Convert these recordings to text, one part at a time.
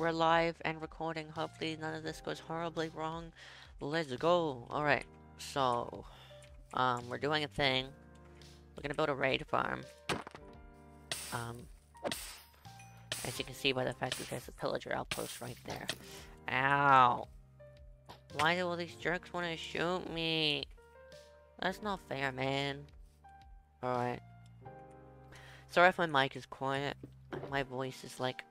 we're live and recording. Hopefully none of this goes horribly wrong. Let's go. Alright, so... Um, we're doing a thing. We're gonna build a raid farm. Um... As you can see by the fact that there's a pillager outpost right there. Ow! Why do all these jerks want to shoot me? That's not fair, man. Alright. Sorry if my mic is quiet. My voice is like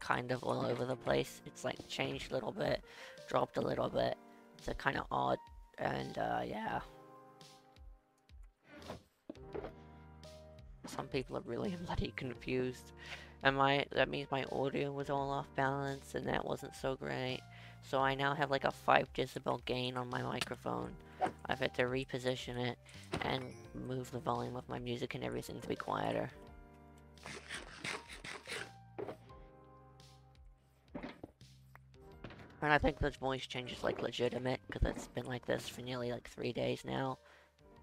kind of all over the place. It's like changed a little bit, dropped a little bit. It's a kind of odd, and uh, yeah. Some people are really bloody confused. And my that means my audio was all off balance, and that wasn't so great. So I now have like a 5 decibel gain on my microphone. I've had to reposition it and move the volume of my music and everything to be quieter. And I think this voice change is like legitimate, because it's been like this for nearly like three days now.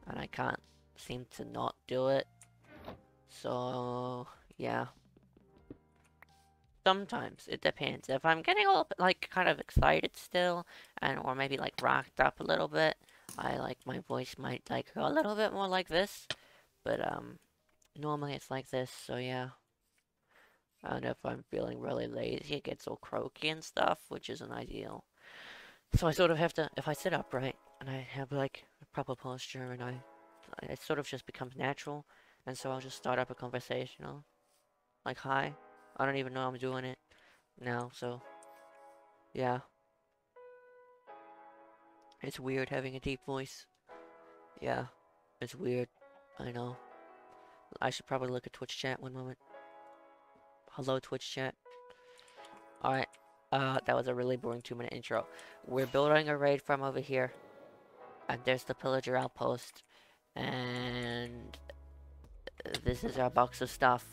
And I can't seem to not do it. So, yeah. Sometimes, it depends. If I'm getting a little bit, like, kind of excited still, and or maybe, like, rocked up a little bit, I, like, my voice might, like, go a little bit more like this. But, um, normally it's like this, so yeah. And if I'm feeling really lazy, it gets all croaky and stuff, which isn't ideal. So I sort of have to, if I sit upright, and I have, like, proper posture, and I, it sort of just becomes natural, and so I'll just start up a conversation, you know? Like, hi. I don't even know I'm doing it now, so, yeah. It's weird having a deep voice. Yeah, it's weird. I know. I should probably look at Twitch chat one moment. Hello, Twitch chat. Alright, uh, that was a really boring two-minute intro. We're building a raid farm over here. And there's the pillager outpost. And... This is our box of stuff.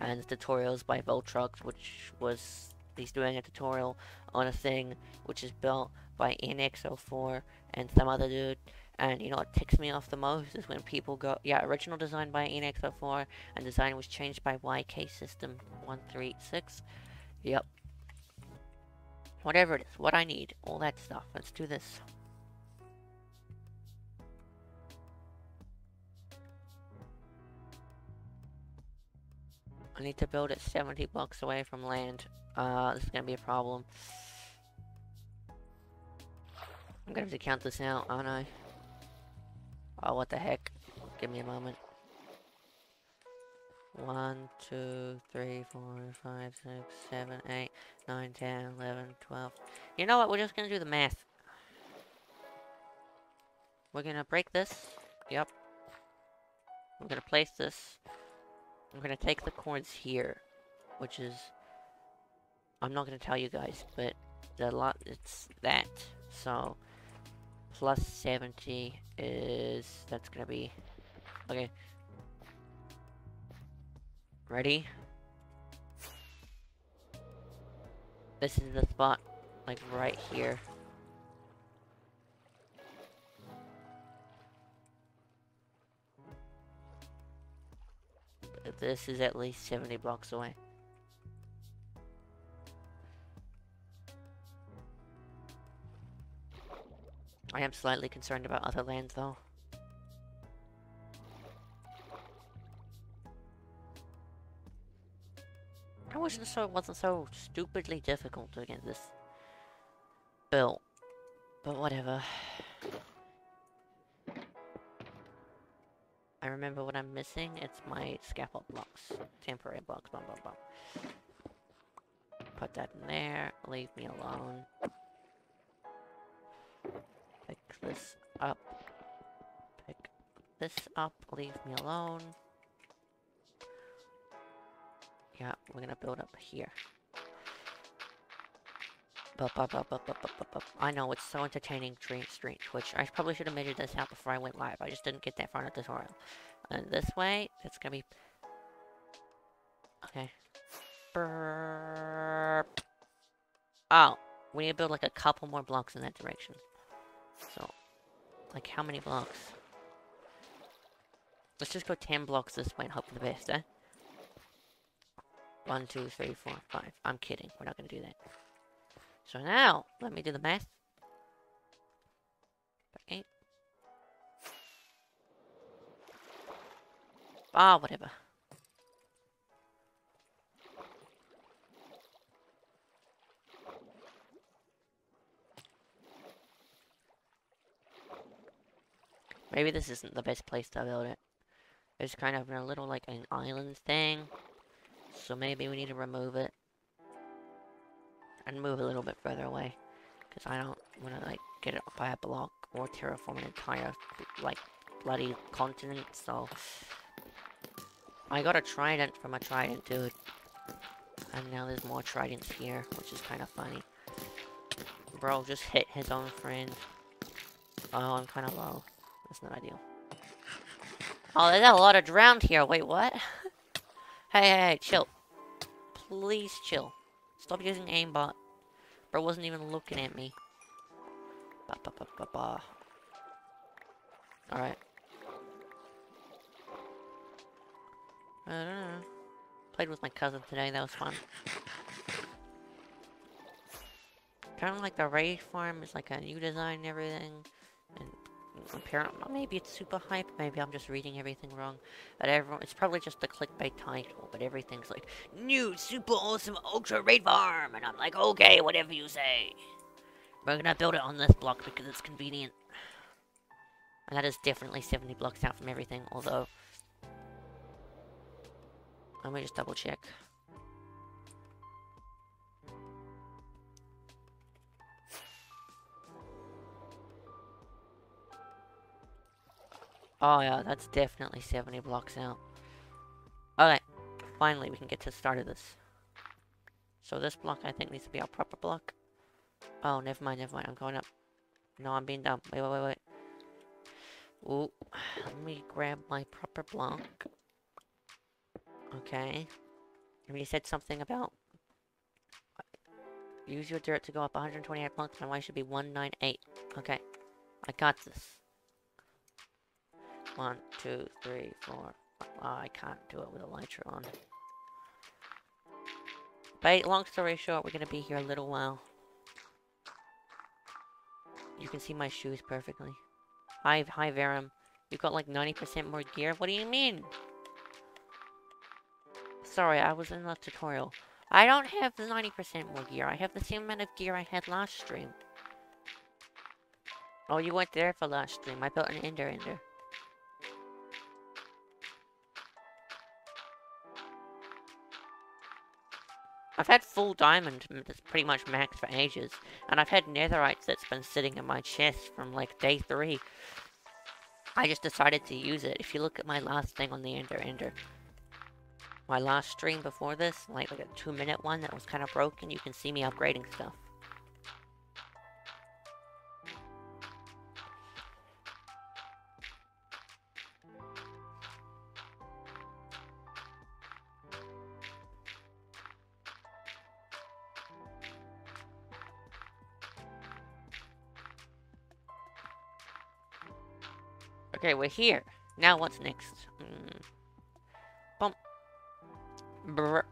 And tutorials by Voltrucks, which was... He's doing a tutorial on a thing which is built by ENX04 and some other dude. And you know what ticks me off the most is when people go, yeah, original design by ENX04 and design was changed by YK System 136. Yep. Whatever it is, what I need, all that stuff. Let's do this. I need to build it 70 blocks away from land. Uh, this is gonna be a problem. I'm gonna have to count this out, aren't I? Oh, what the heck. Give me a moment. 1, 2, 3, 4, 5, 6, 7, 8, 9, 10, 11, 12. You know what? We're just gonna do the math. We're gonna break this. Yep. We're gonna place this. I'm gonna take the cords here, which is... I'm not gonna tell you guys, but the lot it's that. So, plus 70 is... That's gonna be... Okay. Ready? This is the spot, like, right here. This is at least 70 blocks away. I am slightly concerned about other lands, though. I wish this so wasn't so stupidly difficult to get this built. But whatever. I remember what I'm missing. It's my scaffold blocks. Temporary blocks. Bum, bum, bum. Put that in there. Leave me alone. This up. Pick this up. Leave me alone. Yeah, we're gonna build up here. Bup, bup, bup. I know, it's so entertaining stream, stream Twitch. I probably should have measured this out before I went live. I just didn't get that far in the tutorial. And this way, it's gonna be... Okay. Burp. Oh, we need to build like a couple more blocks in that direction. So, like how many blocks? Let's just go 10 blocks this way and hope for the best, eh? One, two, three, four, five. I'm kidding. We're not going to do that. So now, let me do the math. Eight. Ah, whatever. Maybe this isn't the best place to build it. It's kind of a little, like, an island thing. So maybe we need to remove it. And move a little bit further away. Because I don't want to, like, get it by a block or terraform an entire, like, bloody continent, so... I got a trident from a trident dude. And now there's more tridents here, which is kind of funny. Bro just hit his own friend. Oh, I'm kind of low. That's not ideal. Oh, there's a lot of drowned here. Wait, what? hey, hey, hey, chill. Please chill. Stop using aimbot. Bro wasn't even looking at me. Ba ba ba ba ba. Alright. I don't know. Played with my cousin today, that was fun. Kind of like the raid farm is like a new design and everything. And apparently, maybe it's super hype, maybe I'm just reading everything wrong. But everyone, it's probably just the clickbait title, but everything's like, new super awesome ultra raid farm! And I'm like, okay, whatever you say. We're gonna build it on this block because it's convenient. And that is definitely 70 blocks out from everything, although... Let me just double check. Oh yeah, that's definitely 70 blocks out. Okay, finally we can get to the start of this. So this block I think needs to be our proper block. Oh, never mind, never mind, I'm going up. No, I'm being dumb. Wait, wait, wait, wait. Ooh, let me grab my proper block. Okay. And you said something about... Use your dirt to go up 128 blocks, and why should be 198. Okay. I got this. One, two, three, four. I can't do it with a lighter on. But long story short, we're gonna be here a little while. You can see my shoes perfectly. Hi, hi, Verum. You've got like 90% more gear? What do you mean? Sorry, I was in the tutorial. I don't have the 90% more gear. I have the same amount of gear I had last stream. Oh, you weren't there for last stream. I built an ender ender. I've had full diamond that's pretty much maxed for ages, and I've had netherites that's been sitting in my chest from like day three. I just decided to use it. If you look at my last thing on the Ender Ender, my last stream before this, like, like a two minute one that was kind of broken, you can see me upgrading stuff. Okay, we're here. Now what's next? Mm. Bump. Brr.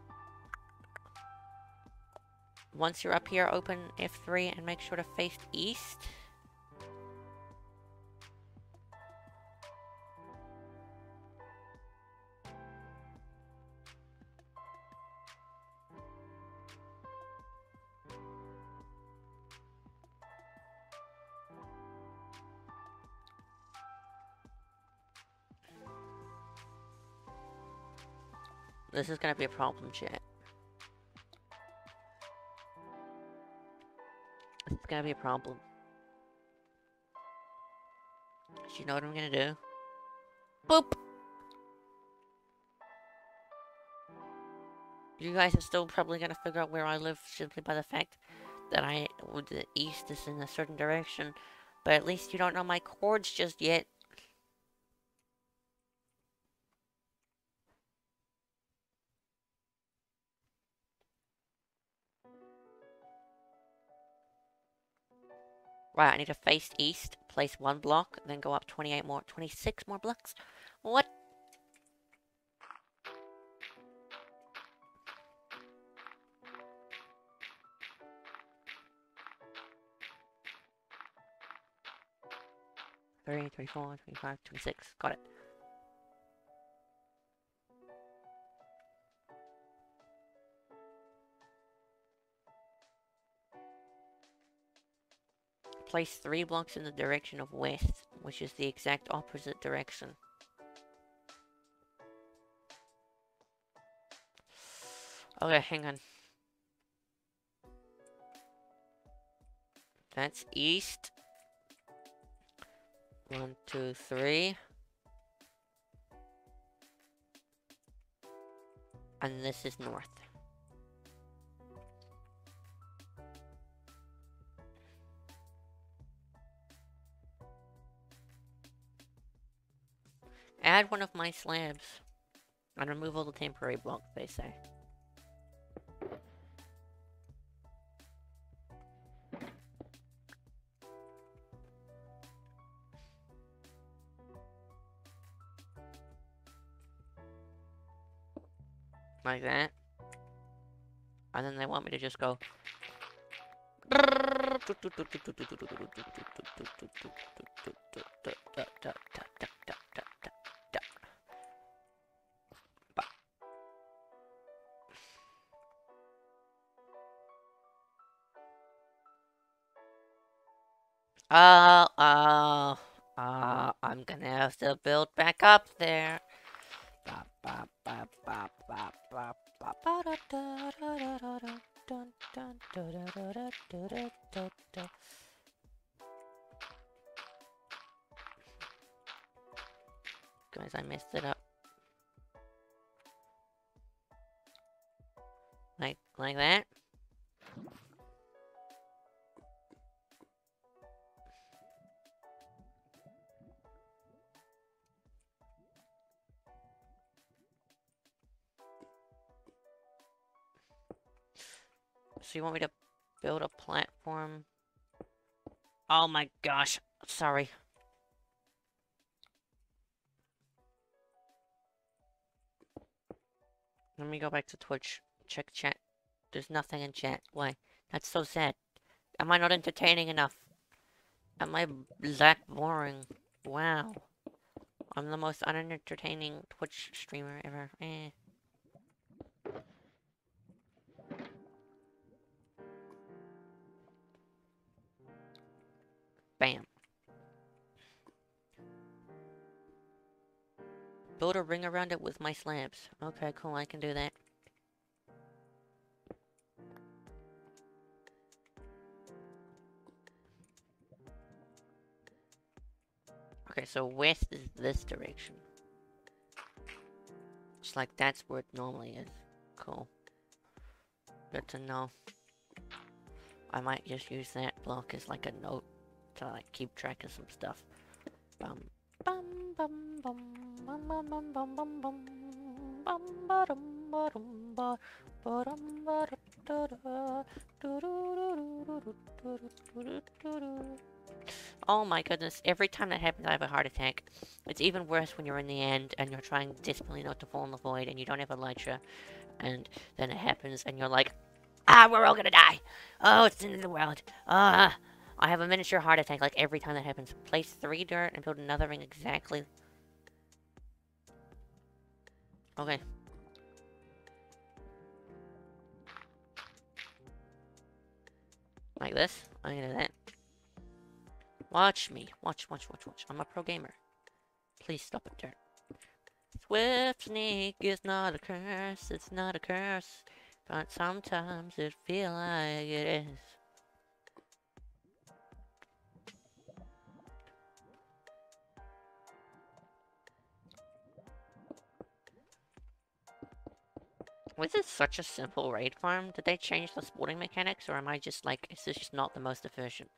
Once you're up here, open F3 and make sure to face east. This is gonna be a problem, chat. This is gonna be a problem. Do you know what I'm gonna do? Boop! You guys are still probably gonna figure out where I live simply by the fact that I, the east is in a certain direction. But at least you don't know my chords just yet. Right, I need to face east, place one block, then go up 28 more, 26 more blocks. What? Three, three, four, twenty-five, twenty-six. Got it. Place three blocks in the direction of west, which is the exact opposite direction. Okay, hang on. That's east. One, two, three. And this is north. Add one of my slabs. And remove all the temporary blocks, they say. Like that. And then they want me to just go... Uh, uh, uh, I'm gonna have to build back up there. Twitch. Check chat. There's nothing in chat. Why? That's so sad. Am I not entertaining enough? Am I that boring? Wow. I'm the most unentertaining Twitch streamer ever. Eh. Bam. Build a ring around it with my slabs. Okay, cool, I can do that. So west is this direction. It's like that's where it normally is. Cool. Good to know. I might just use that block as like a note to like keep track of some stuff. Bum bum bum bum bum bum bum bum bum bum bum Oh my goodness, every time that happens I have a heart attack. It's even worse when you're in the end and you're trying desperately not to fall in the void and you don't have Elytra and then it happens and you're like, ah, we're all gonna die. Oh, it's the end of the world. Ah. I have a miniature heart attack like every time that happens. Place three dirt and build another ring exactly. Okay. Like this. I'm gonna do that. Watch me. Watch, watch, watch, watch. I'm a pro gamer. Please stop it, dirt. Swift sneak is not a curse. It's not a curse. But sometimes it feels like it is. Was this such a simple raid farm? Did they change the sporting mechanics, or am I just like, is this just not the most efficient?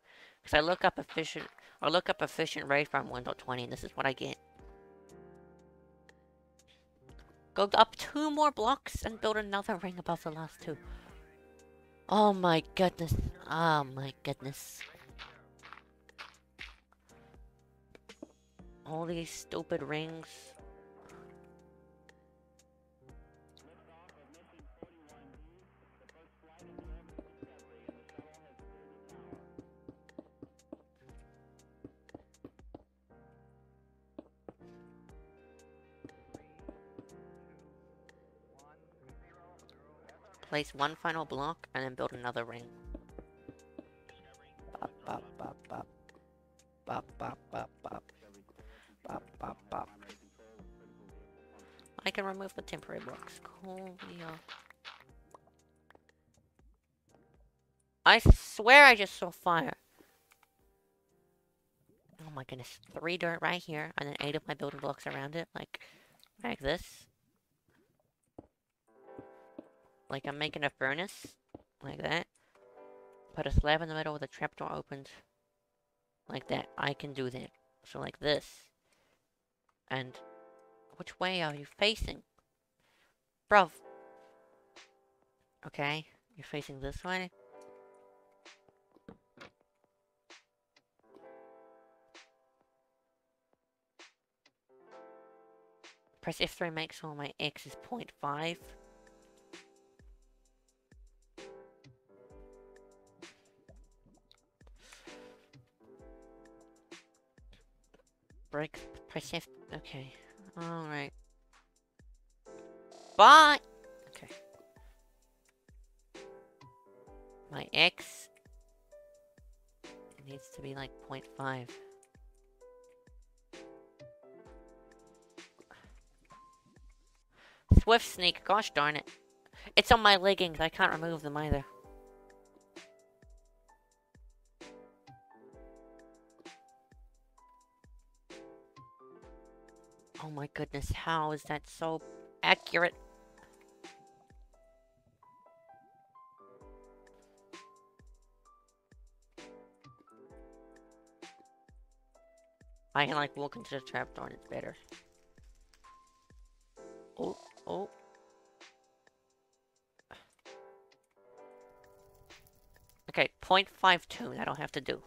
Because I look up efficient, or look up efficient raid farm 1.20, and this is what I get. Go up two more blocks and build another ring above the last two. Oh my goodness. Oh my goodness. All these stupid rings. Place one final block and then build another ring. Bop, bop, bop, bop. Bop, bop, bop, bop. Bop, bop, bop. I can remove the temporary blocks. Cool, yeah. I swear I just saw fire. Oh my goodness. Three dirt right here, and then eight of my building blocks around it, like, like this. Like I'm making a furnace, like that. Put a slab in the middle with a trapdoor opened, like that. I can do that. So like this. And, which way are you facing? Bruv. Okay, you're facing this way. Press F3 make sure my X is 0.5. Break, F, okay. Alright. Bye! Okay. My X needs to be like 0.5. Swift sneak, gosh darn it. It's on my leggings, I can't remove them either. Oh my goodness, how is that so accurate? I can like walk into the trapdoor and it's better. Oh, oh. Okay, 0.52, that'll have to do.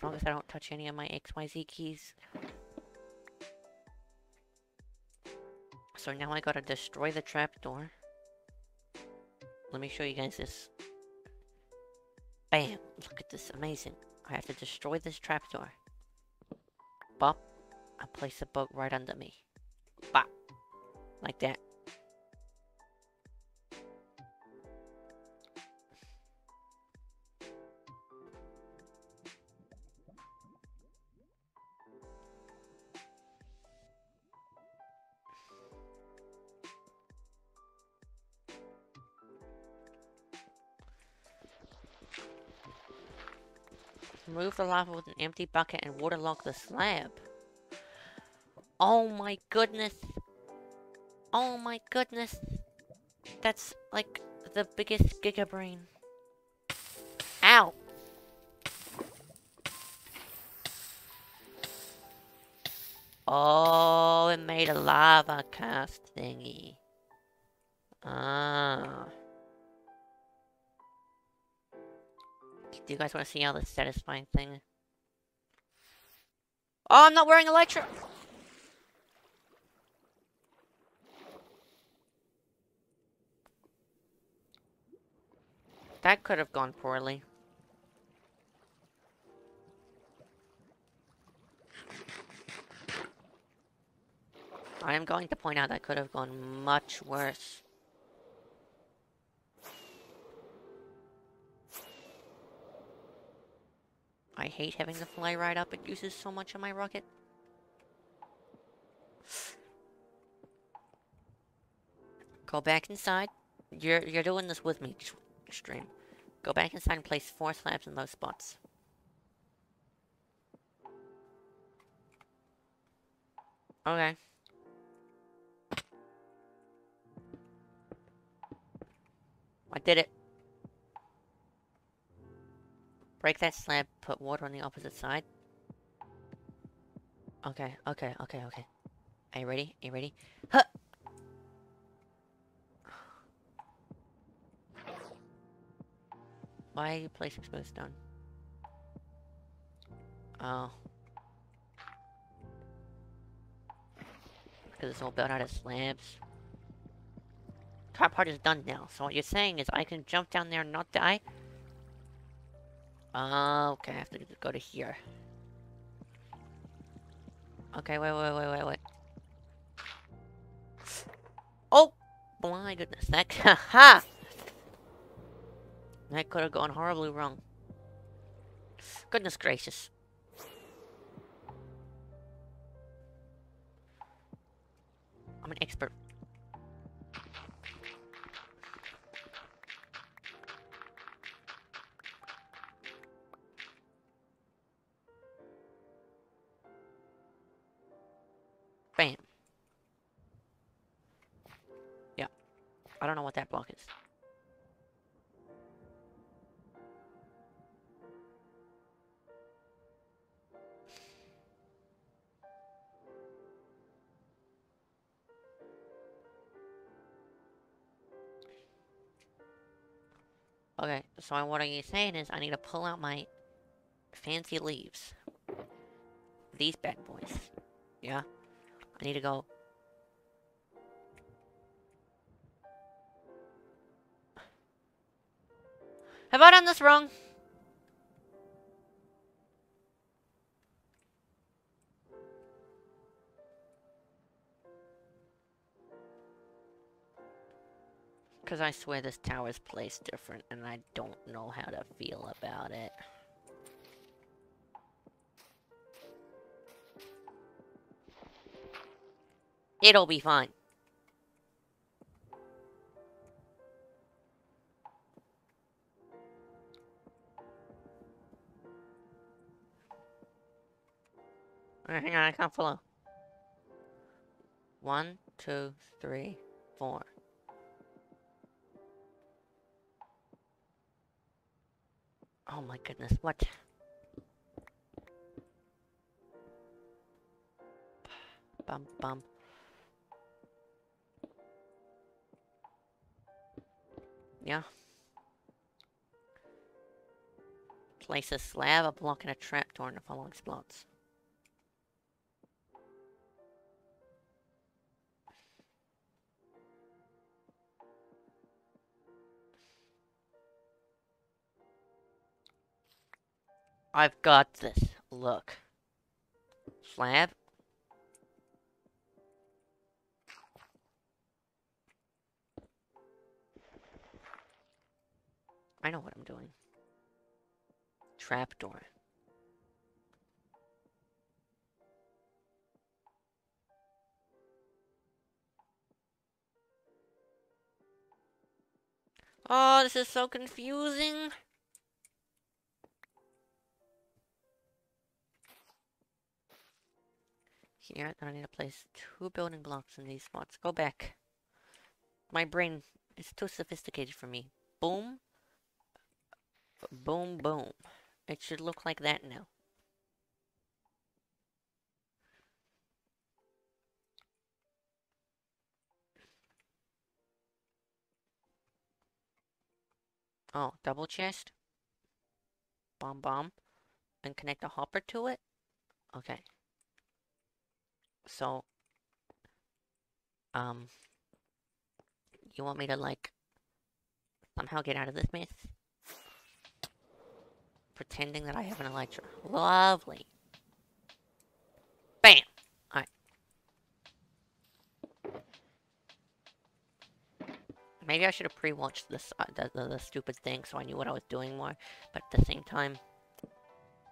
As long as I don't touch any of my XYZ keys. So now I gotta destroy the trapdoor. Let me show you guys this. Bam! Look at this, amazing. I have to destroy this trapdoor. Bop. I place a boat right under me. Bop. Like that. The lava with an empty bucket and waterlog the slab. Oh my goodness. Oh my goodness. That's like the biggest giga brain. Ow. Oh, it made a lava cast thingy. Ah. Do you guys want to see how the satisfying thing? Oh, I'm not wearing elytra. That could have gone poorly. I am going to point out that could have gone much worse. I hate having to fly right up. It uses so much of my rocket. Go back inside. You're you're doing this with me, stream. Go back inside and place four slabs in those spots. Okay. I did it. Break that slab, put water on the opposite side. Okay, okay, okay, okay. Are you ready? Are you ready? Huh! Why are you placing smooth stone? Oh. Because it's all built out of slabs. Top part is done now, so what you're saying is I can jump down there and not die? Uh, okay, I have to go to here. Okay, wait, wait, wait, wait, wait. Oh! My goodness, that ha That could have gone horribly wrong. Goodness gracious. I'm an expert. So what are you saying is I need to pull out my fancy leaves. These bad boys. Yeah? I need to go... Have I done this wrong? Because I swear this tower's placed different, and I don't know how to feel about it. It'll be fine. Hang on, I can't follow. One, two, three, four. Oh my goodness, what? Bum bum. Yeah. Place a slab, a block, and a trapdoor in the following spots. I've got this. Look. Slab. I know what I'm doing. Trapdoor. Oh, this is so confusing. Here, then I need to place two building blocks in these spots. Go back. My brain is too sophisticated for me. Boom. Boom, boom. It should look like that now. Oh, double chest. Bomb bomb. And connect a hopper to it? Okay. So, um, you want me to, like, somehow get out of this mess? Pretending that I have an elytra. Lovely. Bam! Alright. Maybe I should have pre-watched this, uh, the, the, the stupid thing so I knew what I was doing more, but at the same time...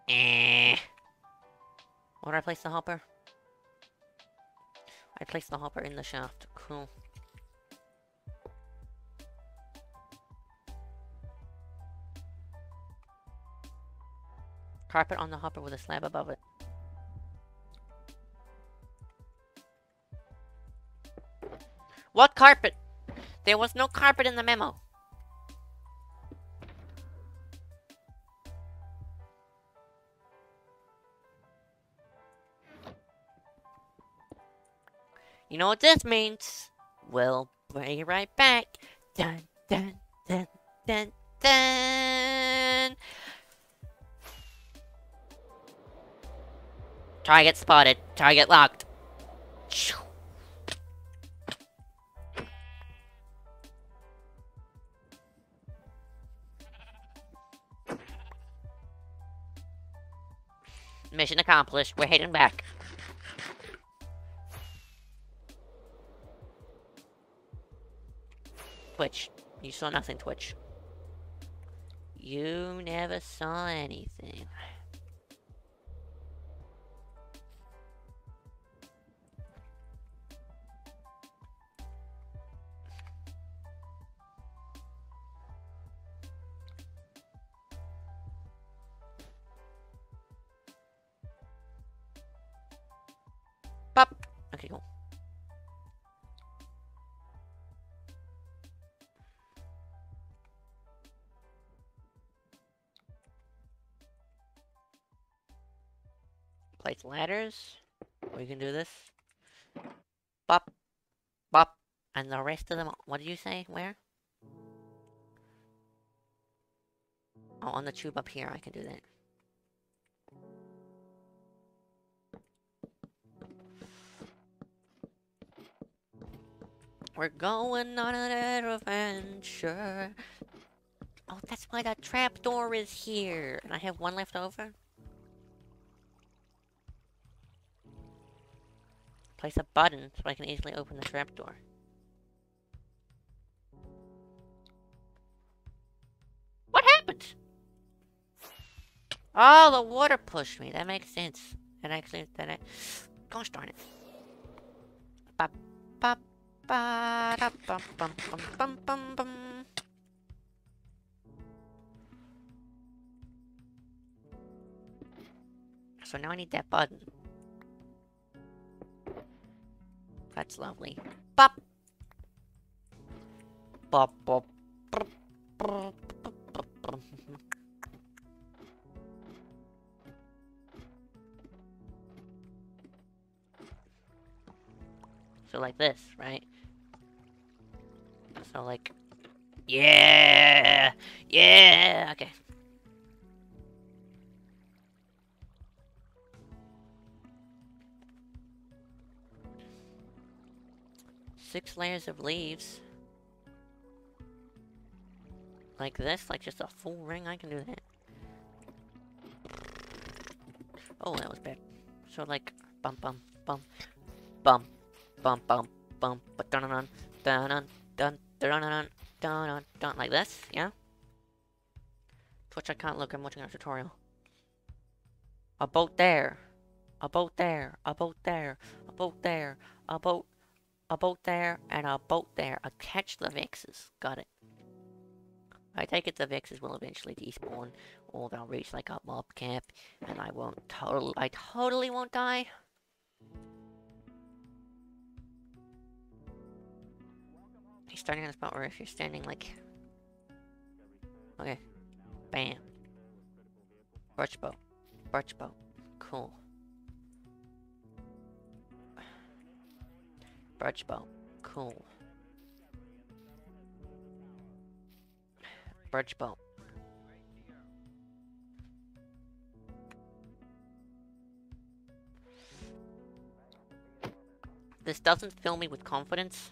Eh. Where did I place the hopper? I placed the hopper in the shaft. Cool. Carpet on the hopper with a slab above it. What carpet? There was no carpet in the memo. You know what this means? We'll it right back. Dun, dun, dun, dun, dun. Target spotted. Target locked. Mission accomplished. We're heading back. Twitch. You saw nothing, Twitch. You never saw anything. Ladders. We can do this. Bop. Bop. And the rest of them, what did you say? Where? Oh, on the tube up here, I can do that. We're going on an adventure. Oh, that's why that trapdoor is here. And I have one left over. Place a button so I can easily open the trapdoor. What happened? Oh, the water pushed me. That makes sense. That actually, that I... Gosh darn it. So now I need that button. That's lovely. Bop. Bop bop. So like this, right? So like, yeah, yeah, okay. Six layers of leaves. Like this, like just a full ring, I can do that. Oh, that was bad. So like, bum bum bum, bum, bum bum bum, but dun dun dun dun dun dun dun dun dun like this, yeah. Twitch, I can't look. I'm watching a tutorial. A boat there, a boat there, a boat there, a boat there, a boat, a boat there, and a boat there. I catch the vexes. Got it. I take it the vexes will eventually despawn, or they'll reach like a mob camp, and I won't totally, I totally won't die. He's starting on a spot where if you're standing like... Okay. Bam. Birch bow. Birch bow. Cool. Birch bow. Cool. Birch bow. This doesn't fill me with confidence.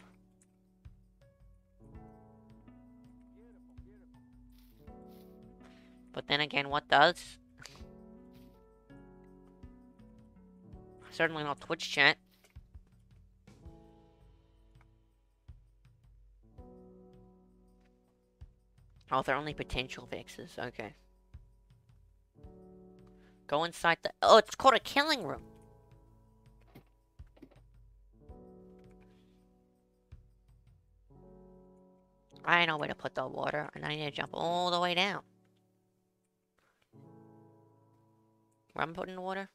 But then again, what does? Certainly not Twitch chat. Oh, they're only potential fixes. Okay. Go inside the... Oh, it's called a killing room. I know where to put the water, and I need to jump all the way down. Where I'm putting the water?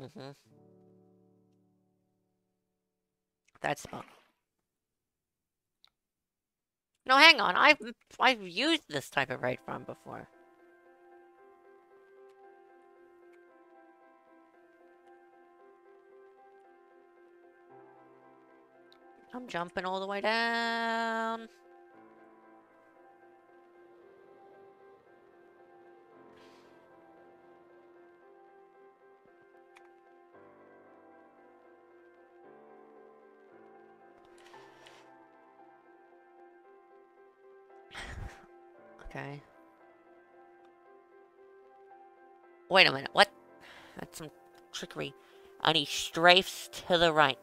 Mm-hmm. That's uh. No, hang on. I've I've used this type of raid farm before. I'm jumping all the way down. Okay. Wait a minute, what? That's some trickery. and he strafes to the right.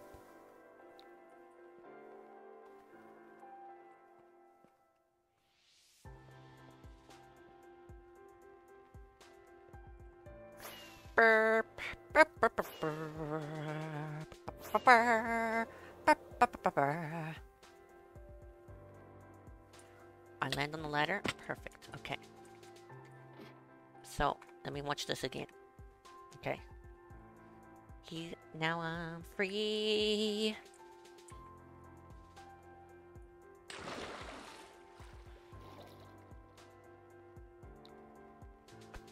Watch this again. Okay. He, now I'm free.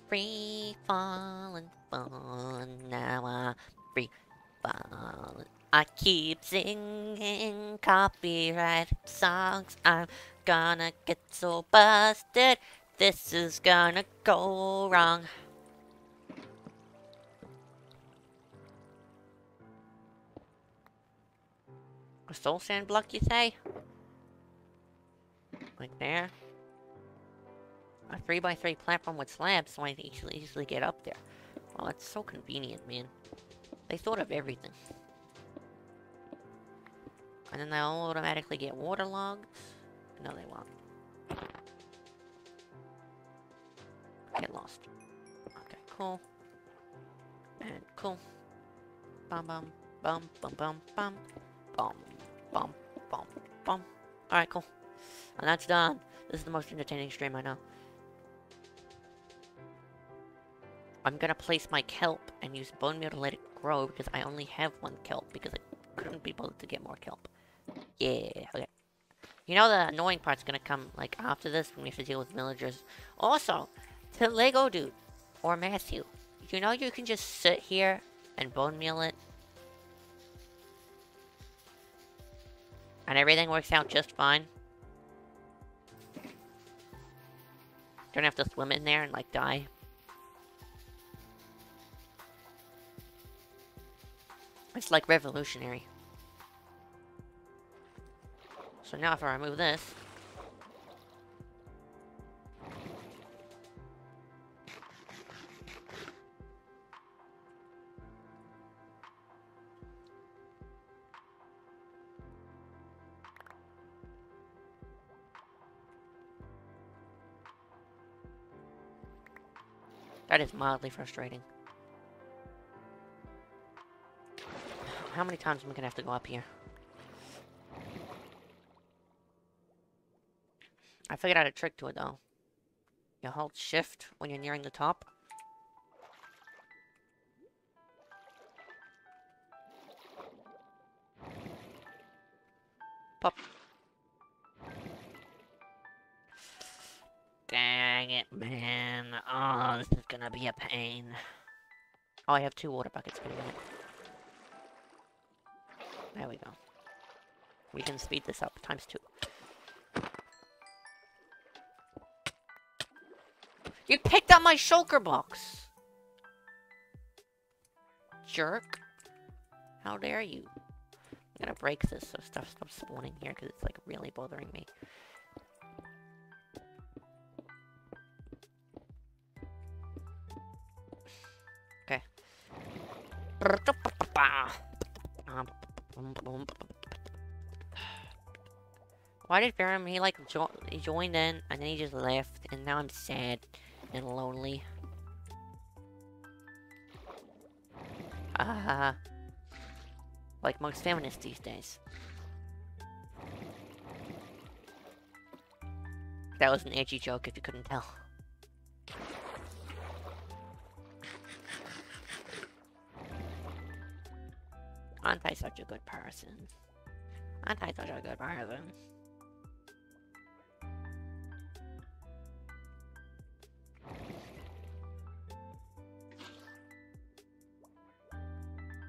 Free falling fun. Now I'm free falling. I keep singing copyright songs. I'm gonna get so busted. This is gonna go wrong. Soul sand block, you say? Like there? A 3x3 platform with slabs so I can easily, easily get up there. Well, that's so convenient, man. They thought of everything. And then they'll automatically get waterlogged. No, they won't. Get lost. Okay, cool. And cool. Bum bum bum bum bum bum bum bum bum bum. Alright, cool. And that's done. This is the most entertaining stream I know. I'm gonna place my kelp and use bone meal to let it grow because I only have one kelp because I couldn't be bothered to get more kelp. Yeah, okay. You know the annoying part's gonna come, like, after this when we have to deal with villagers. Also, to Lego Dude, or Matthew, you know you can just sit here and bone meal it? And everything works out just fine? Don't have to swim in there and, like, die? It's like revolutionary. So now if I remove this... That is mildly frustrating. How many times am I gonna have to go up here? I figured out a trick to it, though. You hold shift when you're nearing the top. Pop. Be a pain. Oh, I have two water buckets. A minute. There we go. We can speed this up times two. You picked up my shulker box! Jerk. How dare you? I'm gonna break this so stuff stops spawning here because it's like really bothering me. Why did Farum, he like jo he joined in and then he just left and now I'm sad and lonely. Uh, like most feminists these days. That was an edgy joke if you couldn't tell. Aren't I such a good person? Aren't I such a good person?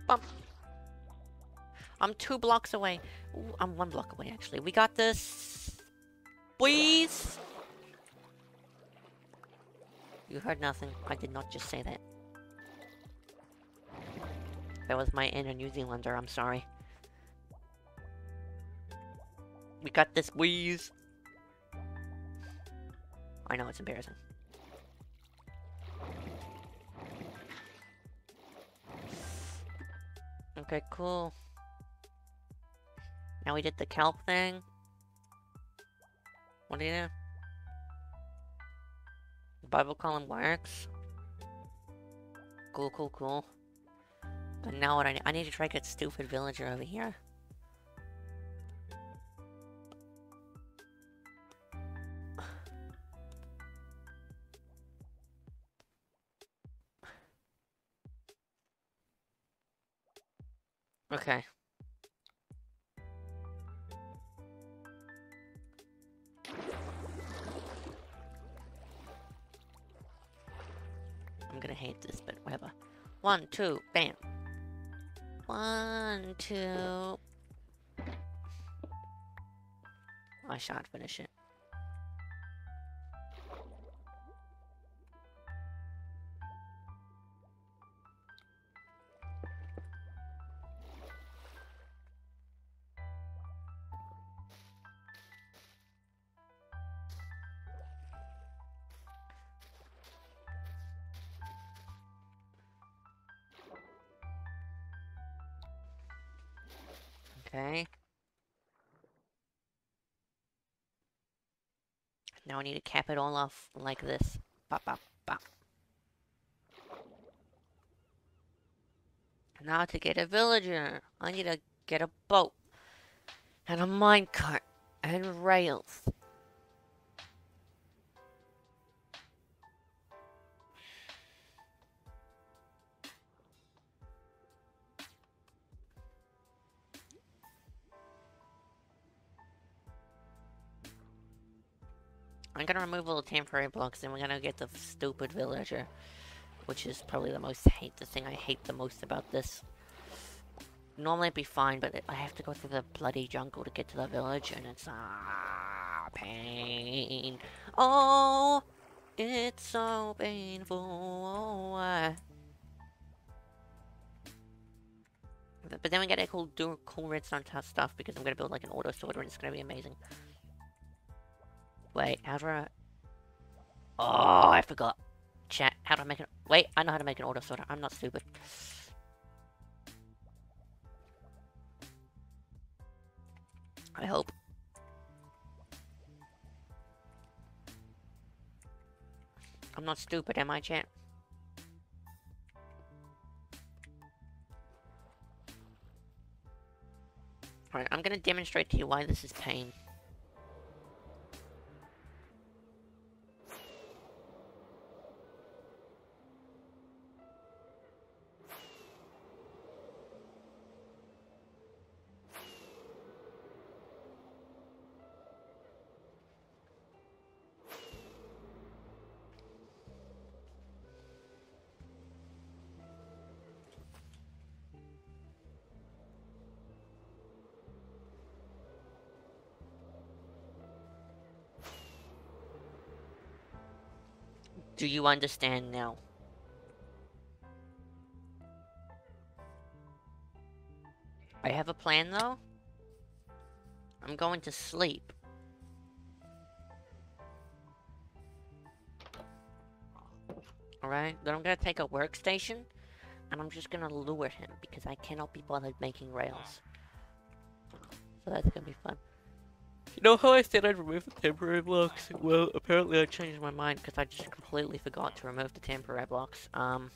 Bump. I'm two blocks away. Ooh, I'm one block away, actually. We got this. Please. You heard nothing. I did not just say that. That was my inner New Zealander, I'm sorry. We got this, wheeze. I know, it's embarrassing. Okay, cool. Now we did the kelp thing. What do you do? The bubble column works. Cool, cool, cool. But now what I need, I need to try to get stupid villager over here. Okay. I'm gonna hate this, but whatever. One, two, bam. Two. I shan't finish it. I need to cap it all off like this. Bop, bop, bop. Now to get a villager, I need to get a boat. And a minecart. And rails. Remove all the temporary blocks and we're gonna get the stupid villager. Which is probably the most hate, the thing I hate the most about this. Normally it'd be fine, but I have to go through the bloody jungle to get to the village and it's ah pain. Oh, it's so painful. Oh, But then we get a cool, do cool redstone stuff because I'm gonna build like an auto sorter and it's gonna be amazing. Wait, how. Oh, I forgot. Chat, how do I make it? Wait, I know how to make an auto sorter. I'm not stupid. I hope. I'm not stupid, am I, chat? Alright, I'm gonna demonstrate to you why this is pain. Do you understand now? I have a plan though. I'm going to sleep. Alright, then I'm gonna take a workstation and I'm just gonna lure him because I cannot be bothered making rails. So that's gonna be fun. You know how I said I'd remove the temporary blocks? Well, apparently I changed my mind because I just completely forgot to remove the temporary blocks. Um.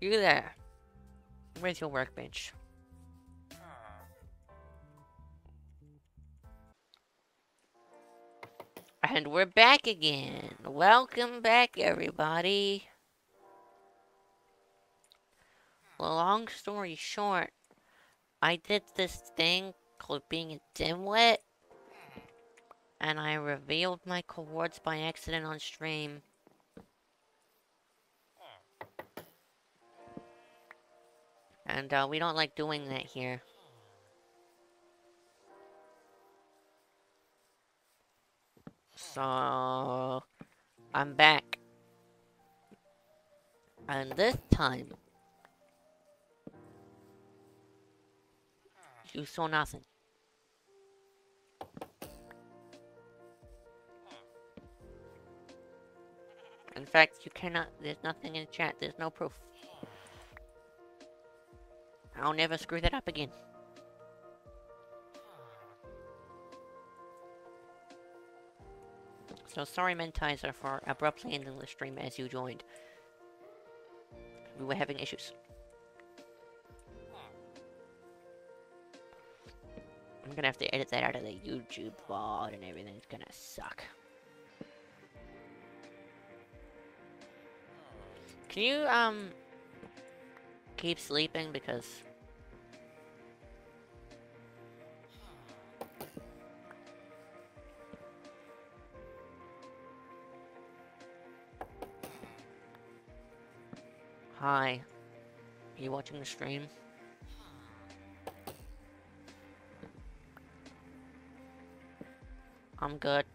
You there. Where's your workbench? And we're back again. Welcome back, everybody. Long story short, I did this thing called being a dimwit. And I revealed my coords by accident on stream. And uh, we don't like doing that here. So, I'm back. And this time, you saw nothing. In fact, you cannot. There's nothing in chat. There's no proof. I'll never screw that up again. So sorry, Mentizer, for abruptly ending the stream as you joined. We were having issues. I'm gonna have to edit that out of the YouTube VOD and everything. It's gonna suck. Can you, um, keep sleeping because... Hi. Are you watching the stream? I'm good.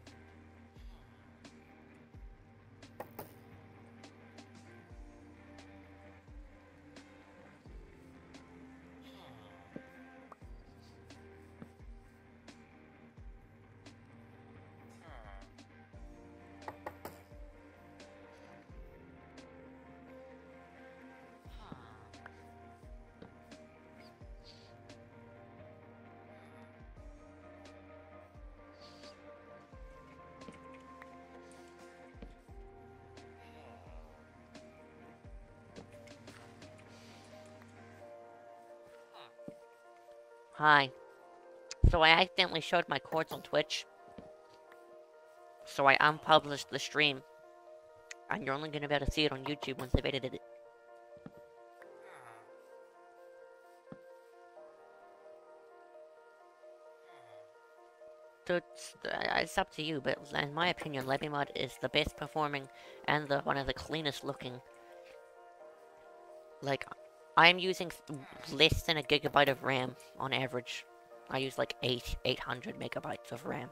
Hi. So I accidentally showed my coords on Twitch. So I unpublished the stream. And you're only gonna be able to see it on YouTube once they've edited it. It's, uh, it's up to you, but in my opinion, LabyMod is the best performing and the one of the cleanest looking. Like, I'm using less than a gigabyte of RAM on average. I use like 8, 800 megabytes of RAM.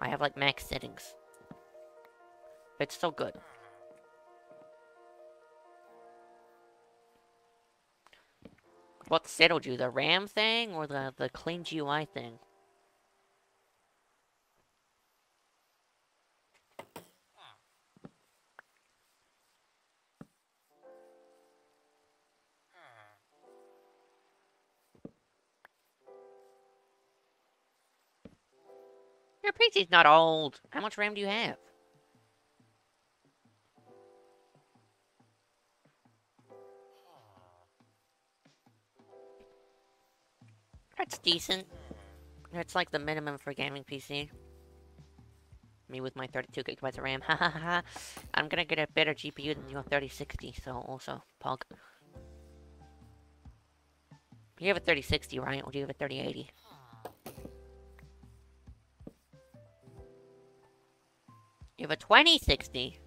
I have like max settings. It's still good. What settled you, the RAM thing or the, the clean GUI thing? Your PC's not old. How much RAM do you have? That's decent. That's like the minimum for gaming PC. Me with my 32 gigabytes of RAM. Ha ha ha. I'm gonna get a better GPU than your 3060, so also, Pog. You have a 3060, right? Or do you have a 3080? You have a 2060?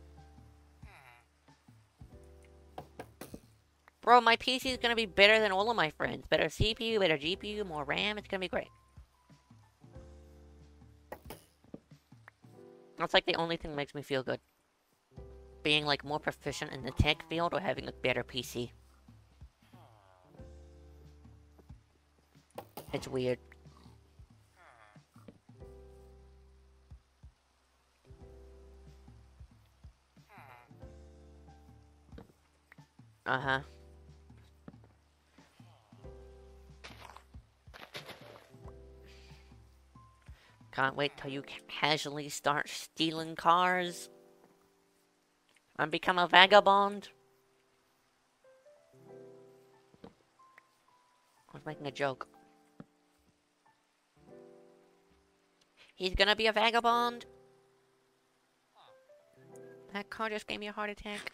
Bro, my PC is gonna be better than all of my friends. Better CPU, better GPU, more RAM. It's gonna be great. That's like the only thing that makes me feel good. Being like more proficient in the tech field or having a better PC. It's weird. Uh-huh. Can't wait till you casually start stealing cars. And become a vagabond. I was making a joke. He's gonna be a vagabond. That car just gave me a heart attack.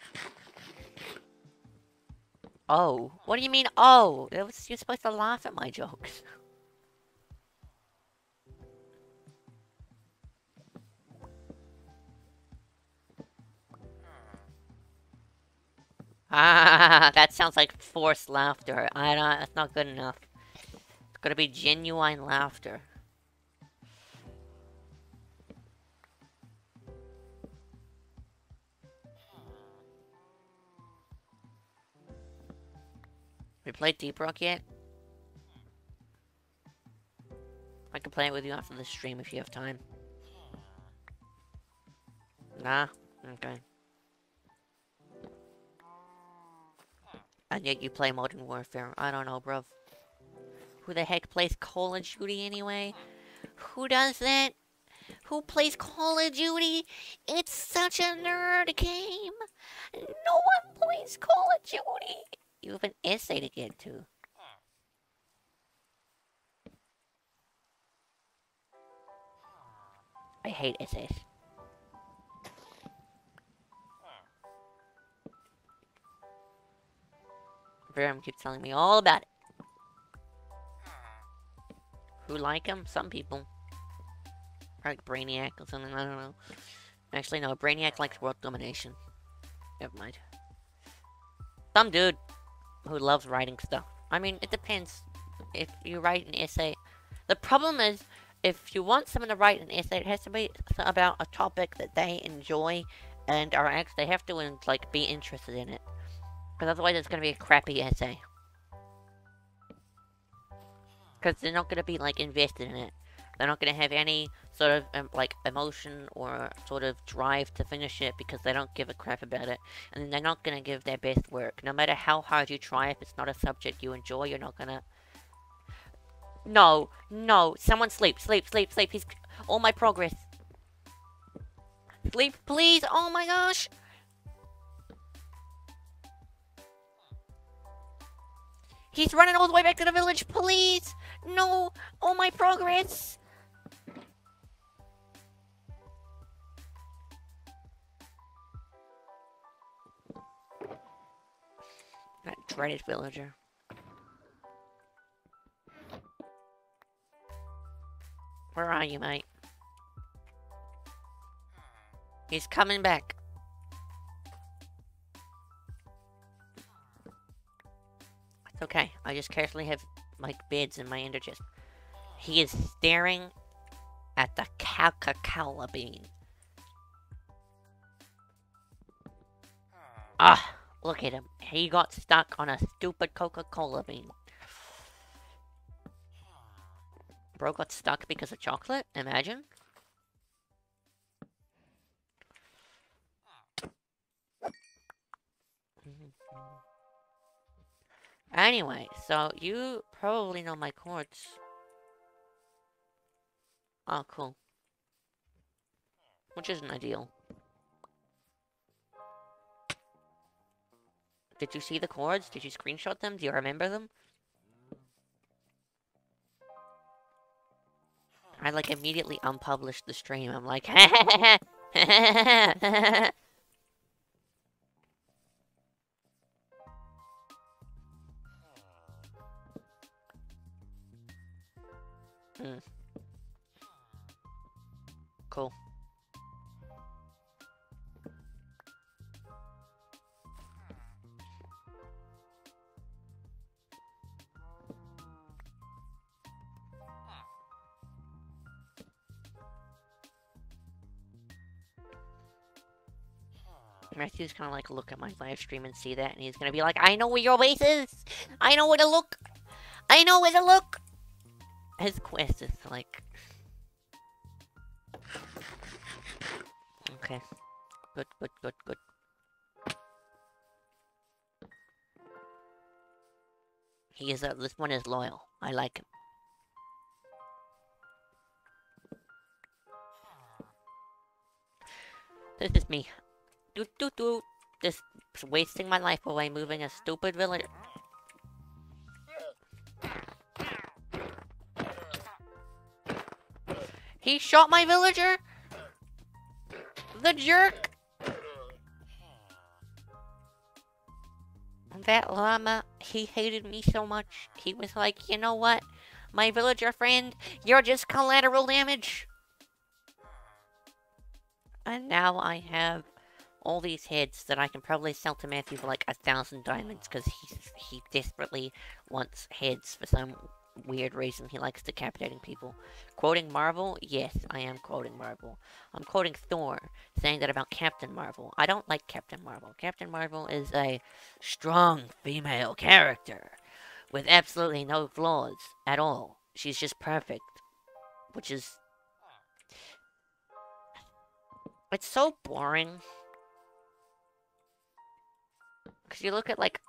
Oh. What do you mean, oh? Was, you're supposed to laugh at my jokes. Ah, that sounds like forced laughter. I don't, that's not good enough. It's gotta be genuine laughter. Played Deep Rock yet? I can play it with you after the stream if you have time. Nah? Okay. And yet you play Modern Warfare. I don't know, bro. Who the heck plays Call of Duty anyway? Who does that? Who plays Call of Duty? It's such a nerd game. No one plays Call of Duty. You have an essay to get to. I hate essays. Verum keeps telling me all about it. Who like him? Some people. Like Brainiac or something, I don't know. Actually, no, Brainiac likes world domination. Never mind. Some dude who loves writing stuff. I mean, it depends. If you write an essay... The problem is, if you want someone to write an essay, it has to be about a topic that they enjoy and are actually, they have to, like, be interested in it. Because otherwise it's going to be a crappy essay. Because they're not going to be, like, invested in it. They're not going to have any sort of, um, like, emotion or sort of drive to finish it because they don't give a crap about it. And they're not going to give their best work. No matter how hard you try, if it's not a subject you enjoy, you're not going to... No, no, someone sleep, sleep, sleep, sleep. He's... All my progress. Sleep, please. Oh my gosh. He's running all the way back to the village, please! No! All my progress! That dreaded villager. Where are you, mate? He's coming back. It's okay. I just carefully have, like, beds in my ender chest. He is staring at the Coca-Cola bean. Ah, look at him. He got stuck on a stupid Coca-Cola bean. Bro got stuck because of chocolate? Imagine. Anyway, so you probably know my coords. Oh, cool. Which isn't ideal. Did you see the coords? Did you screenshot them? Do you remember them? I like immediately unpublished the stream. I'm like, Hmm. Cool. Matthew's gonna like look at my live stream and see that, and he's gonna be like, I know where your base is! I know where to look! I know where to look! His quest is like... Okay. Good, good, good, good. He is, uh, this one is loyal. I like him. This is me. Doot doot doot. Just wasting my life away moving a stupid village. He shot my villager? The jerk! That llama, he hated me so much. He was like, you know what? My villager friend, you're just collateral damage. And now I have all these heads that I can probably sell to Matthew for like a thousand diamonds because he he desperately wants heads for some weird reason. He likes decapitating people. Quoting Marvel? Yes, I am quoting Marvel. I'm quoting Thor, saying that about Captain Marvel. I don't like Captain Marvel. Captain Marvel is a strong female character with absolutely no flaws at all. She's just perfect. Which is It's so boring. Because you look at, like...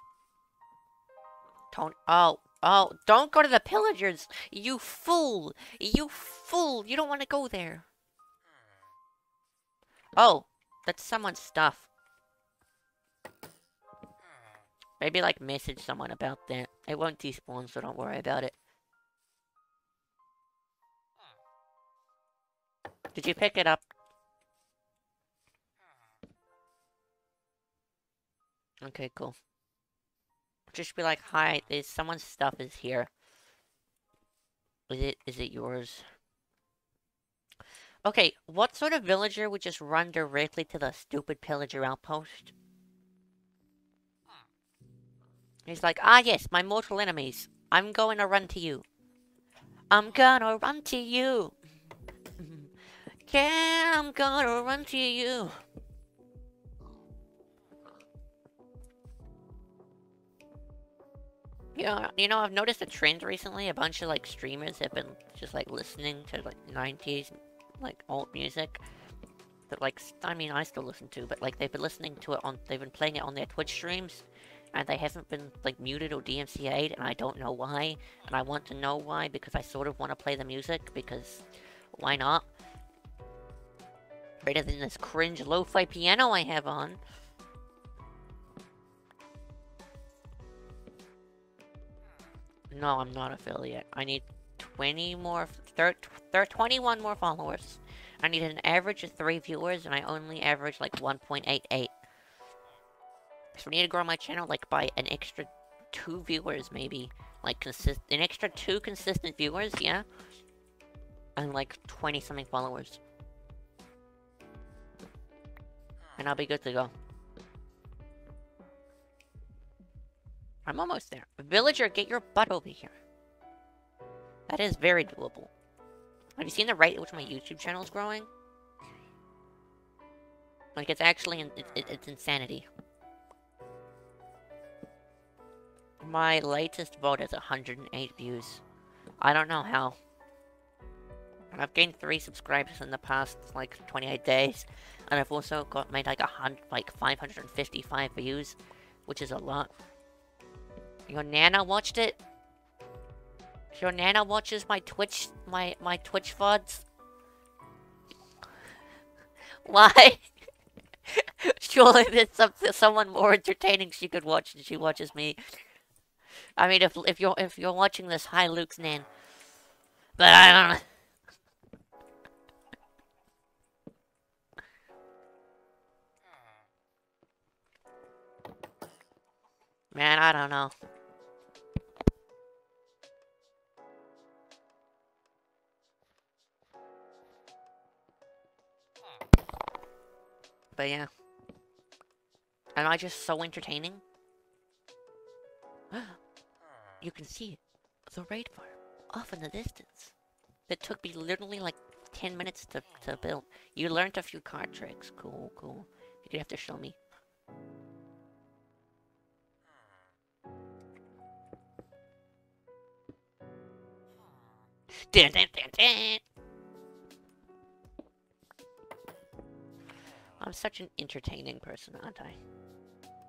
Tony... Oh, oh, don't go to the pillagers! You fool! You fool! You don't want to go there. Oh, that's someone's stuff. Maybe, like, message someone about that. It won't despawn, so don't worry about it. Did you pick it up? Okay, cool. Just be like, hi, there's someone's stuff is here. Is it, is it yours? Okay, what sort of villager would just run directly to the stupid pillager outpost? He's like, ah yes, my mortal enemies. I'm going to run to you. I'm gonna run to you. Yeah, I'm gonna run to you. You know, you know, I've noticed a trend recently. A bunch of like streamers have been just like listening to like 90s, like old music. That like, I mean, I still listen to, but like they've been listening to it on, they've been playing it on their Twitch streams, and they haven't been like muted or DMCA'd, and I don't know why. And I want to know why because I sort of want to play the music because why not? Better than this cringe lo-fi piano I have on. No, I'm not affiliate. I need 20 more, thir thir 21 more followers. I need an average of 3 viewers, and I only average like 1.88. So I need to grow my channel like by an extra 2 viewers maybe. Like consist an extra 2 consistent viewers, yeah? And like 20 something followers. And I'll be good to go. I'm almost there. Villager, get your butt over here. That is very doable. Have you seen the rate at which my YouTube channel is growing? Like, it's actually, in, it, it, it's insanity. My latest vote is 108 views. I don't know how. I've gained 3 subscribers in the past, like, 28 days. And I've also got made, like, a hundred, like, 555 views, which is a lot. Your Nana watched it? Your Nana watches my Twitch, my, my Twitch VODs? Why? Surely there's some, someone more entertaining she could watch than she watches me. I mean, if if you're if you're watching this, hi Luke's Nan. But I don't. Man, I don't know. But yeah. Am I just so entertaining? you can see. The raid farm. Off in the distance. It took me literally like 10 minutes to, to build. You learned a few card tricks. Cool, cool. You have to show me. Dun, dun, dun, I'm such an entertaining person, aren't I?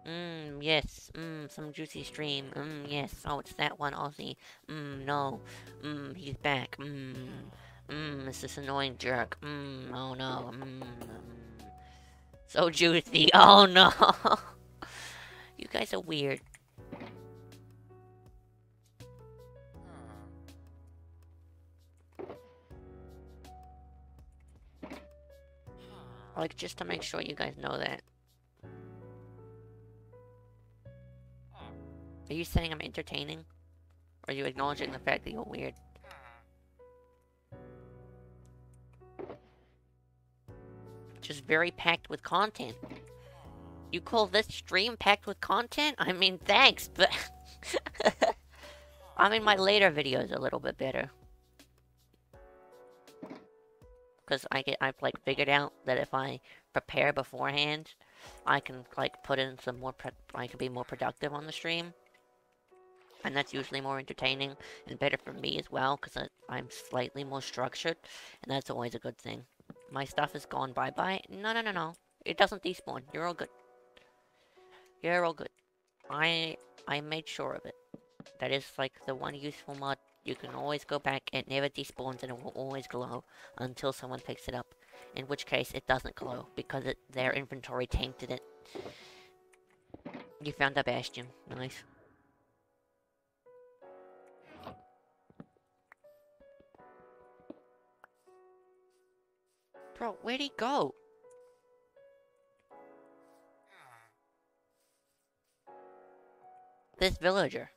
Mmm, yes. Mmm, some juicy stream. Mmm, yes. Oh, it's that one Aussie. Mmm, no. Mmm, he's back. Mmm. Mmm, it's this annoying jerk. Mmm, oh no. Mmm. So juicy. Oh no. you guys are weird. Like, just to make sure you guys know that. Are you saying I'm entertaining? Or are you acknowledging the fact that you're weird? Just very packed with content. You call this stream packed with content? I mean, thanks, but... I mean, my later videos a little bit better. Because I get I've like figured out that if I prepare beforehand, I can like put in some more I can be more productive on the stream, and that's usually more entertaining and better for me as well because I'm slightly more structured, and that's always a good thing. My stuff is gone bye-bye. No, no, no, no. It doesn't despawn. You're all good. You're all good. I I made sure of it. That is like the one useful mod. You can always go back. It never despawns and it will always glow until someone picks it up. In which case, it doesn't glow because it, their inventory tainted it. You found a bastion. Nice. Bro, where'd he go? This villager.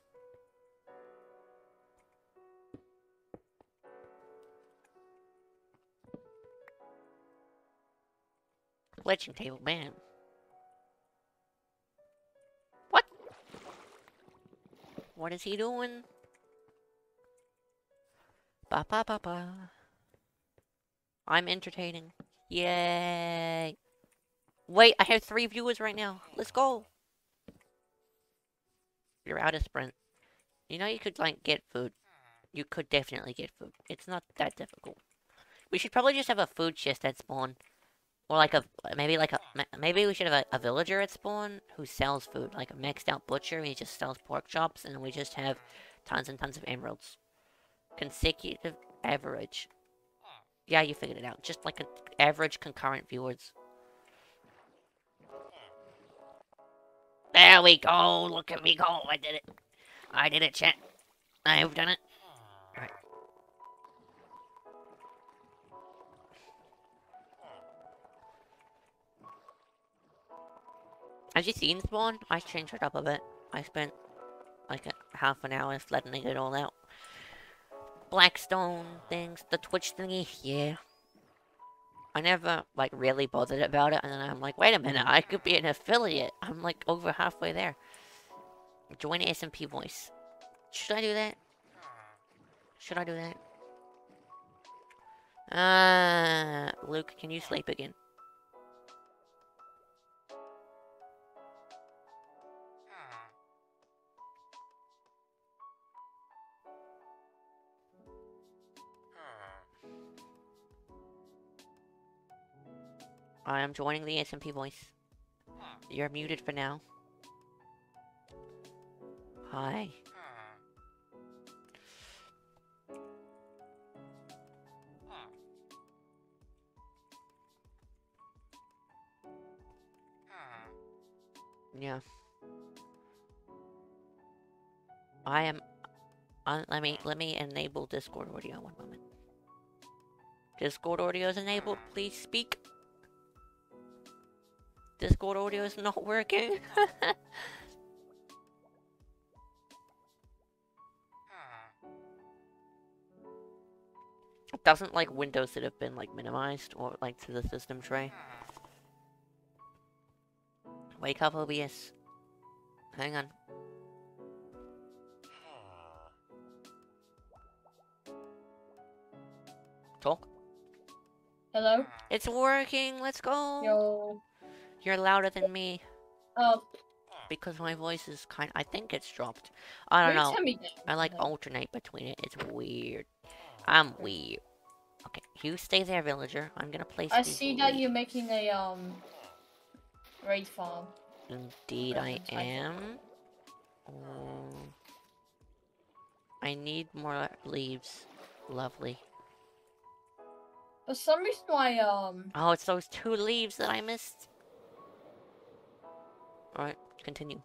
Fletching table, man. What? What is he doing? Ba ba ba ba. I'm entertaining. Yay! Wait, I have three viewers right now. Let's go. You're out of sprint. You know you could, like, get food. You could definitely get food. It's not that difficult. We should probably just have a food chest at spawn. Or like a, maybe like a, maybe we should have a, a villager at spawn who sells food. Like a maxed out butcher, he just sells pork chops, and we just have tons and tons of emeralds. Consecutive average. Yeah, you figured it out. Just like an average concurrent viewers. There we go. Look at me go. I did it. I did it, chat. I've done it. As you seen spawn, I changed it up a bit. I spent like a half an hour letting it all out. Blackstone things, the Twitch thingy, yeah. I never, like, really bothered about it, and then I'm like, wait a minute, I could be an affiliate. I'm, like, over halfway there. Join SMP voice. Should I do that? Should I do that? Uh, Luke, can you sleep again? I am joining the SMP voice. You're muted for now. Hi. Yeah. I am... Uh, let me, let me enable Discord audio one moment. Discord audio is enabled, please speak. Discord audio is not working. it hmm. doesn't like windows that have been like minimized or like to the system tray. Hmm. Wake up OBS. Hang on. Hmm. Talk. Hello? It's working, let's go! Yo. You're louder than me. Oh. Because my voice is kind I think it's dropped. I don't know. I like alternate between it. It's weird. I'm weird. Okay, you stay there, villager. I'm gonna place I see that you're making a, um... Raid farm. Indeed I am. Um, I need more leaves. Lovely. For some reason I, um... Oh, it's those two leaves that I missed. Alright, continue.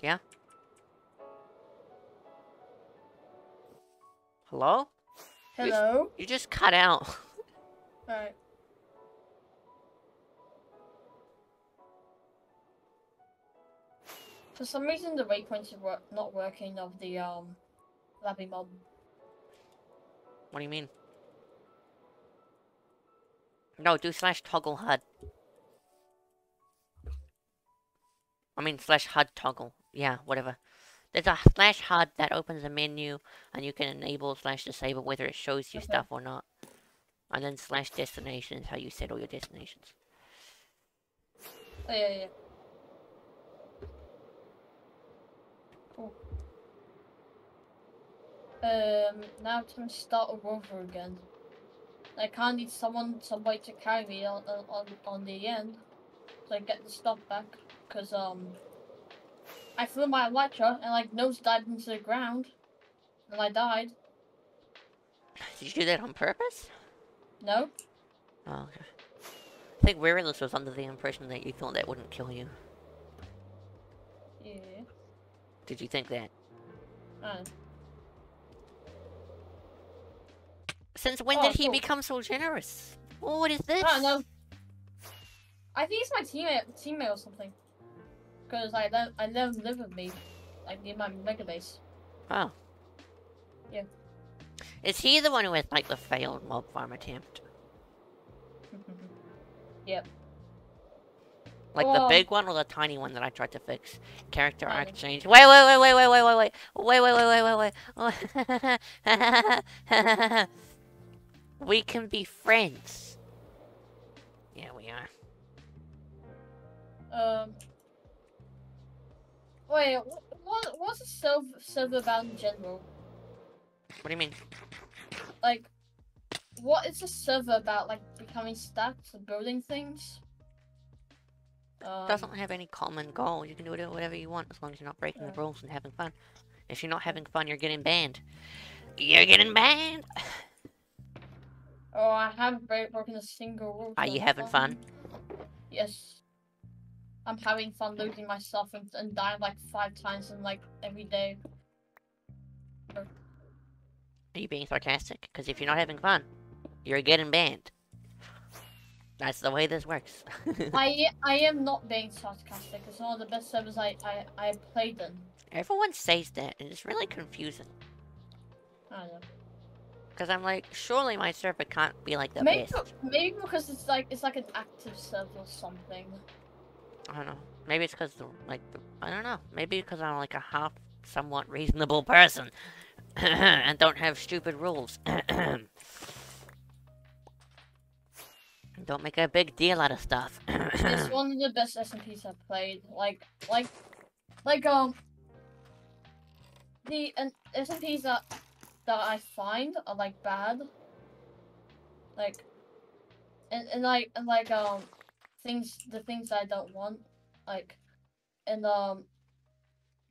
Yeah? Hello? Hello? You, you just cut out. Alright. For some reason the waypoints are not working of the um LabyMod. What do you mean? No, do slash toggle HUD. I mean slash HUD toggle. Yeah, whatever. There's a slash HUD that opens a menu and you can enable slash disable whether it shows you okay. stuff or not. And then slash destination is how you set all your destinations. Oh, yeah, yeah. Um, now time to start all over again. I can't need someone, somebody to carry me on on on the end, so I get the stuff back. Cause um, I threw my Elytra and like nose dived into the ground, and I died. Did you do that on purpose? No, Oh, okay. I think Weariless was under the impression that you thought that wouldn't kill you. yeah, Did you think that? uh, Since when Oh, did he cool. become so generous? Oh, what is this? I don't know. I think it's my teammate, teammate or something. Cause I let I let him live with me, like near my mega base. Oh. Yeah. Is he the one who had, like, the failed mob farm attempt? yep. Like the big one or the tiny one that I tried to fix? Character Tiny. arc change. Wait, wait, wait, wait, wait, wait, wait, wait, wait, wait, wait, wait, wait, wait. We can be friends. Yeah, we are. Um. Wait, what what's a server server about in general? What do you mean? Like, what is a server about? Like becoming stacks and building things. Um, doesn't have any common goal. You can do whatever you want as long as you're not breaking the rules and having fun. If you're not having fun, you're getting banned. You're getting banned. Oh, I haven't broken a single rule. Are you having fun? Yes. I'm having fun losing myself and, and dying like five times in like every day. Are you being sarcastic? Because if you're not having fun, you're getting banned. That's the way this works. I I am not being sarcastic. It's one of the best servers I I, I played in. Everyone says that, and it's really confusing. I don't know. Because I'm like, surely my server can't be like the maybe, best. maybe because it's like it's like an active server or something. I don't know. Maybe it's because like the, I don't know. Maybe because I'm like a half somewhat reasonable person and don't have stupid rules. don't make a big deal out of stuff. it's one of the best SMPs I've played. Like like like um the and SMPs that that I find are like bad. Like and, and like and like um things the things I don't want. Like and um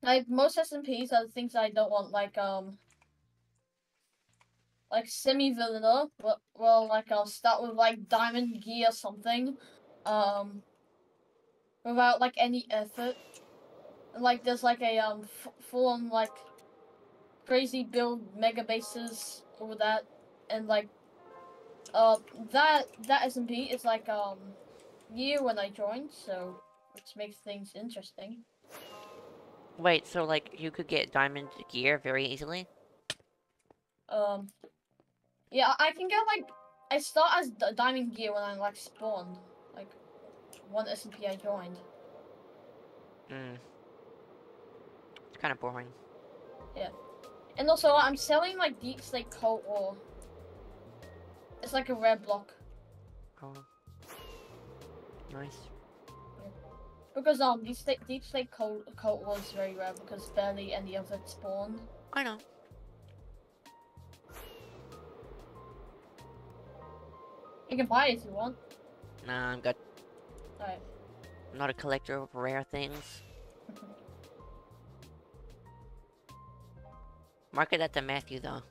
like most SMPs are the things I don't want, like um like semi vanilla. Well, well, like I'll start with like diamond gear or something, um, without like any effort. And, like there's like a um full on like crazy build mega bases all that, and like uh that that SMP is like um new when I joined, so which makes things interesting. Wait, so like you could get diamond gear very easily? Um, yeah, I can get like I start as d- diamond gear when I like spawned, like one SMP I joined. Hmm. It's kind of boring. And also, I'm selling like deepslate coal ore. It's like a rare block Oh. Nice. because um deepslate deep slate coal coal ore is very rare because barely any of it spawned. I know. You can buy it if you want. Nah, I'm good. Alright. I'm not a collector of rare things. Market at the Matthew, though.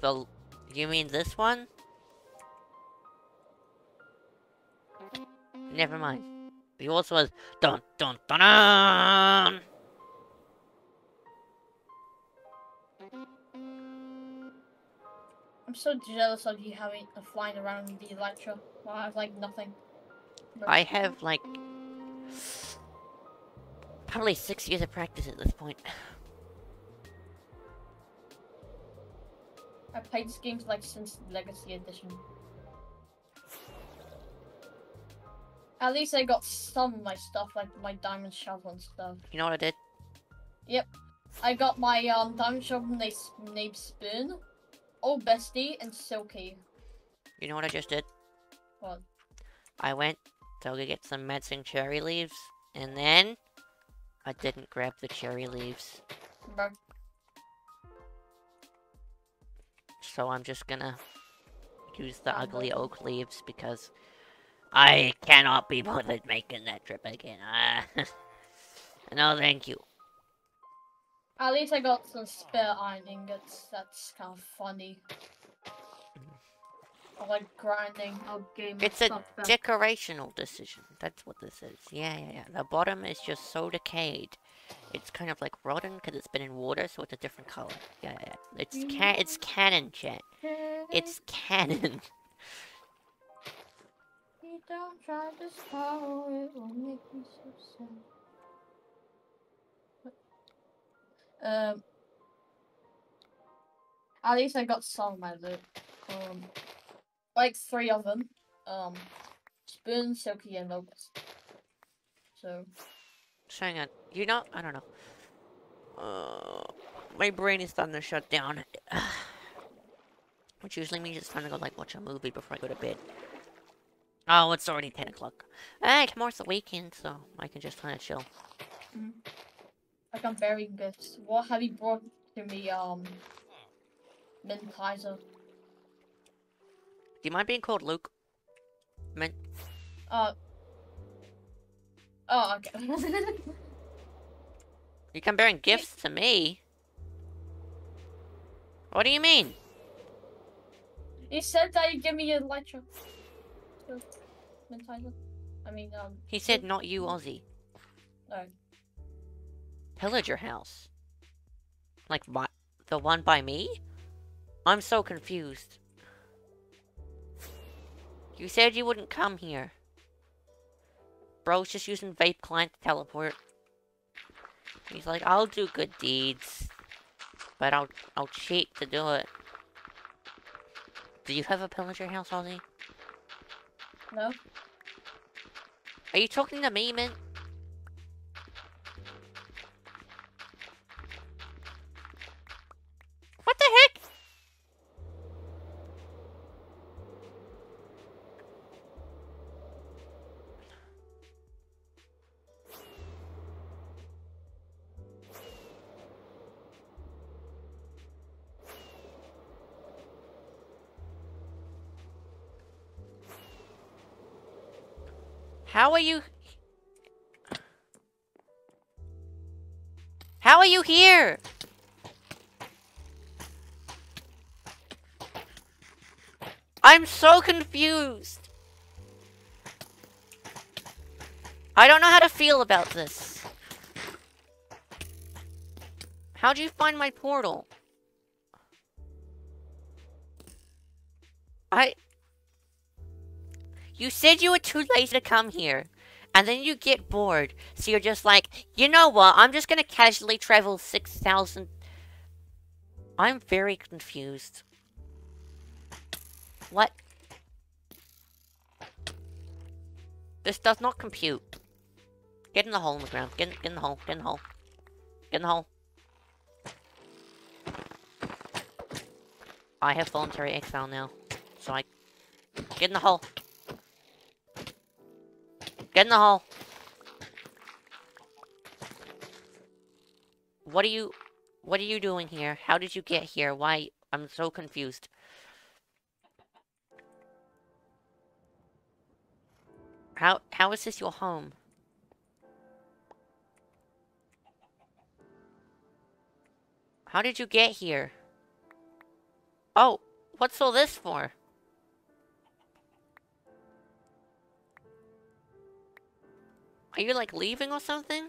So, you mean this one? Never mind. He also has dun dun dun dun. I'm so jealous of you having uh, flying around the while I have like nothing. But- I have like probably six years of practice at this point. I played this game like since Legacy Edition. At least I got some of my stuff, like my diamond shovel and stuff. You know what I did? Yep. I got my um diamond shovel named, named Spoon, Old Bestie, and Silky. You know what I just did? What? I went to go get some medicine cherry leaves, and then I didn't grab the cherry leaves. So I'm just gonna use the ugly oak leaves because I cannot be bothered making that trip again. Ah. no, thank you. At least I got some spare iron ingots. That's kind of funny. I like grinding game It's a decorational decision. That's what this is. Yeah, yeah, yeah. The bottom is just so decayed. It's kind of like rotten because it's been in water, so it's a different color. Yeah, yeah. yeah. It's ca- It's canon, chat. It's canon. You don't try to swallow it, will make me so sad. Um, at least I got some of my loot. Um, like three of them. Um, spoon, silky, and locust. So hang on. You know, I don't know. Uh, my brain is starting to shut down. Which usually means it's time to go like watch a movie before I go to bed. Oh, it's already 10 o'clock. Hey, tomorrow's the weekend, so I can just kind of chill. like I'm very gifts. What have you brought to me? Um, Mint Kaiser. Do you mind being called Luke? Mint. Uh. Oh, okay. You comparing gifts to me? What do you mean? You said that you give me a lecture. I mean, um, He said not you, Ozzy. no. Pillager house. Like my, the one by me? I'm so confused. You said you wouldn't come here. Bro's just using vape client to teleport. He's like, I'll do good deeds, but I'll I'll cheat to do it. Do you have a pillager house, Ozzy? No? Are you talking to me, man? How are you? How are you here? I'm so confused. I don't know how to feel about this. How'd you find my portal? You said you were too lazy to come here. And then you get bored. So you're just like, you know what? I'm just gonna casually travel 6,000... I'm very confused. What? This does not compute. Get in the hole in the ground. Get in, get in the hole. Get in the hole. Get in the hole. I have voluntary exile now. So I... Get in the hole. Get in the hole. What are you... What are you doing here? How did you get here? Why? I'm so confused. How how is this your home? How did you get here? Oh, what's all this for? Are you like leaving or something?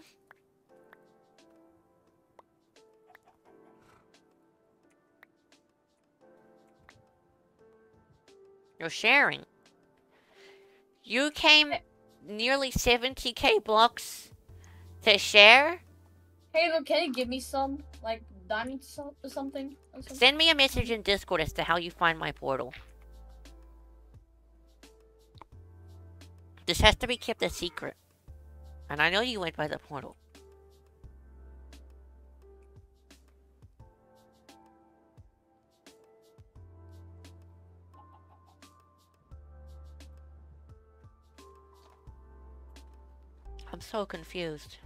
You're sharing. You came nearly 70k blocks to share? Hey, look, can you give me some, like, diamond so- or something? Or something? Send me a message in Discord as to how you find my portal. This has to be kept a secret. And I know you went by the portal. I'm so confused.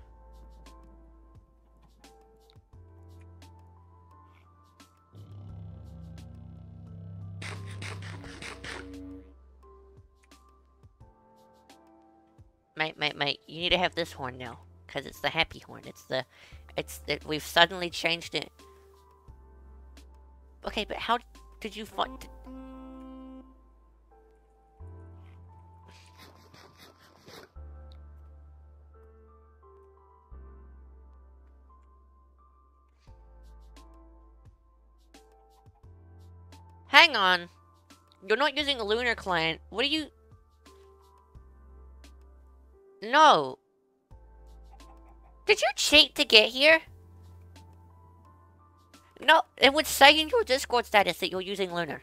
Mate, mate, mate. You need to have this horn now, because it's the happy horn. It's the, it's that we've suddenly changed it. Okay, but how did you find? Hang on. You're not using a lunar client. What are you... No. Did you cheat to get here? No, it would say in your Discord status that you're using Lunar.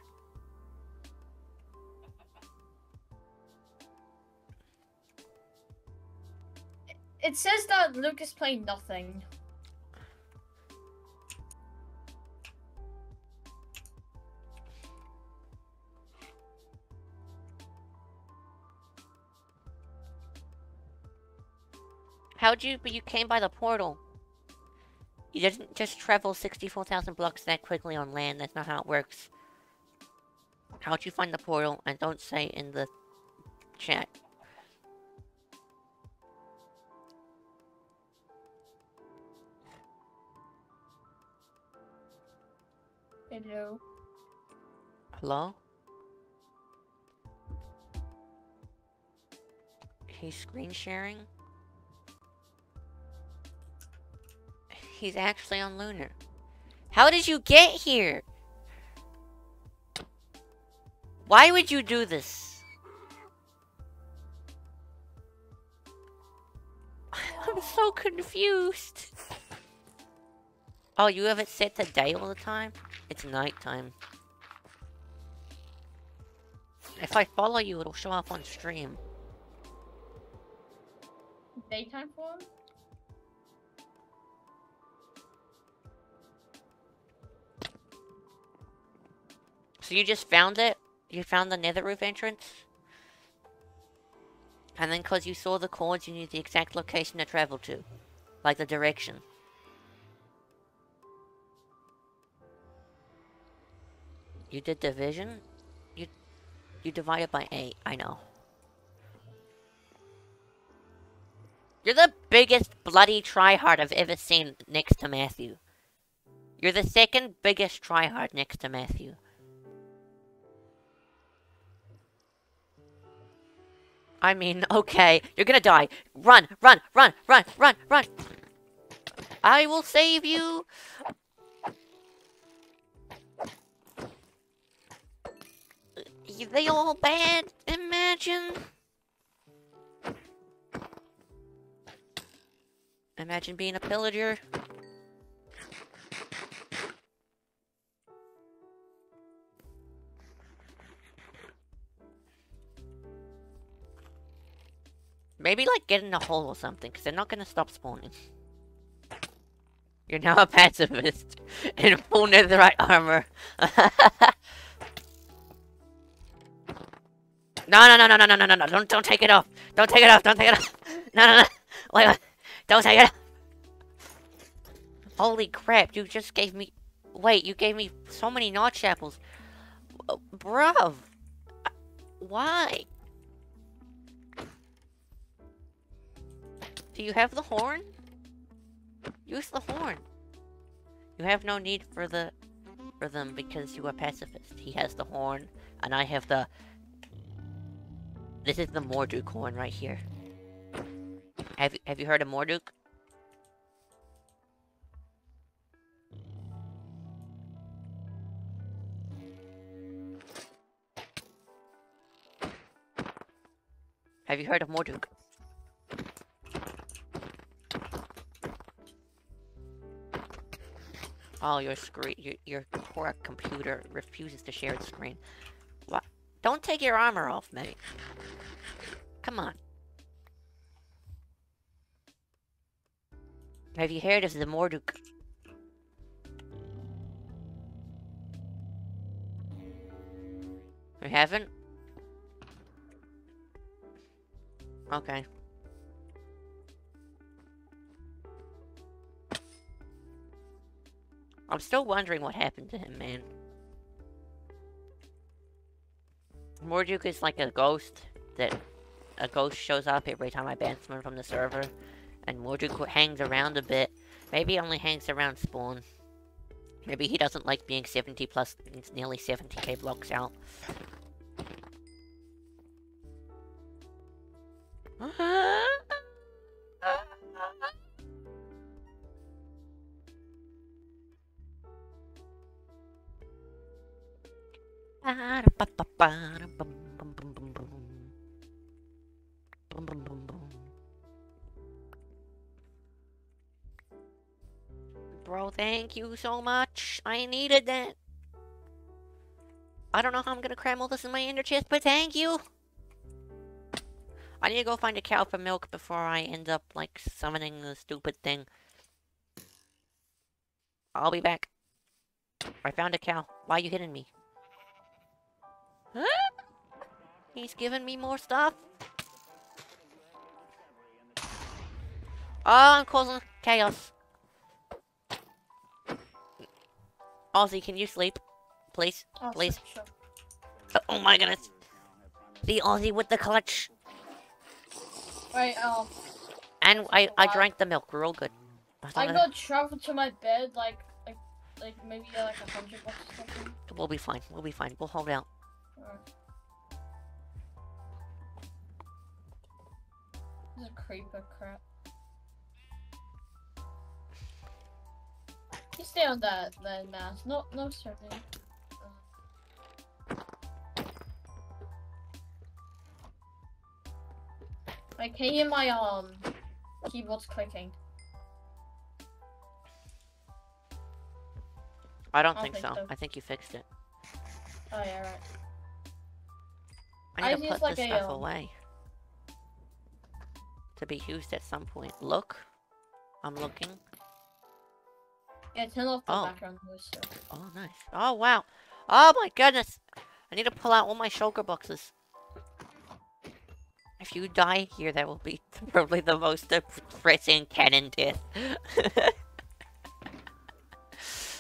It says that Luke is playing nothing. How'd you, but you came by the portal. You didn't just travel 64,000 blocks that quickly on land, that's not how it works. How'd you find the portal? And don't say in the chat. Hello. Hello? He's screen sharing? He's actually on Lunar. How did you get here? Why would you do this? I'm so confused. Oh, you have it set to day all the time? It's nighttime. If I follow you, it'll show up on stream. Daytime form? So you just found it? You found the nether roof entrance? And then because you saw the coords, you knew the exact location to travel to. Like the direction. You did division? You you divided by 8, I know. You're the biggest bloody tryhard I've ever seen next to Matthew. You're the second biggest tryhard next to Matthew. I mean, okay, you're gonna die. Run, run, run, run, run, run. I will save you. They all bad, imagine. Imagine being a pillager. Maybe, like, get in a hole or something, because they're not gonna stop spawning. You're now a pacifist in full netherite armor. no, no, no, no, no, no, no, no, no, don't, don't take it off. Don't take it off, don't take it off. No, no, no. Wait, wait. Don't take it off. Holy crap, you just gave me... Wait, you gave me so many notch apples. Bruv. Why? Do you have the horn? Use the horn. You have no need for the for them because you are pacifist. He has the horn, and I have the. This is the Morduk horn right here. Have you have you heard of Morduk? Have you heard of Morduk? Oh, your screen, your, your poor computer refuses to share its screen. What? Don't take your armor off, mate. Come on. Have you heard of the Morduk? You haven't? Okay. I'm still wondering what happened to him, man. Morduk is like a ghost that a ghost shows up every time I ban someone from the server, and qu- hangs around a bit. Maybe he only hangs around spawn. Maybe he doesn't like being 70 plus, it's nearly 70k blocks out. Bro, thank you so much. I needed that. I don't know how I'm gonna cram all this in my inner chest, but thank you. I need to go find a cow for milk before I end up, like, summoning the stupid thing. I'll be back. I found a cow. Why are you hitting me? Huh? He's giving me more stuff. Oh, I'm causing chaos. Ozzy, can you sleep? Please? Oh, Please. sure, Oh, oh my goodness. The Aussie with the clutch. sure. Wait, um, And I, I Wow. drank the milk. We're all good. As I long got travel to my bed like, like, like maybe uh, like a hundred bucks or something. we'll be fine. We'll be fine. We'll hold out. Is a creeper crap. You stay on that that mask. No no serving. I can hear my um keyboard's clicking. I don't I think think so. so. I think you fixed it. Oh yeah right. I I need to put like this stuff um, away. To be used at some point. Look. I'm looking. Yeah, turn off the Oh. background noise. So. Oh, nice. Oh, wow. Oh, my goodness. I need to pull out all my shulker boxes. If you die here, that will be probably the most depressing canon death.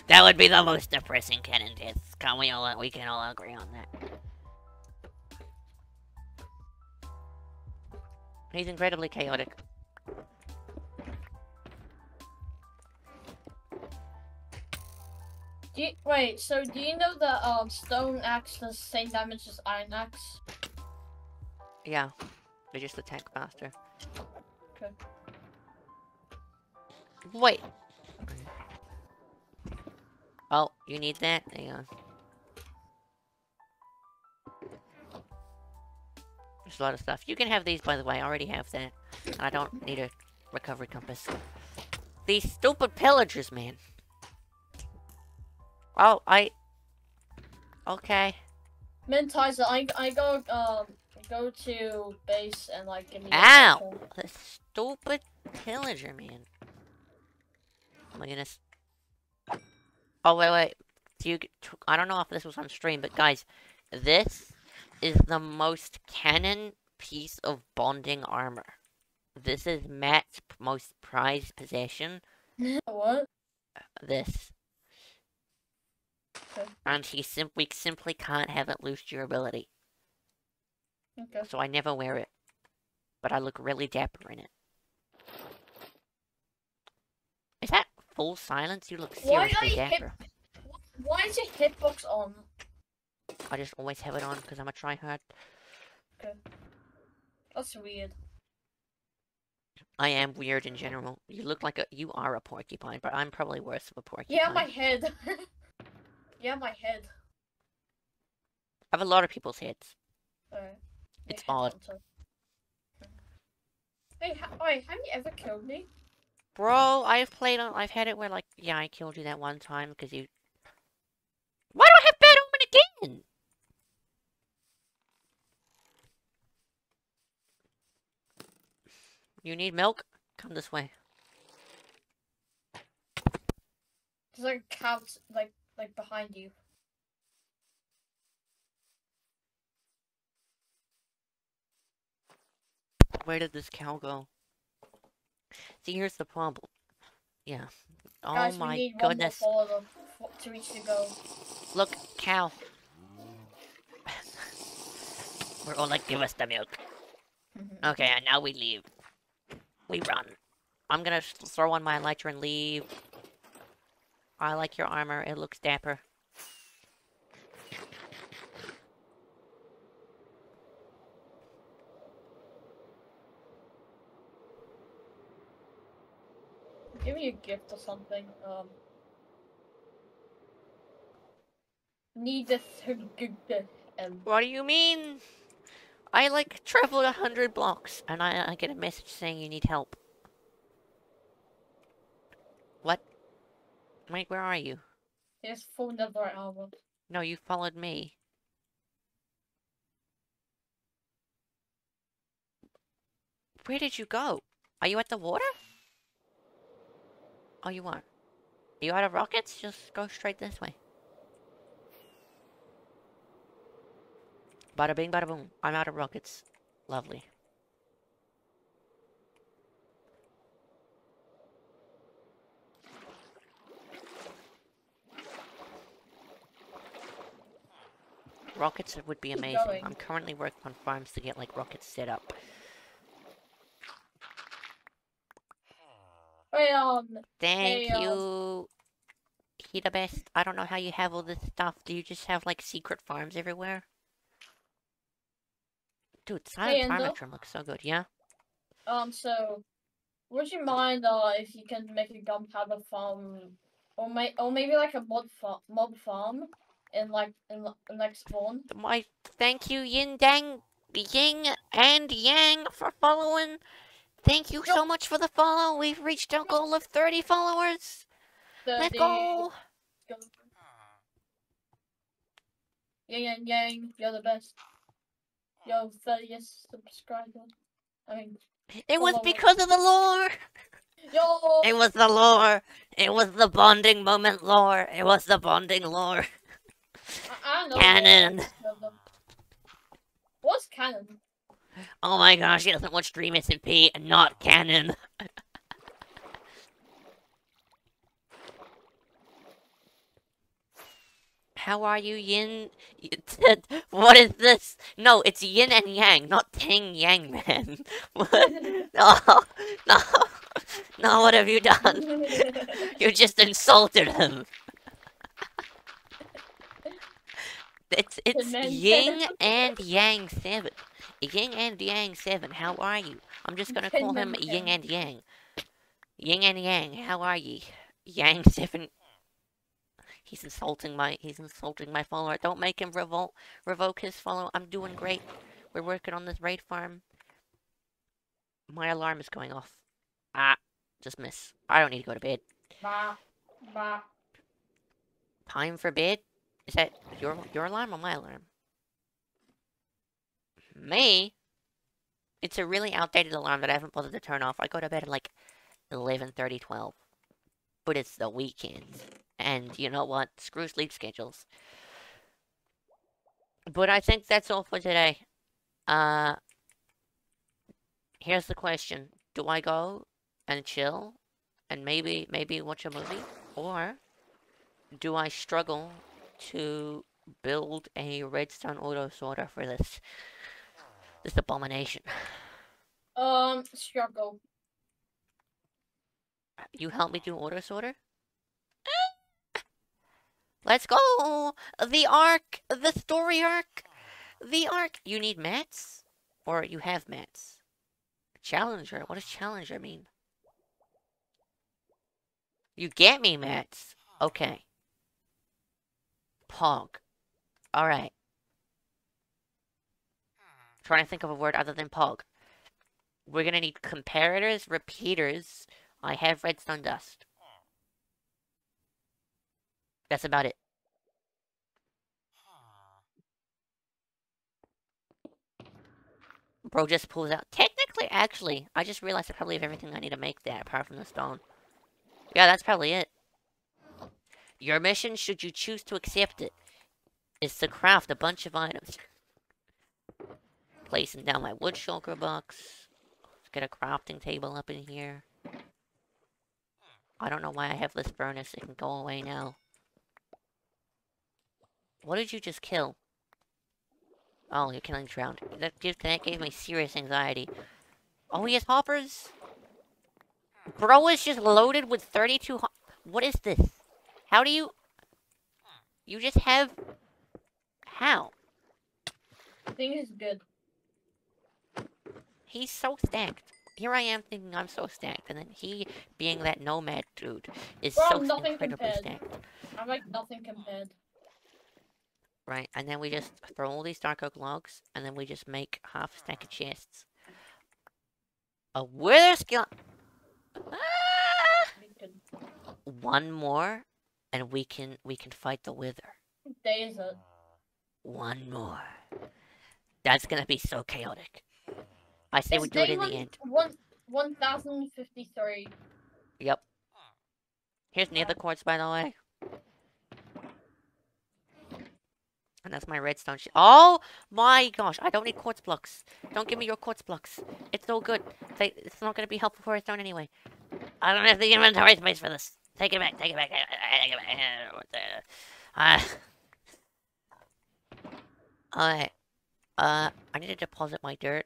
that would be the most depressing canon death. Can we all we can all agree on that? He's incredibly chaotic. You, wait, so do you know that um stone axe does the same damage as iron axe? Yeah, they just attack faster. Okay. Wait. Oh, you need that? Hang on. A lot of stuff. You can have these, by the way. I already have that. I don't need a recovery compass. These stupid pillagers, man. Oh, I... Okay. Mintizer, I I go um go to base and like give me. Ow! The stupid pillager, man. Oh my goodness. Oh, wait, wait. Do you, I don't know if this was on stream, but guys, this is the most canon piece of bonding armor. This is Matt's most prized possession. What? This. Okay. And he simply simply can't have it lose durability, Okay. so I never wear it. But I look really dapper in it. Is that full silence? You look Why are seriously hip- dapper. Why is your hitbox on? I just always have it on because I'm a tryhard. That's weird. I am weird in general. You look like a you are a porcupine, but I'm probably worse of a porcupine. Yeah, my head. yeah, my head. I have a lot of people's heads. Oh, Alright. It's odd. on. Hmm. Hey, ha- wait, have you ever killed me? Bro, I've played on I've had it where like yeah, I killed you that one time because you Why do I have bad omen again? You need milk? Come this way. There's like a couch like like behind you. Where did this cow go? See, here's the problem. Yeah. Oh Guys, my need goodness. one more follower for- to reach the goal. Look, cow. We're all like, give us the milk. Mm-hmm. Okay, and now we leave. We run. I'm gonna throw on my elytra and leave. I like your armor. It looks dapper. Give me a gift or something. Um. Need this um, What do you mean? I like traveled a hundred blocks, and I, I get a message saying you need help. What? Wait, where are you? Here's full nether armor. No, you followed me. Where did you go? Are you at the water? Oh, you are. Are you out of rockets? Just go straight this way. Bada bing, bada boom. I'm out of rockets. Lovely. Rockets would be amazing. I'm currently working on farms to get like rockets set up. Thank you. He the best. I don't know how you have all this stuff. Do you just have like secret farms everywhere? Dude, Silent Hey. Looks so good, yeah? um, so, would you mind, uh, if you can make a gunpowder farm, or may, or maybe like a mob farm, mob farm, in like, in, the- in like spawn? My thank you, Yin Dang, Ying and Yang for following. Thank you so much for the follow. We've reached our goal of 30 followers. Let's go. Yang yang yang, you're the best. Yo, 30th subscriber. I mean, It was because of the lore. yo! It was the lore. It was the bonding moment lore. It was the bonding lore. I, I know. Canon. What's canon? Oh my gosh, he doesn't watch Dream SMP and not canon. How are you, Yin? What is this? No, it's Yin and Yang, not Ting Yang, man. What? No, no, no, what have you done? You just insulted him. It's it's Yin and Yang Seven. Yin and Yang Seven. How are you? I'm just gonna call him Yin and Yang. Yin and Yang. How are ye? Yang Seven. He's insulting my he's insulting my follower. Don't make him revolt revoke his follow. I'm doing great. We're working on this raid farm. My alarm is going off. Ah, just miss. I don't need to go to bed. Bah, bah. Time for bed? Is that your your alarm or my alarm? Me? It's a really outdated alarm that I haven't bothered to turn off. I go to bed at like 11, 30, 12. But it's the weekend. And you know what? Screw sleep schedules. But I think that's all for today. Uh, here's the question. Do I go and chill and maybe, maybe watch a movie? Or do I struggle to build a redstone auto sorter for this this abomination? Um, struggle. You help me do auto sorter? Let's go! The arc! The story arc! The arc! You need mats? Or you have mats? Challenger? What does challenger mean? You get me, mats. Okay. Pog. Alright. Trying to think of a word other than pog. We're gonna need comparators, repeaters. I have redstone dust. That's about it. Bro just pulls out. Technically, actually, I just realized I probably have everything I need to make that apart from the stone. Yeah, that's probably it. Your mission, should you choose to accept it, is to craft a bunch of items. Placing down my wood shulker box. Let's get a crafting table up in here. I don't know why I have this furnace. It can go away now. What did you just kill? Oh, you're killing drowned. That gives that gave me serious anxiety. Oh, he has hoppers. Bro is just loaded with 32 What is this? How do you... You just have... How? I think it's good. He's so stacked. Here I am thinking I'm so stacked, and then he, being that nomad dude, is Bro, so incredibly compared. stacked. I'm like nothing compared. Right, and then we just throw all these dark oak logs, and then we just make half a stack of chests. A wither skull. Ah! One more, and we can we can fight the wither. it? One more. That's gonna be so chaotic. I say It's we do it in one, the end. One one thousand fifty three. Yep. Here's nether quartz, by the way. And that's my redstone shit. Oh my gosh, I don't need quartz blocks. Don't give me your quartz blocks. It's no good. They, it's not going to be helpful for redstone anyway. I don't have the inventory space for this. Take it back, take it back. Take it back. Uh, Alright. Uh, I need to deposit my dirt.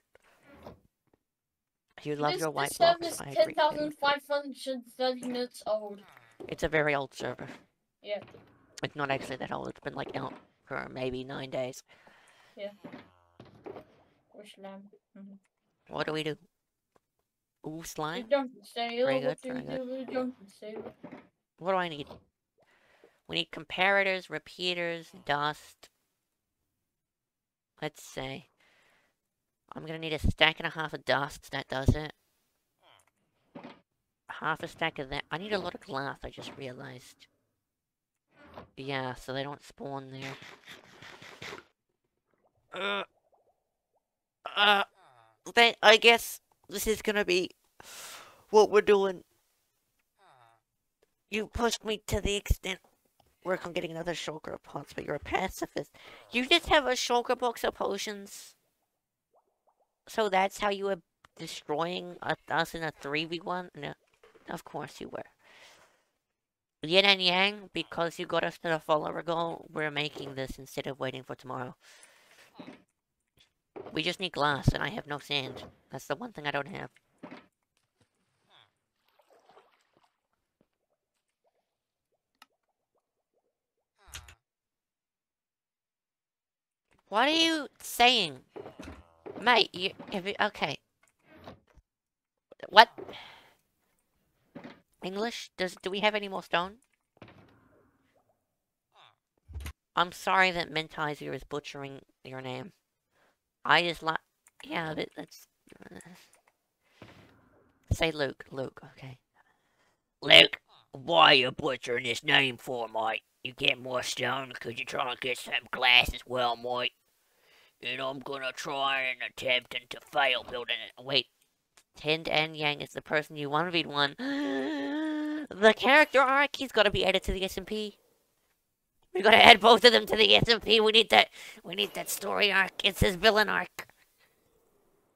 You love this, your white this blocks. server is I ten appreciate thousand it. five hundred thirty minutes old. It's a very old server. Yeah. It's not actually that old. It's been like out for maybe nine days. Wish lamb. Mhm. What do we do? Ooh, slime? Very good, very do with the jungle sale? What do I need? We need comparators, repeaters, dust. Let's say. I'm gonna need a stack and a half of dust. That does it. Half a stack of that. I need a lot of glass, I just realized. Yeah, so they don't spawn there. Uh, uh, then I guess this is gonna be what we're doing. You pushed me to the extent work on getting another shulker of pots, but you're a pacifist. You just have a shulker box of potions. So that's how you were destroying us in a 3v1? No, of course you were. Yin and Yang, because you got us to the follower goal, we're making this instead of waiting for tomorrow. We just need glass, and I have no sand. That's the one thing I don't have. What are you saying? Mate, you, have you, okay. What? English? Does, do we have any more stone? I'm sorry that Mentizer is butchering your name. I just like, yeah, that, that's, uh, say Luke, Luke, okay. Luke, why you butchering this name for, mate? You get more stone, could you try and get some glass as well, mate? And I'm gonna try and attempt and to fail building it. Wait, Tind and Yang is the person you 1v1. the character arc, he's gotta be added to the SMP. We gotta add both of them to the SMP. We need that. We need that story arc. It's his villain arc.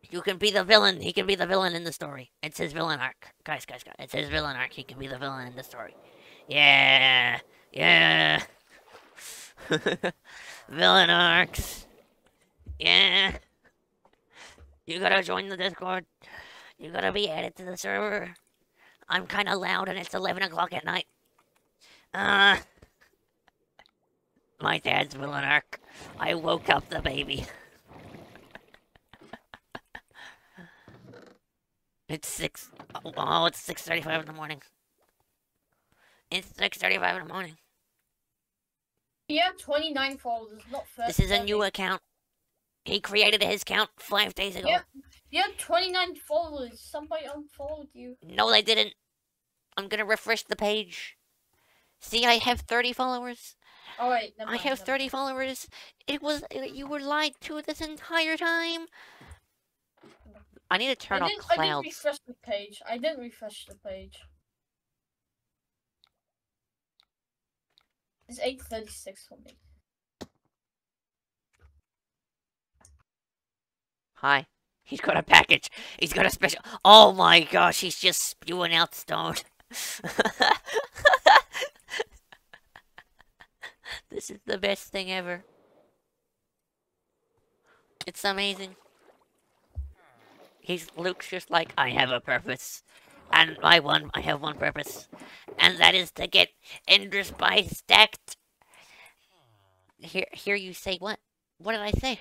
You can be the villain. He can be the villain in the story. It's his villain arc, guys, guys, guys. It's his villain arc. He can be the villain in the story. Yeah, yeah. villain arcs. Yeah. You gotta join the Discord. You gotta be added to the server. I'm kinda loud and it's 11 o'clock at night. Uh. My dad's arc. I woke up the baby. it's six. Oh, it's six thirty-five in the morning. It's six thirty-five in the morning. Yeah, twenty nine followers, not thirty. This is a new account. He created his account five days ago. Yep. Yeah, twenty nine followers. Somebody unfollowed you. No, they didn't. I'm gonna refresh the page. See, I have 30 followers. Never I mind, have never 30 followers. It was uh, you were lied to this entire time. I need to turn off didn't, I didn't refresh the page. I didn't refresh the page. It's eight thirty six for me. Hi. He's got a package. He's got a special. Oh my gosh, he's just spewing out stone. this is the best thing ever. It's amazing. He's Luke's just like I have a purpose, and I one I have one purpose, and that is to get Ender Spice stacked. Here, here you say what? What did I say?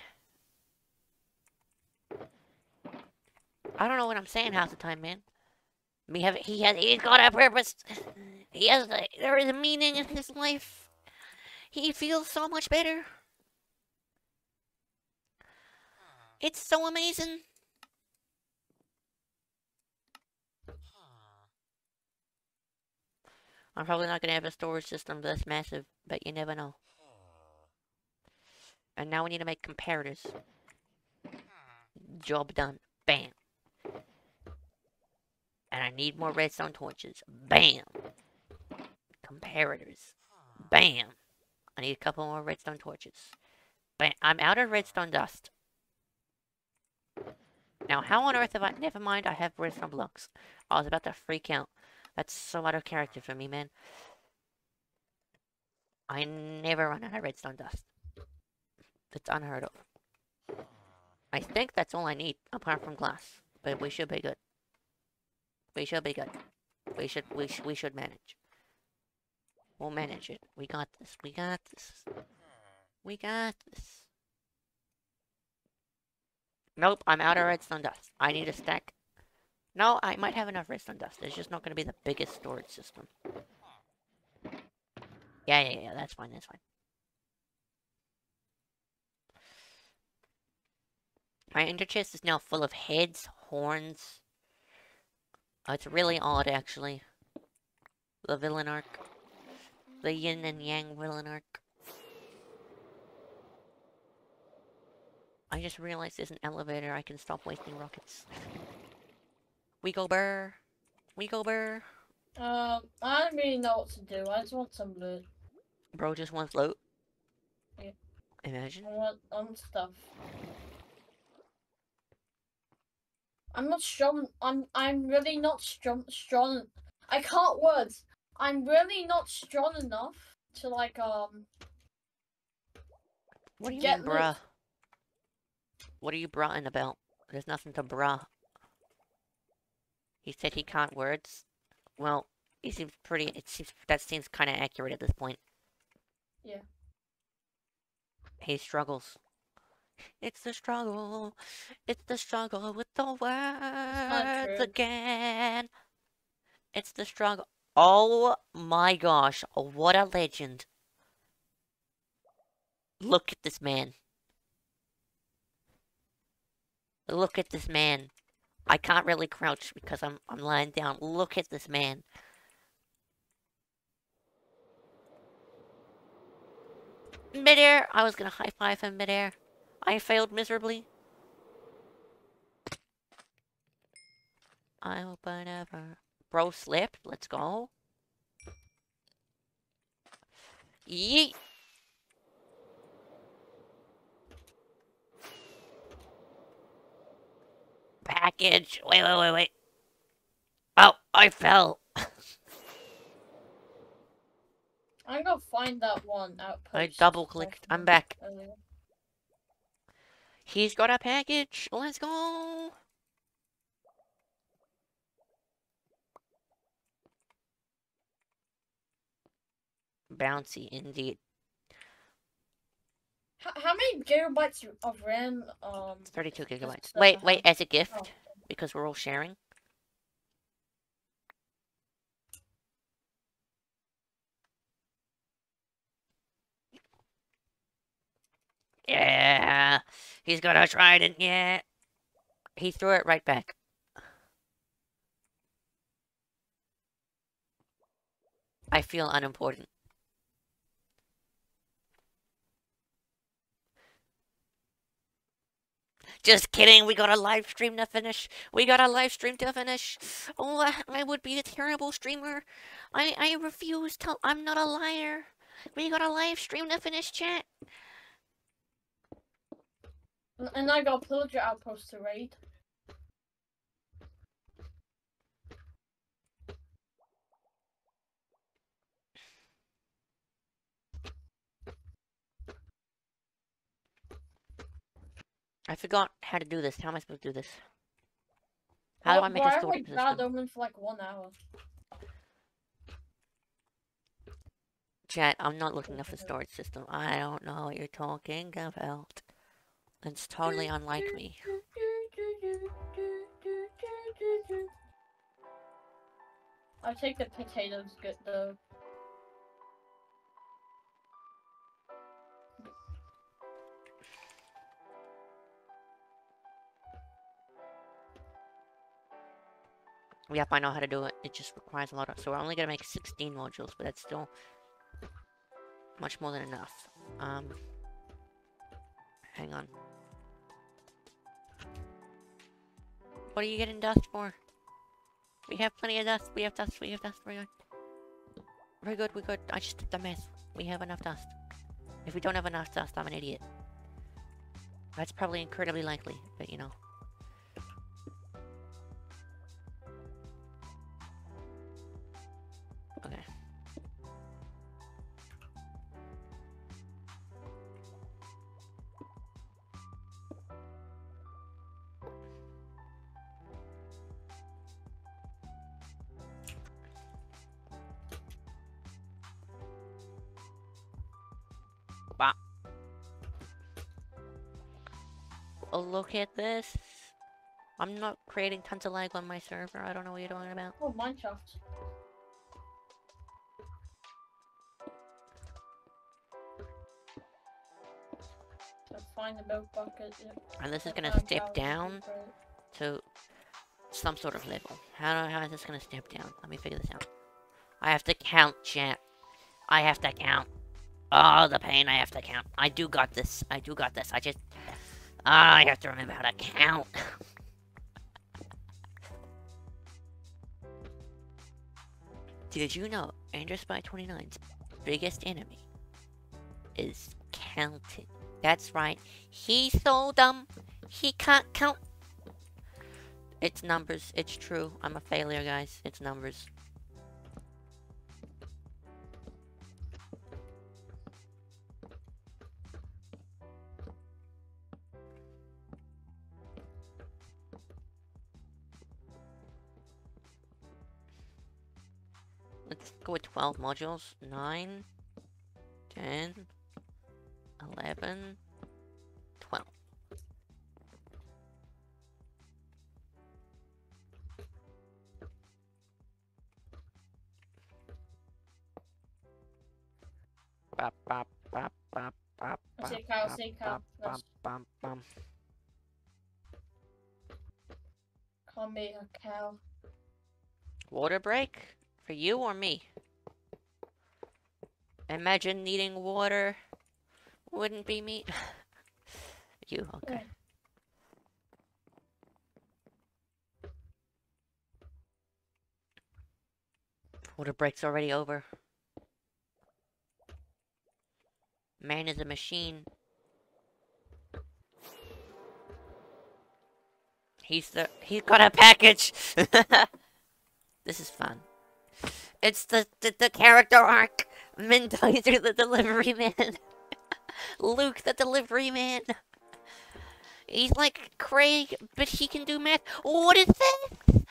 I don't know what I'm saying half the time, man. Me have he has he's got a purpose. He has a, there is a meaning in his life. He feels so much better. It's so amazing. I'm probably not gonna have a storage system this massive, but you never know. And now we need to make comparators. Job done. Bam. And I need more redstone torches. Bam. Comparators. Bam. I need a couple more redstone torches. Bam. I'm out of redstone dust. Now, how on earth have I... Never mind, I have redstone blocks. I was about to freak out. That's so out of character for me, man. I never run out of redstone dust. That's unheard of. I think that's all I need, apart from glass. But we should be good. We should be good. We should we sh we should manage. We'll manage it. We got this. We got this. We got this. Nope, I'm out of redstone dust. I need a stack. No, I might have enough redstone dust. It's just not going to be the biggest storage system. Yeah, yeah, yeah, that's fine, that's fine. My ender chest is now full of heads, horns. Oh, it's really odd, actually. The villain arc. The yin and yang villain arc. I just realized there's an elevator. I can stop wasting rockets. we go burr. We go burr. Um, I don't really know what to do. I just want some loot. Bro just wants loot. Yeah. Imagine. I want um stuff. I'm not strong. I'm I'm really not strong. Strong. I can't words. I'm really not strong enough to like um. What do you mean, bruh? What are you brahing about? There's nothing to bruh. He said he can't words. Well, he seems pretty. It seems that seems kind of accurate at this point. Yeah. He struggles. It's the struggle. It's the struggle with the words again. It's the struggle. Oh my gosh, what a legend. Look at this man. Look at this man. I can't really crouch because I'm I'm lying down. Look at this man. Midair. I was gonna high five him midair. I failed miserably. I hope I never. Bro slipped. Let's go. Yeet. Package. Wait, wait, wait, wait. Oh, I fell. I'm gonna find that one outpost. I double clicked. I'm back. earlier. He's got a package. Let's go. Bouncy indeed. How, how many gigabytes of RAM? Um. 32 gigabytes. Wait, wait, as a gift, Oh, because we're all sharing. Yeah, he's got a trident, yeah. He threw it right back. I feel unimportant. Just kidding, we got a live stream to finish. We got a live stream to finish. Oh, I- I would be a terrible streamer. I, I refuse to, I'm not a liar. We got a live stream to finish, chat. And- I got pillager outpost to raid. I forgot how to do this. How am I supposed to do this? How Well, do I make a had, storage like, bad system? omen for like one hour. Chat, I'm not looking up for storage system. I don't know what you're talking about. It's totally unlike me. I'll take the potatoes good though. Yep, I know how to do it. It just requires a lot of... So we're only gonna make 16 modules, but that's still... Much more than enough. Um... Hang on. What are you getting dust for? We have plenty of dust. We have dust. We have dust. We're good. We're good. We're good. I just did the math. We have enough dust. If we don't have enough dust, I'm an idiot. That's probably incredibly likely, but you know. Creating tons of lag on my server. I don't know what you're talking about. Oh, Minecraft. So find the milk bucket. And this is gonna step down to some sort of level. How, how is this gonna step down? Let me figure this out. I have to count, chat. I have to count. Oh, the pain. I have to count. I do got this. I do got this. I just... Ah, I have to remember how to count. Did you know EnderSpy 29's biggest enemy is counting? That's right. He's so dumb. He can't count. It's numbers. It's true. I'm a failure, guys. It's numbers. With 12 modules. 9, 10, 11, 12. Bop, bop, bop, bop, bop, I say bop, cow, bop, say cow. bop, That's bop, bop. call me a cow. Water break? For you or me? Imagine needing water. Wouldn't be me. you, okay. Water break's already over. Man is a machine. He's the he's got a package. this is fun. It's the the, the character arc. Mendoza the delivery man. Luke the delivery man. He's like Craig, but he can do math. What is this?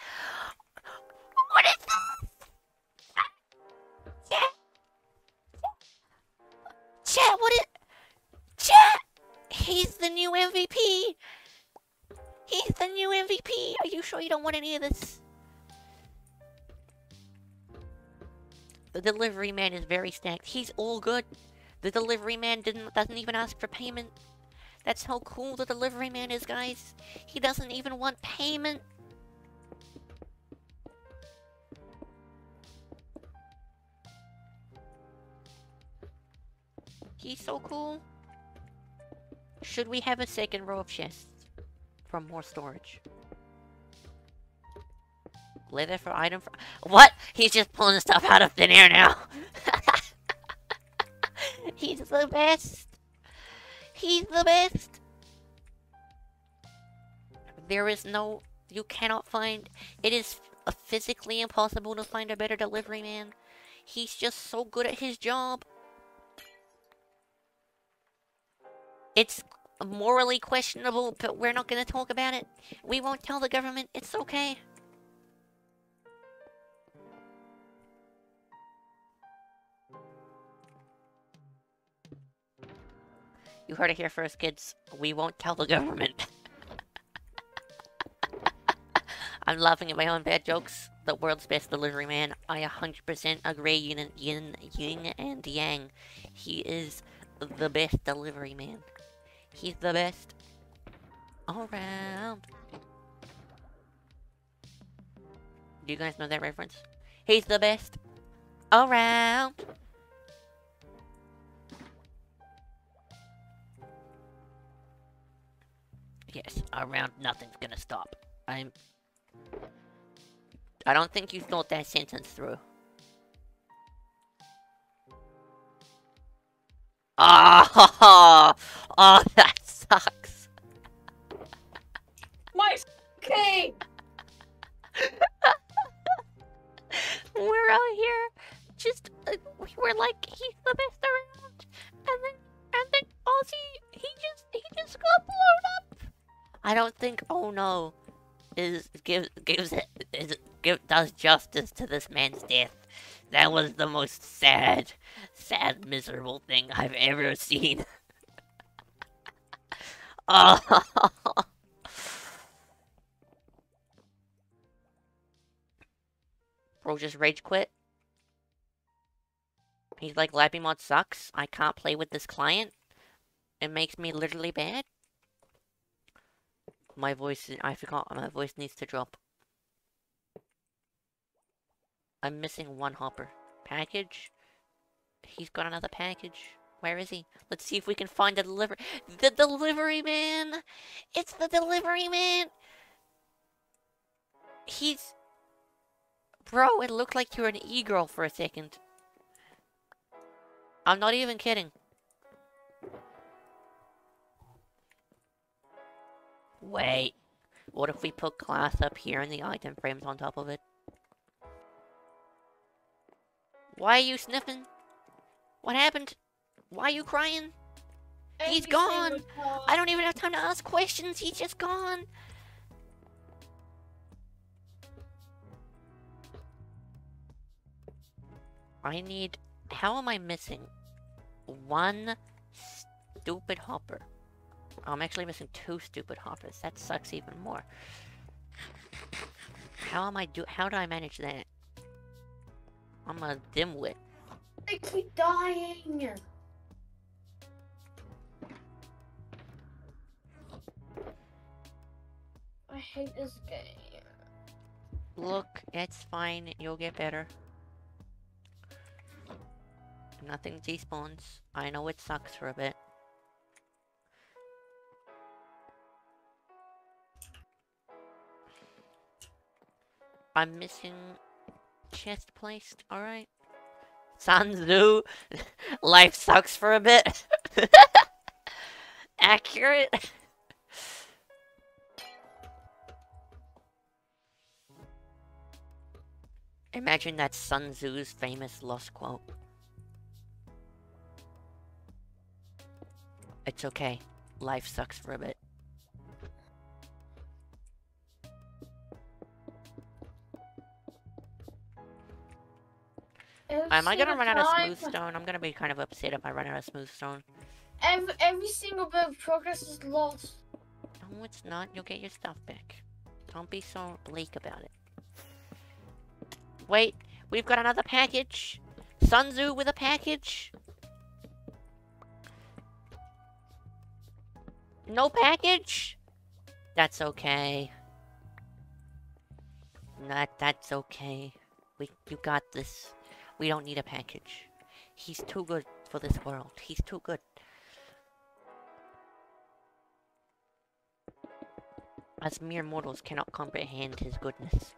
What is this? Chat. Chat, what is... Chat! He's the new MVP! He's the new MVP! Are you sure you don't want any of this? The delivery man is very stacked. He's all good. The delivery man didn't doesn't even ask for payment. That's how cool the delivery man is, guys. He doesn't even want payment. He's so cool. Should we have a second row of chests for more storage? Leather for item for what? He's just pulling stuff out of thin air now. He's the best. He's the best. There is no. You cannot find. It is physically impossible to find a better delivery man. He's just so good at his job. It's morally questionable, but we're not gonna talk about it. We won't tell the government. It's okay. You heard it here first, kids. We won't tell the government. I'm laughing at my own bad jokes. The world's best delivery man. I 100% agree. Yin, yin, yin and yang. He is the best delivery man. He's the best. All around. Do you guys know that reference? He's the best. All around. Yes, around nothing's gonna stop. I'm... I don't think you thought that sentence through. Oh, oh that sucks. My okay. We're out here, just uh, we were like he's the best around, and then and then Ozzy he just he just got blown up. I don't think oh no is gives gives it is give does justice to this man's death. That was the most sad, sad, miserable thing I've ever seen. oh. Bro just rage quit. He's like, LabyMod sucks. I can't play with this client. It makes me literally bad. My voice, I forgot, my voice needs to drop. I'm missing one hopper. Package? He's got another package. Where is he? Let's see if we can find the delivery. The delivery man! It's the delivery man! He's... Bro, it looked like you were an e-girl for a second. I'm not even kidding. Wait. What if we put glass up here and the item frames on top of it? Why are you sniffing? What happened? Why are you crying? He's gone. I don't even have time to ask questions. He's just gone. I need... How am I missing one stupid hopper? Oh, I'm actually missing two stupid hoppers. That sucks even more. How am I do- How do I manage that? I'm a dimwit. I keep dying. I hate this game. Look, it's fine. You'll get better. Nothing despawns. I know it sucks for a bit. I'm missing chest placed, alright. Sanzu, life sucks for a bit. Accurate. Imagine that Sun Tzu's famous lost quote. It's okay. Life sucks for a bit. Am um, I gonna run out of smooth stone? I'm gonna be kind of upset if I run out of smooth stone. Every, every single bit of progress is lost. No, it's not. You'll get your stuff back. Don't be so bleak about it. Wait, we've got another package. Sunzu with a package. No package? That's okay. That that's okay. We you got this. We don't need a package. He's too good for this world. He's too good. As mere mortals cannot comprehend his goodness.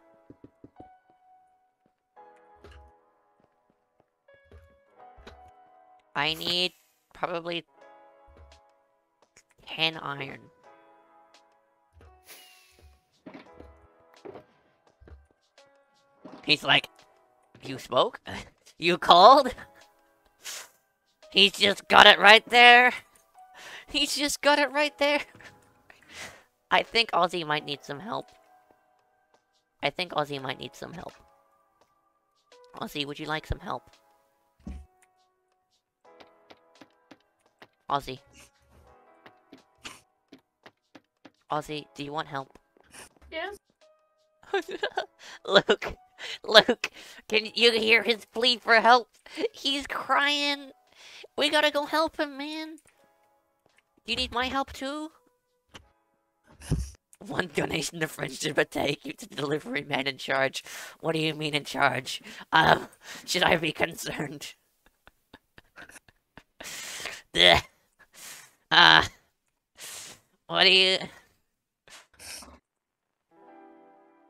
I need probably 10 iron. He's like, you spoke? You called? He's just got it right there. He's just got it right there. I think Ozzy might need some help. I think Ozzy might need some help. Ozzy, would you like some help? Ozzy. Ozzy, do you want help? Yes. Luke, Luke, can you hear his plea for help? He's crying. We gotta go help him, man. Do you need my help too? One donation to friendship would take you to the delivery man in charge. What do you mean in charge? Um, should I be concerned? Uh, what do you...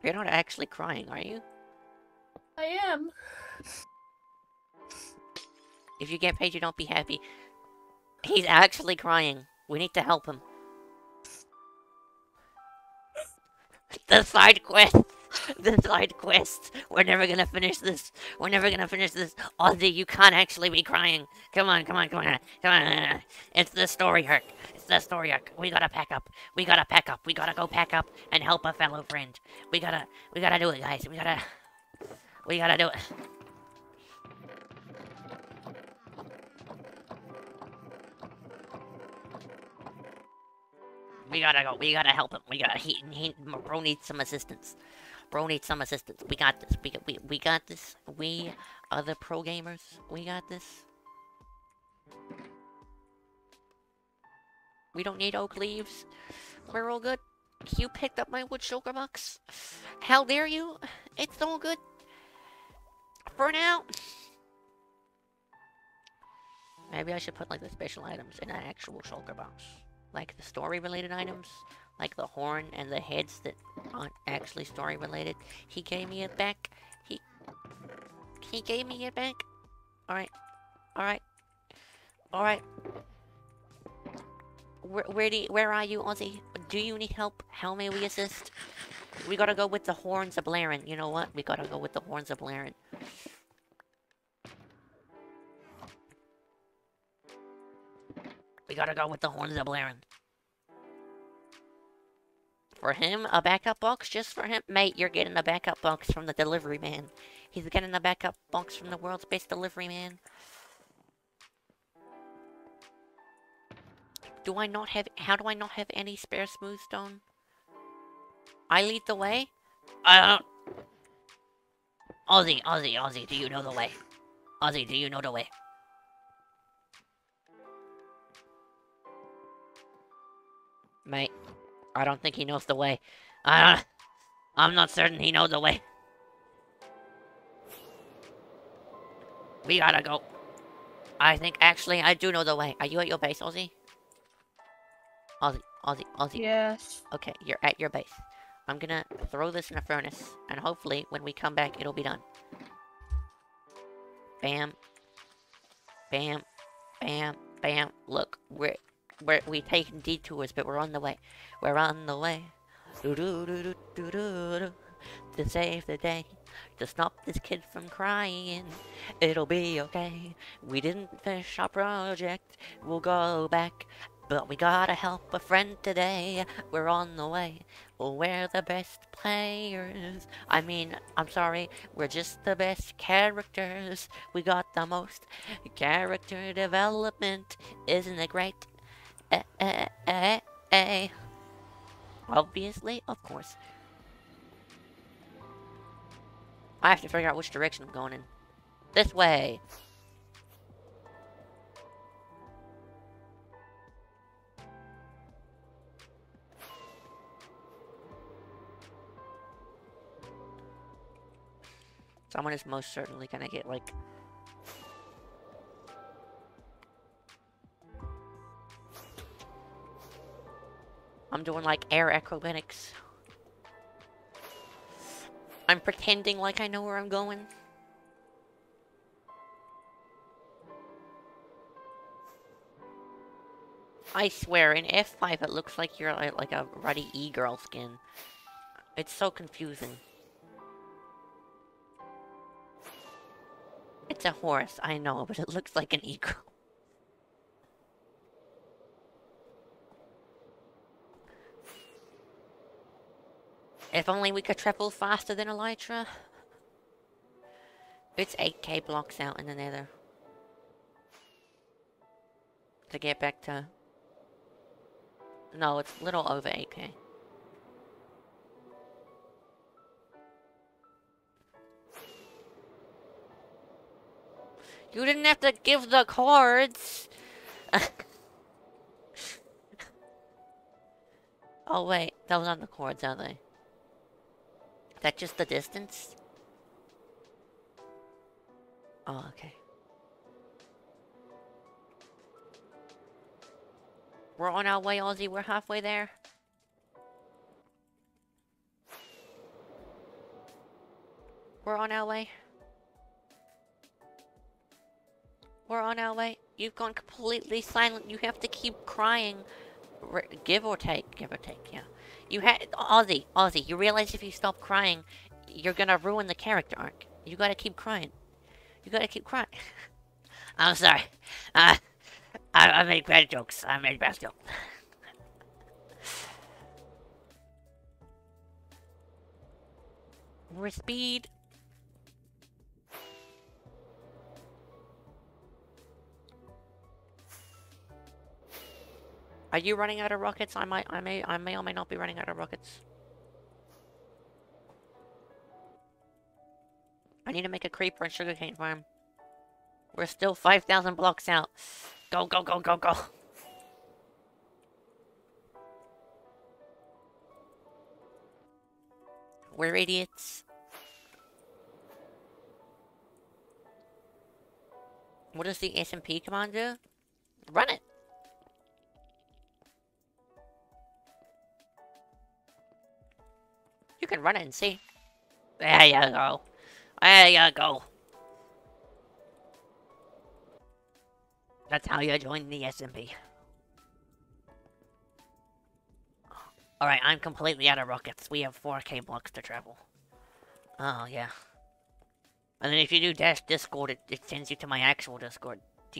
You're not actually crying, are you? I am. If you get paid, you don't be happy. He's actually crying. We need to help him. The side quest! The side quest! We're never gonna finish this. We're never gonna finish this. Ozzy, you can't actually be crying. Come on, come on, come on. Come on. It's the story arc. It's the story arc. We gotta pack up. We gotta pack up. We gotta go pack up and help a fellow friend. We gotta, we gotta do it, guys. We gotta, we gotta do it. We gotta go. We gotta help him. We gotta. He, he, bro needs some assistance. Bro needs some assistance. We got this. We, we, we got this. We are the pro gamers. We got this. We don't need oak leaves. We're all good. You picked up my wood shulker box. How dare you? It's all good. For now. Maybe I should put like the special items in an actual shulker box like the story related items, like the horn and the heads that aren't actually story related. He gave me it back. He he gave me it back. All right, all right, all right. Where where do you, where are you, Ozzy? Do you need help? How may we assist? We gotta go with the horns of Blaren. You know what? We gotta go with the horns of Blaren. We gotta go with the horns of Blaren. For him, a backup box just for him? Mate, you're getting a backup box from the delivery man. He's getting a backup box from the world's best delivery man. Do I not have- how do I not have any spare smooth stone? I lead the way? I don't- Ozzy, Ozzy, Ozzy, do you know the way? Ozzy, do you know the way? Mate, I don't think he knows the way. I don't, I'm not certain he knows the way. We gotta go. I think actually I do know the way. Are you at your base, Ozzy? Ozzy, Ozzy, Ozzy. Yes. Okay, you're at your base. I'm gonna throw this in a furnace, and hopefully when we come back, it'll be done. Bam. Bam. Bam. Bam. Look, we're, we're, we taking detours, but we're on the way. We're on the way. Do do do do do do do. To save the day. To stop this kid from crying. It'll be okay. We didn't finish our project. We'll go back. But we gotta help a friend today. We're on the way. We're the best players. I mean, I'm sorry, we're just the best characters. We got the most character development. Isn't it great? Eh, eh, eh, eh. Obviously, of course. I have to figure out which direction I'm going in. This way. Someone is most certainly gonna get, like... I'm doing, like, air acrobatics. I'm pretending like I know where I'm going. I swear, in F5 it looks like you're like, like a ruddy e-girl skin. It's so confusing. It's a horse, I know, but it looks like an eagle. If only we could travel faster than Elytra. It's 8k blocks out in the nether. To get back to... No, it's a little over 8k. You didn't have to give the cards! oh wait, those aren't the coords, are they? Is that just the distance? Oh, okay. We're on our way, Ozzy. We're halfway there. We're on our way. We're on our way. You've gone completely silent. You have to keep crying. R give or take. Give or take, yeah. You had Ozzy, Ozzy, you realize if you stop crying, you're gonna ruin the character arc. You gotta keep crying. You gotta keep crying. I'm sorry. Uh, I, I made bad jokes. I made bad jokes. More speed. Are you running out of rockets? I might, I may, I may or may not be running out of rockets. I need to make a creeper and sugarcane farm. We're still 5,000 blocks out. Go, go, go, go, go. We're idiots. What does the SMP command do? Run it! You can run it and see. There you go. There you go. That's how you join the SMP. Alright, I'm completely out of rockets. We have 4k blocks to travel. Oh, yeah. And then if you do dash Discord, it, it sends you to my actual Discord.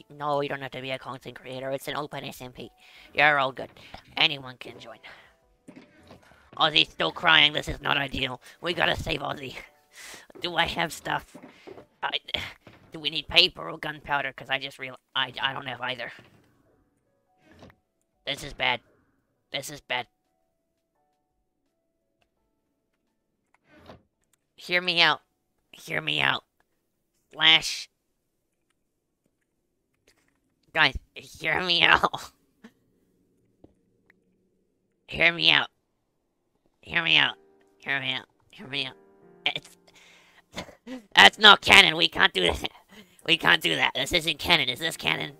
No, you don't have to be a content creator. It's an open SMP. You're all good. Anyone can join. Ozzy's still crying. This is not ideal. We gotta save Ozzy. Do I have stuff? I, do we need paper or gunpowder? Because I just real I, I don't have either. This is bad. This is bad. Hear me out. Hear me out. Slash. Guys, hear me out. hear me out. Hear me out. Hear me out. Hear me out. It's... That's not canon. We can't do that. We can't do that. This isn't canon. Is this canon?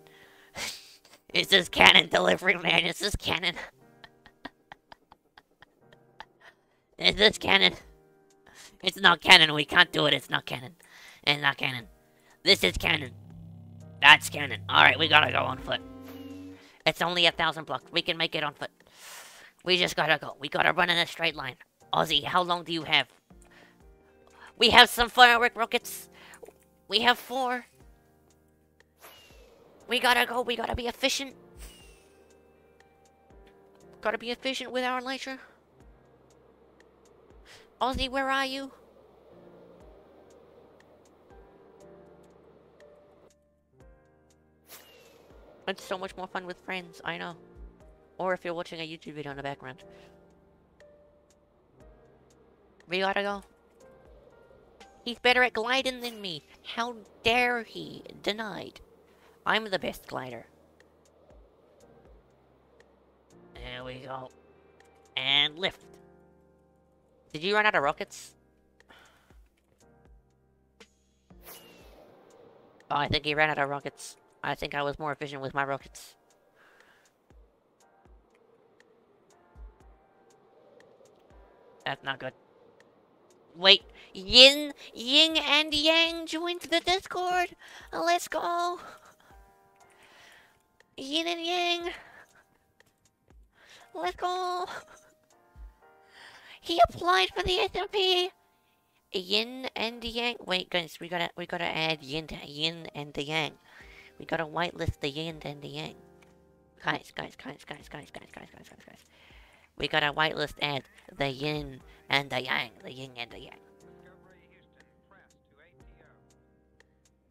Is this canon, delivery man? Is this canon? Is this canon? It's not canon. We can't do it. It's not canon. It's not canon. This is canon. That's canon. Alright, we gotta go on foot. It's only a thousand blocks. We can make it on foot. We just gotta go. We gotta run in a straight line. Ozzy, how long do you have? We have some firework rockets. We have four. We gotta go. We gotta be efficient. Gotta be efficient with our elytra. Ozzy, where are you? It's so much more fun with friends, I know. Or if you're watching a YouTube video in the background. We gotta go. He's better at gliding than me. How dare he? Denied. I'm the best glider. There we go. And lift. Did you run out of rockets? Oh, I think he ran out of rockets. I think I was more efficient with my rockets. That's not good. Wait, Yin, Ying and Yang joined the Discord? Let's go. Yin and Yang. Let's go. He applied for the SMP. Yin and Yang. Wait, guys, we gotta we gotta add Yin, to Yin and the Yang. We gotta whitelist the Yin and the Yang. Guys, guys, guys, guys, guys, guys, guys, guys, guys, guys. We got a whitelist add the yin and the yang. The yin and the yang.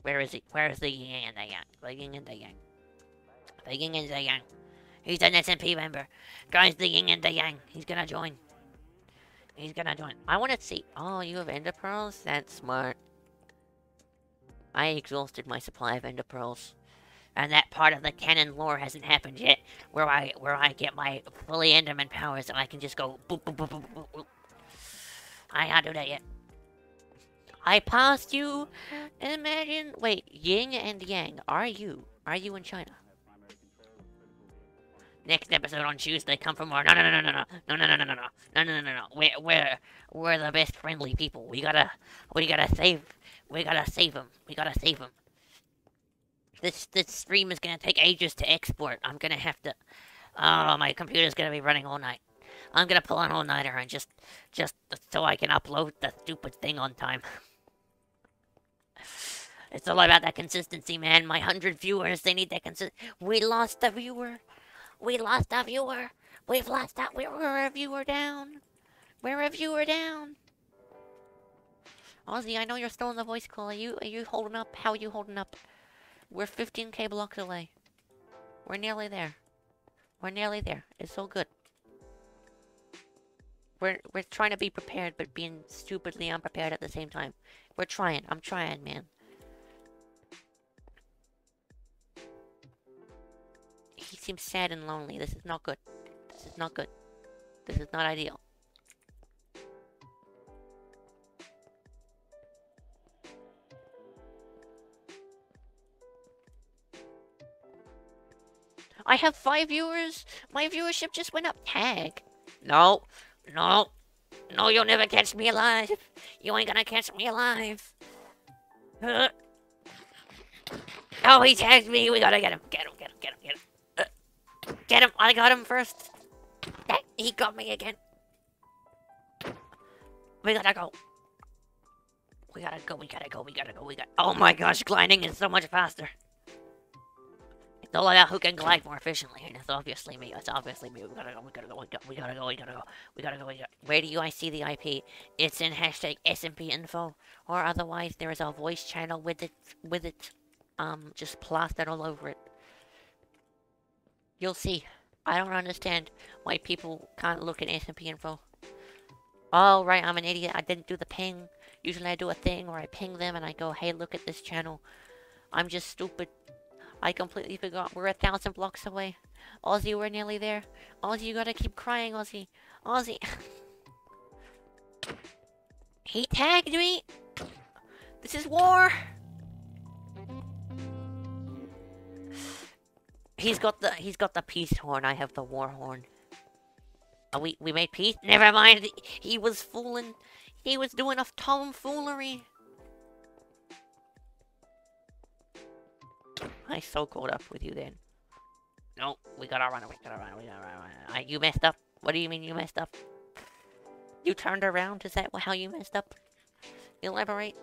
Where is he? Where is the yin and the yang? The yin and the yang. The yin and the yang. He's an SMP member. Guys, the yin and the yang. He's gonna join. He's gonna join. I wanna see. Oh, you have ender pearls? That's smart. I exhausted my supply of ender pearls. And that part of the canon lore hasn't happened yet, where I where I get my fully Enderman powers and I can just go boop boop boop boop boop. boop. I can't do that yet. I passed you. Imagine. Wait, Yin and Yang. Are you? Are you in China? Next episode on Tuesday. Come for more. No, no, no, no, no, no, no, no, no, no, no, no, no, no, no. We're we're we're the best friendly people. We gotta we gotta save. We gotta save him. We gotta save him. This this stream is gonna take ages to export. I'm gonna have to. Oh, my computer's gonna be running all night. I'm gonna pull an all nighter and just just so I can upload the stupid thing on time. It's all about that consistency, man. My hundred viewers, they need that consist. We lost a viewer. We lost a viewer. We've lost that. We're a viewer down. We're a viewer down. Ozzy, I know you're still in the voice call. Are you are you holding up? How are you holding up? We're 15k blocks away. We're nearly there. We're nearly there. It's so good. We're we're trying to be prepared, but being stupidly unprepared at the same time. We're trying. I'm trying, man. He seems sad and lonely. This is not good. This is not good. This is not ideal. I have five viewers. My viewership just went up. Tag. No. No. No, you'll never catch me alive. You ain't gonna catch me alive. Uh. Oh, he tagged me. We gotta get him. Get him, get him, get him, get him. Uh. Get him. I got him first. He got me again. We gotta go. We gotta go, we gotta go, we gotta go, we gotta... Oh my gosh, gliding is so much faster. All about who can glide more efficiently, and it's obviously me. It's obviously me. We gotta go, we gotta go, we gotta, go. we gotta go, we gotta go, we gotta go, Where do you I see the IP? It's in hashtag SMP info, or otherwise there is a voice channel with it, with it, um, just plastered all over it. You'll see. I don't understand why people can't look at SMP info. Oh, right, I'm an idiot. I didn't do the ping. Usually I do a thing where I ping them and I go, hey, look at this channel. I'm just stupid. I completely forgot. We're a thousand blocks away. Ozzy, we're nearly there. Ozzy, you gotta keep crying, Ozzy. Ozzy. he tagged me. This is war. He's got the he's got the peace horn. I have the war horn. Oh, we we made peace. Never mind. He was fooling. He was doing a tomfoolery. I so caught up with you then. No, we gotta run. We gotta run. We gotta run. You messed up. What do you mean you messed up? You turned around. Is that how you messed up? Elaborate.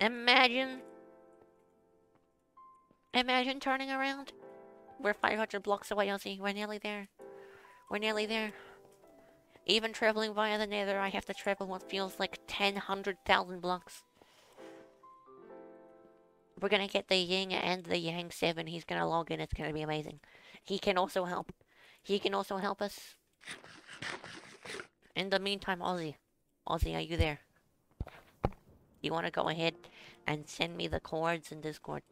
Imagine. Imagine turning around. We're 500 blocks away, Ozzy. We're nearly there. We're nearly there. Even traveling via the nether, I have to travel what feels like 10, 100,000 blocks. We're gonna get the Ying and the Yang 7. He's gonna log in. It's gonna be amazing. He can also help. He can also help us. In the meantime, Ozzy. Ozzy, are you there? You wanna go ahead and send me the coords in Discord?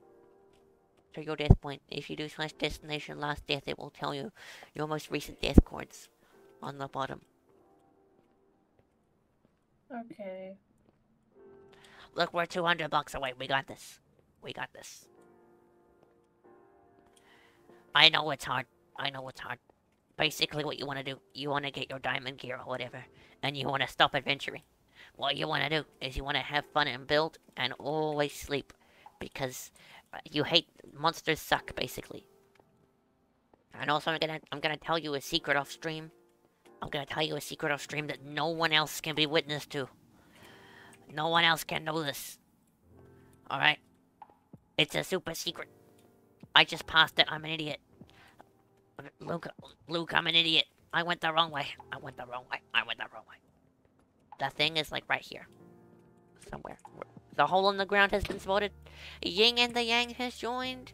to your death point. If you do slash destination last death, it will tell you your most recent death coords on the bottom. Okay. Look, we're 200 blocks away. We got this. We got this. I know it's hard. I know it's hard. Basically, what you want to do, you want to get your diamond gear or whatever, and you want to stop adventuring. What you want to do is you want to have fun and build and always sleep because uh, you hate monsters suck basically. And also, I'm gonna I'm gonna tell you a secret off stream. I'm gonna tell you a secret off stream that no one else can be witness to. No one else can know this. Alright? It's a super secret. I just passed it. I'm an idiot. Luke, Luke, I'm an idiot. I went the wrong way. I went the wrong way. I went the wrong way. The thing is like right here. Somewhere. The hole in the ground has been spotted. Yin and the Yang has joined.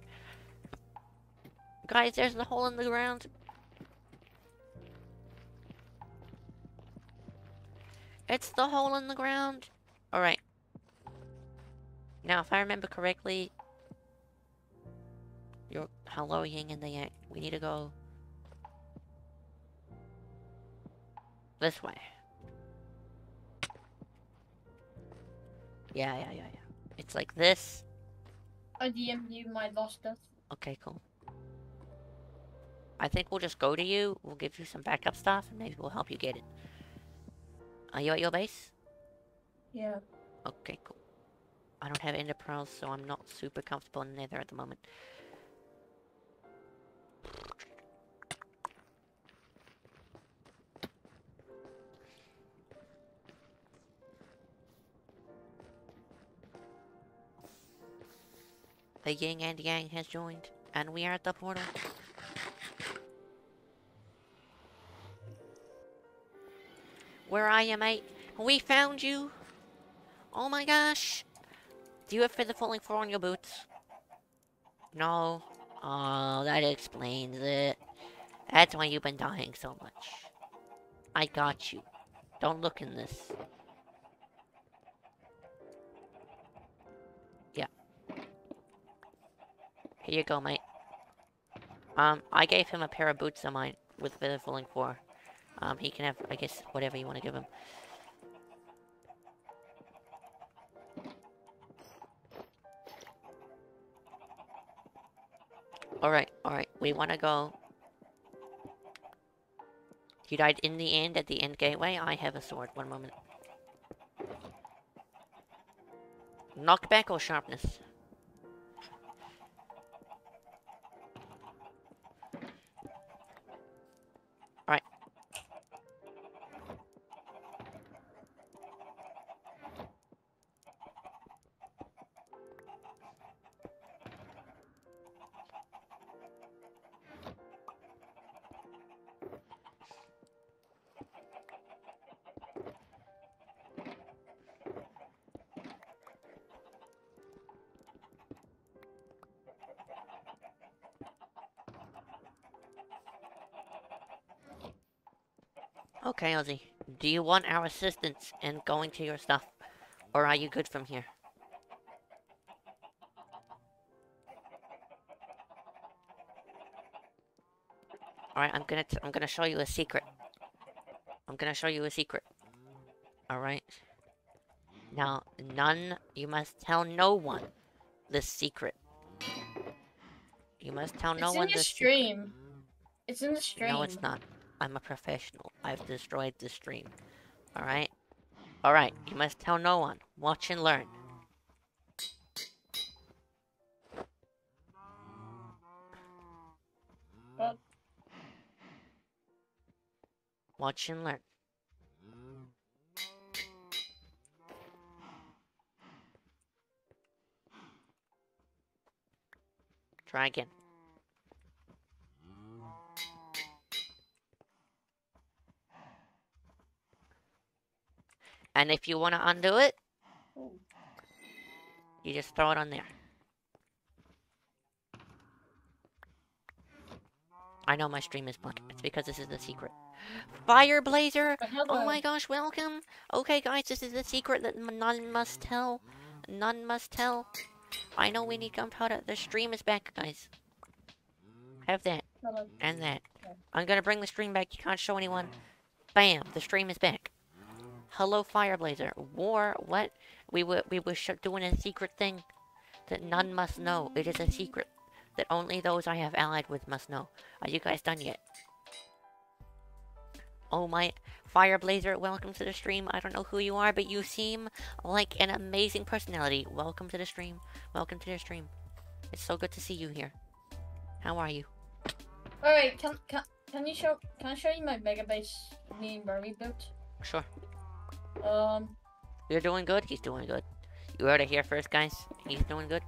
Guys, there's the hole in the ground. It's the hole in the ground. Alright. Now, if I remember correctly, your hello Yin and the Yang. We need to go this way. Yeah, yeah, yeah, yeah. It's like this. Oh, I DM'd you my lost death. Okay, cool. I think we'll just go to you. We'll give you some backup stuff, and maybe we'll help you get it. Are you at your base? Yeah. Okay, cool. I don't have ender pearls, so I'm not super comfortable in nether at the moment. The yin and yang has joined, and we are at the portal. Where are you, mate? We found you! Oh my gosh! Do you have feather falling four on your boots? No. Oh, that explains it. That's why you've been dying so much. I got you. Don't look in this. Yeah. Here you go, mate. Um, I gave him a pair of boots of mine with feather falling four. Um, he can have, I guess, whatever you want to give him. Alright, alright. We want to go... You died in the end at the end gateway? I have a sword. One moment. Knockback or sharpness? Okay, Ozzy. Do you want our assistance in going to your stuff? Or are you good from here? Alright, I'm gonna t I'm gonna show you a secret. I'm gonna show you a secret. Alright? Now, none, you must tell no one this secret. You must tell no it's one in your this stream. It's in the stream. no, it's not. I'm a professional. I've destroyed the stream. Alright? Alright, you must tell no one. Watch and learn. Watch and learn. Try again. And if you want to undo it, you just throw it on there. I know my stream is blank. It's because this is the secret. Fire Blazer! Oh my gosh, welcome! Okay, guys, this is the secret that none must tell. None must tell. I know we need gunpowder. The stream is back, guys. Have that and that. I'm gonna bring the stream back. You can't show anyone. Bam! The stream is back. Hello, Fireblazer. War? What? We were we were sh- doing a secret thing that none must know. It is a secret that only those I have allied with must know. Are you guys done yet? Oh my Fireblazer, welcome to the stream. I don't know who you are, but you seem like an amazing personality. Welcome to the stream. Welcome to the stream. It's so good to see you here. How are you? Alright, can can can you show can I show you my mega base me and Burry built? Sure. Um You're doing good? He's doing good. You heard it here first, guys. He's doing good.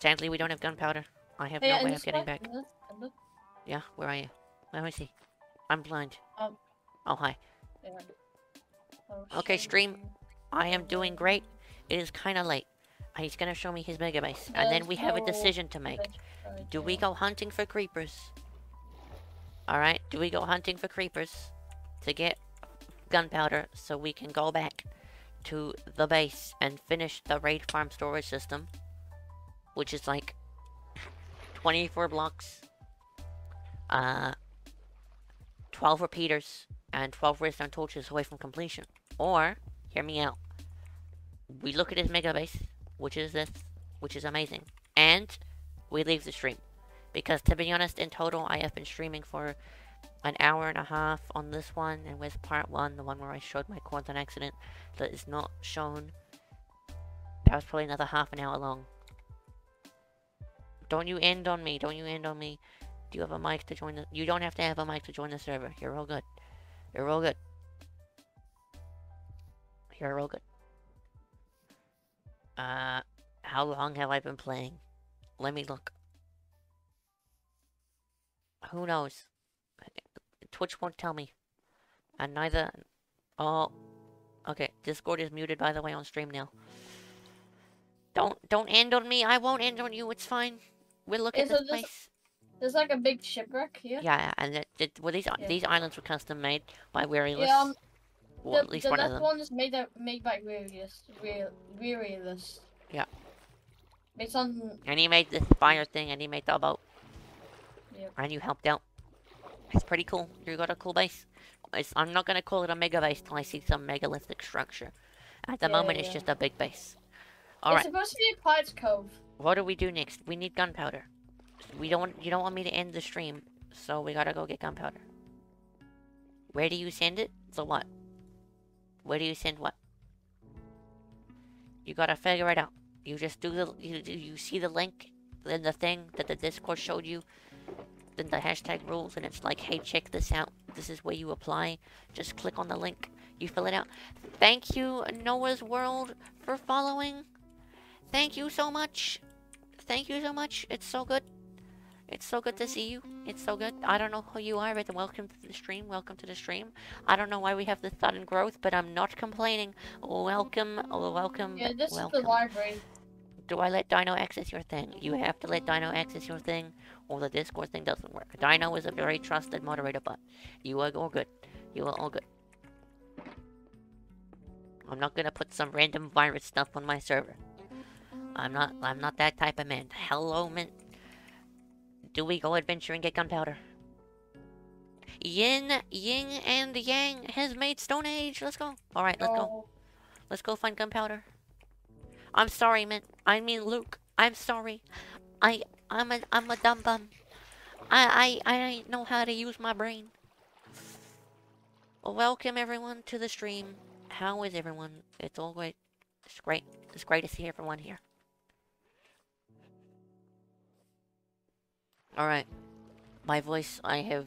Sadly, we don't have gunpowder. I have hey, no in way of getting back. Yeah, where are you? Let me see. I'm blind. Um. Oh, hi. Yeah. Oh, Okay, stream. I am doing great. It is kind of late. He's gonna show me his mega base, and then we have a decision to make. Do we go hunting for creepers? Alright, do we go hunting for creepers to get gunpowder so we can go back to the base and finish the raid farm storage system? Which is like 24 blocks, uh, 12 repeaters, and 12 redstone torches away from completion. Or, hear me out, we look at his mega base, which is this, which is amazing, and we leave the stream. Because to be honest, in total, I have been streaming for an hour and a half on this one, and where's part one, the one where I showed my coords on accident, that is not shown. That was probably another half an hour long. Don't you end on me, don't you end on me. Do you have a mic to join the- You don't have to have a mic to join the server. You're all good. You're all good. You're all good. Uh, how long have I been playing? Let me look. Who knows? Twitch won't tell me. And neither... Oh... Okay, Discord is muted by the way on stream now. Don't don't end on me. I won't end on you. It's fine. We'll look at this this- place. There's like a big shipwreck here. Yeah, and it, it, well, these Yeah. these islands were custom made by Wearyless. Yeah, um, well, the, at least the one of them. one is made made by Wearyless. Wear, Wearyless. Yeah. Based on And he made this fire thing, and he made the boat. Yep. And you helped out. It's pretty cool. You got a cool base. It's, I'm not gonna call it a mega base till I see some megalithic structure. At the Yeah, moment, it's just a big base. it's Alright, supposed to be a pirate's cove. what do we do next? We need gunpowder. We don't. want- You don't want me to end the stream, so we gotta go get gunpowder. Where do you send it? The what? Where do you send what? You gotta figure it out. You just do the. You, do you see the link in the thing that the Discord showed you? Then the hashtag rules, and it's like, hey, check this out. This is where you apply. Just click on the link. You fill it out. Thank you, Noah's World, for following. Thank you so much. Thank you so much. It's so good. It's so good to see you. It's so good. I don't know who you are, but welcome to the stream. Welcome to the stream. I don't know why we have this sudden growth, but I'm not complaining. Welcome, oh, welcome, Yeah, this welcome. is the library. Do I let Dyno access your thing? You have to let Dyno access your thing, or the Discord thing doesn't work. Dyno is a very trusted moderator, but you are all good. You are all good. I'm not gonna put some random virus stuff on my server. I'm not. I'm not that type of man. Hello, man. Do we go adventure and get gunpowder? Yin, Yin, and Yang has made Stone Age. Let's go. All right, let's go. Let's go find gunpowder. I'm sorry, man. I mean, Luke. I'm sorry. I I'm a I'm a dumb bum. I I I don't know how to use my brain. Welcome everyone to the stream. How is everyone? It's all great. It's great. It's great to see everyone here. All right. My voice, I have,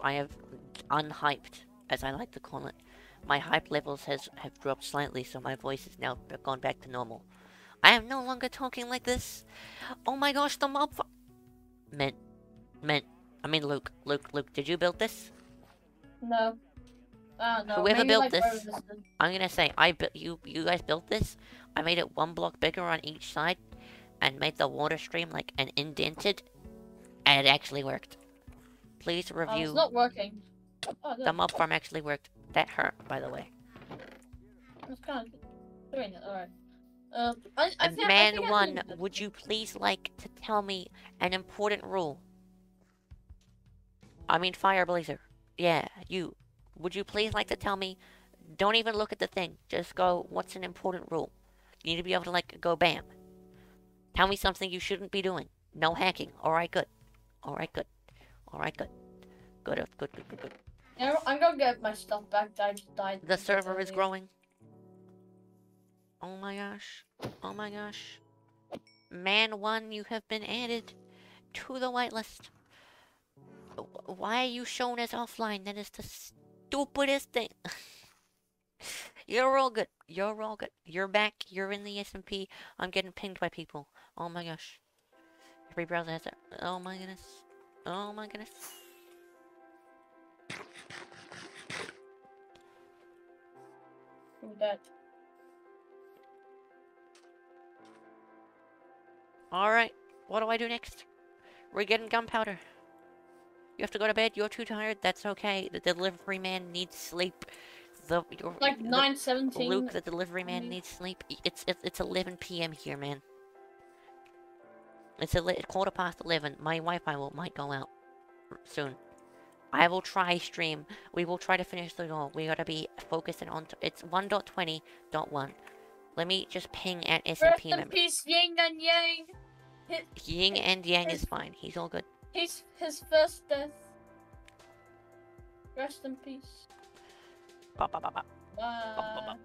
I have unhyped, as I like to call it. My hype levels has have dropped slightly, so my voice is now gone back to normal. I am no longer talking like this. Oh my gosh, the mob. Mint, mint. I mean, Luke, Luke, Luke. Did you build this? no. Ah, no. Whoever maybe, built like, this- I'm gonna say I built you. You guys built this. I made it one block bigger on each side, and made the water stream like an indented, and it actually worked. Please Oh, review. it's not working. Oh, the mob farm actually worked. That hurt, by the way. It's kind of doing it. Alright. Um, I, I think, man I one, would you please like to tell me an important rule? I mean, Fire Blazer. Yeah, you. Would you please like to tell me? Don't even look at the thing. Just go. What's an important rule? You need to be able to like go bam. Tell me something you shouldn't be doing. No hacking. All right, good. All right, good. All right, good. Good, good, good, good, good. Yeah, I'm gonna get my stuff back. I just died. The server is growing. Oh my gosh. Oh my gosh. Man one, you have been added to the whitelist. Why are you shown as offline? That is the stupidest thing. You're all good. You're all good. You're back. You're in the SMP. I'm getting pinged by people. Oh my gosh. Every browser has that. Oh my goodness. Oh my goodness. Do that. Alright, what do I do next? We're getting gunpowder. You have to go to bed, you're too tired, that's okay. The delivery man needs sleep. The, your, Like nine seventeen. Luke, the delivery man mm-hmm. needs sleep. It's it's it's 11 p.m. here, man. It's a quarter past 11. My Wi-Fi will might go out soon. I will try stream. We will try to finish the goal. We gotta be focusing on. It's 1.20.1. Let me just ping at Rest SMP in member. peace, Yin and Yang. His, Ying and Yang is fine. He's all good. his, his first death. Rest in peace. Ba, ba, ba, ba.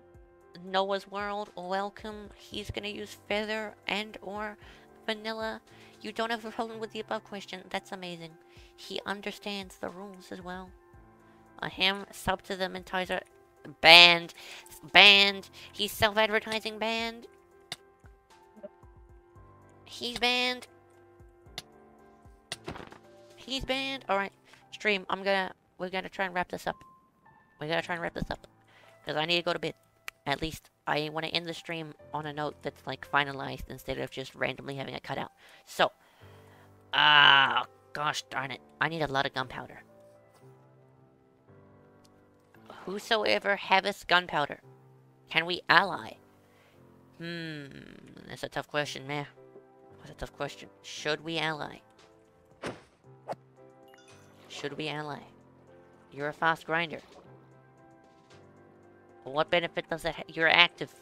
Noah's World, welcome. He's gonna use feather and or vanilla. You don't have a problem with the above question. That's amazing. He understands the rules as well. A ham sub to the Mentizer banned. Banned. He's self-advertising banned. He's banned. He's banned. Alright. Stream, I'm gonna we're gonna try and wrap this up. We gotta try and wrap this up. Because I need to go to bed. At least I want to end the stream on a note that's like finalized instead of just randomly having it cut out. So, ah, gosh darn it. I need a lot of gunpowder. Whosoever haveth gunpowder, can we ally? Hmm, that's a tough question, man. That's a tough question. Should we ally? Should we ally? You're a fast grinder. What benefit does that? Ha- you're active.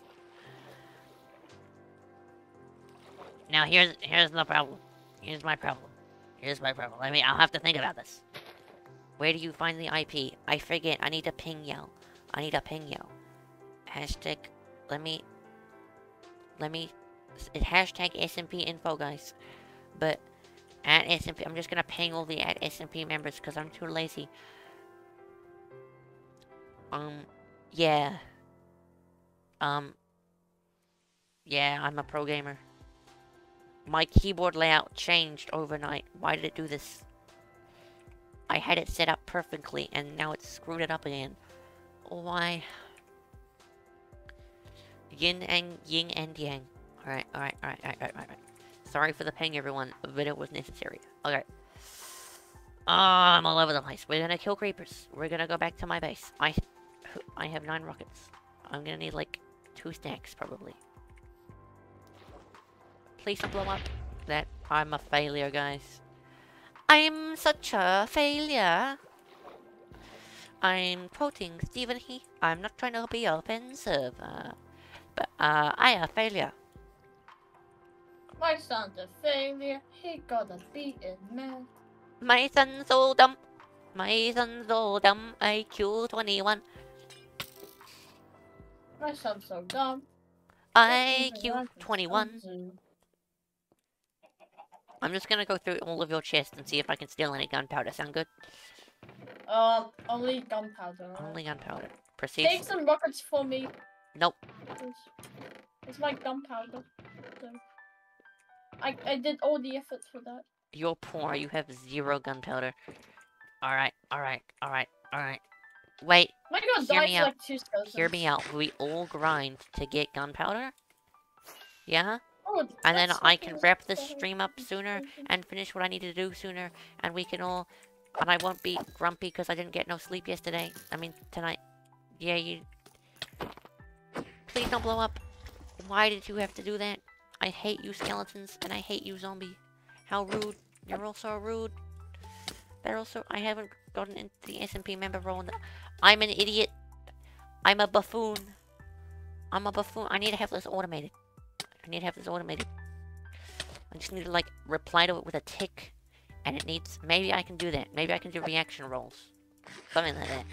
Now here's here's the problem. Here's my problem. Here's my problem. I mean, I'll have to think about this. Where do you find the IP? I forget. I need to ping you. I need to ping you. Hashtag. Let me. Let me. It hashtag SMP info, guys. But at SMP, I'm just gonna ping all the at SMP members because I'm too lazy. Um. Yeah. Um. Yeah, I'm a pro gamer. My keyboard layout changed overnight. Why did it do this? I had it set up perfectly, and now it's screwed it up again. Why? Yin and yin and yang. Alright, alright, alright, alright, alright, alright. Sorry for the ping, everyone, but it was necessary. Okay. Oh, I'm all over the place. We're gonna kill creepers. We're gonna go back to my base. I I have nine rockets. I'm gonna need like two stacks probably. Please don't blow up. That I'm a failure, guys. I'm such a failure. I'm quoting Steven He. I'm not trying to be offensive, uh, but uh, a failure. My son's a failure. He got a beaten man. My son's so dumb. My son's so dumb. IQ 21. My son's so dumb. IQ 21. I'm just gonna go through all of your chests and see if I can steal any gunpowder. Sound good? Um, only gunpowder. alright? Only gunpowder. Proceed. Take some rockets for me. Nope. It's my gunpowder. So. I I did all the effort for that. You're poor. You have zero gunpowder. Alright, alright, alright, alright. Wait, Hear me out. like hear me out. We all grind to get gunpowder? Yeah? Oh, And then I can wrap this stream up sooner and finish what I need to do sooner, and we can all, and I won't be grumpy because I didn't get no sleep yesterday. I mean tonight. Yeah, you. Please don't blow up. Why did you have to do that? I hate you skeletons, and I hate you zombie. How rude. You're also rude. They're also. I haven't gotten into the SMP member role. I'm an idiot. I'm a buffoon. I'm a buffoon. I need to have this automated. I need to have this automated. I just need to like reply to it with a tick, and it needs. Maybe I can do that. Maybe I can do reaction roles, something like that.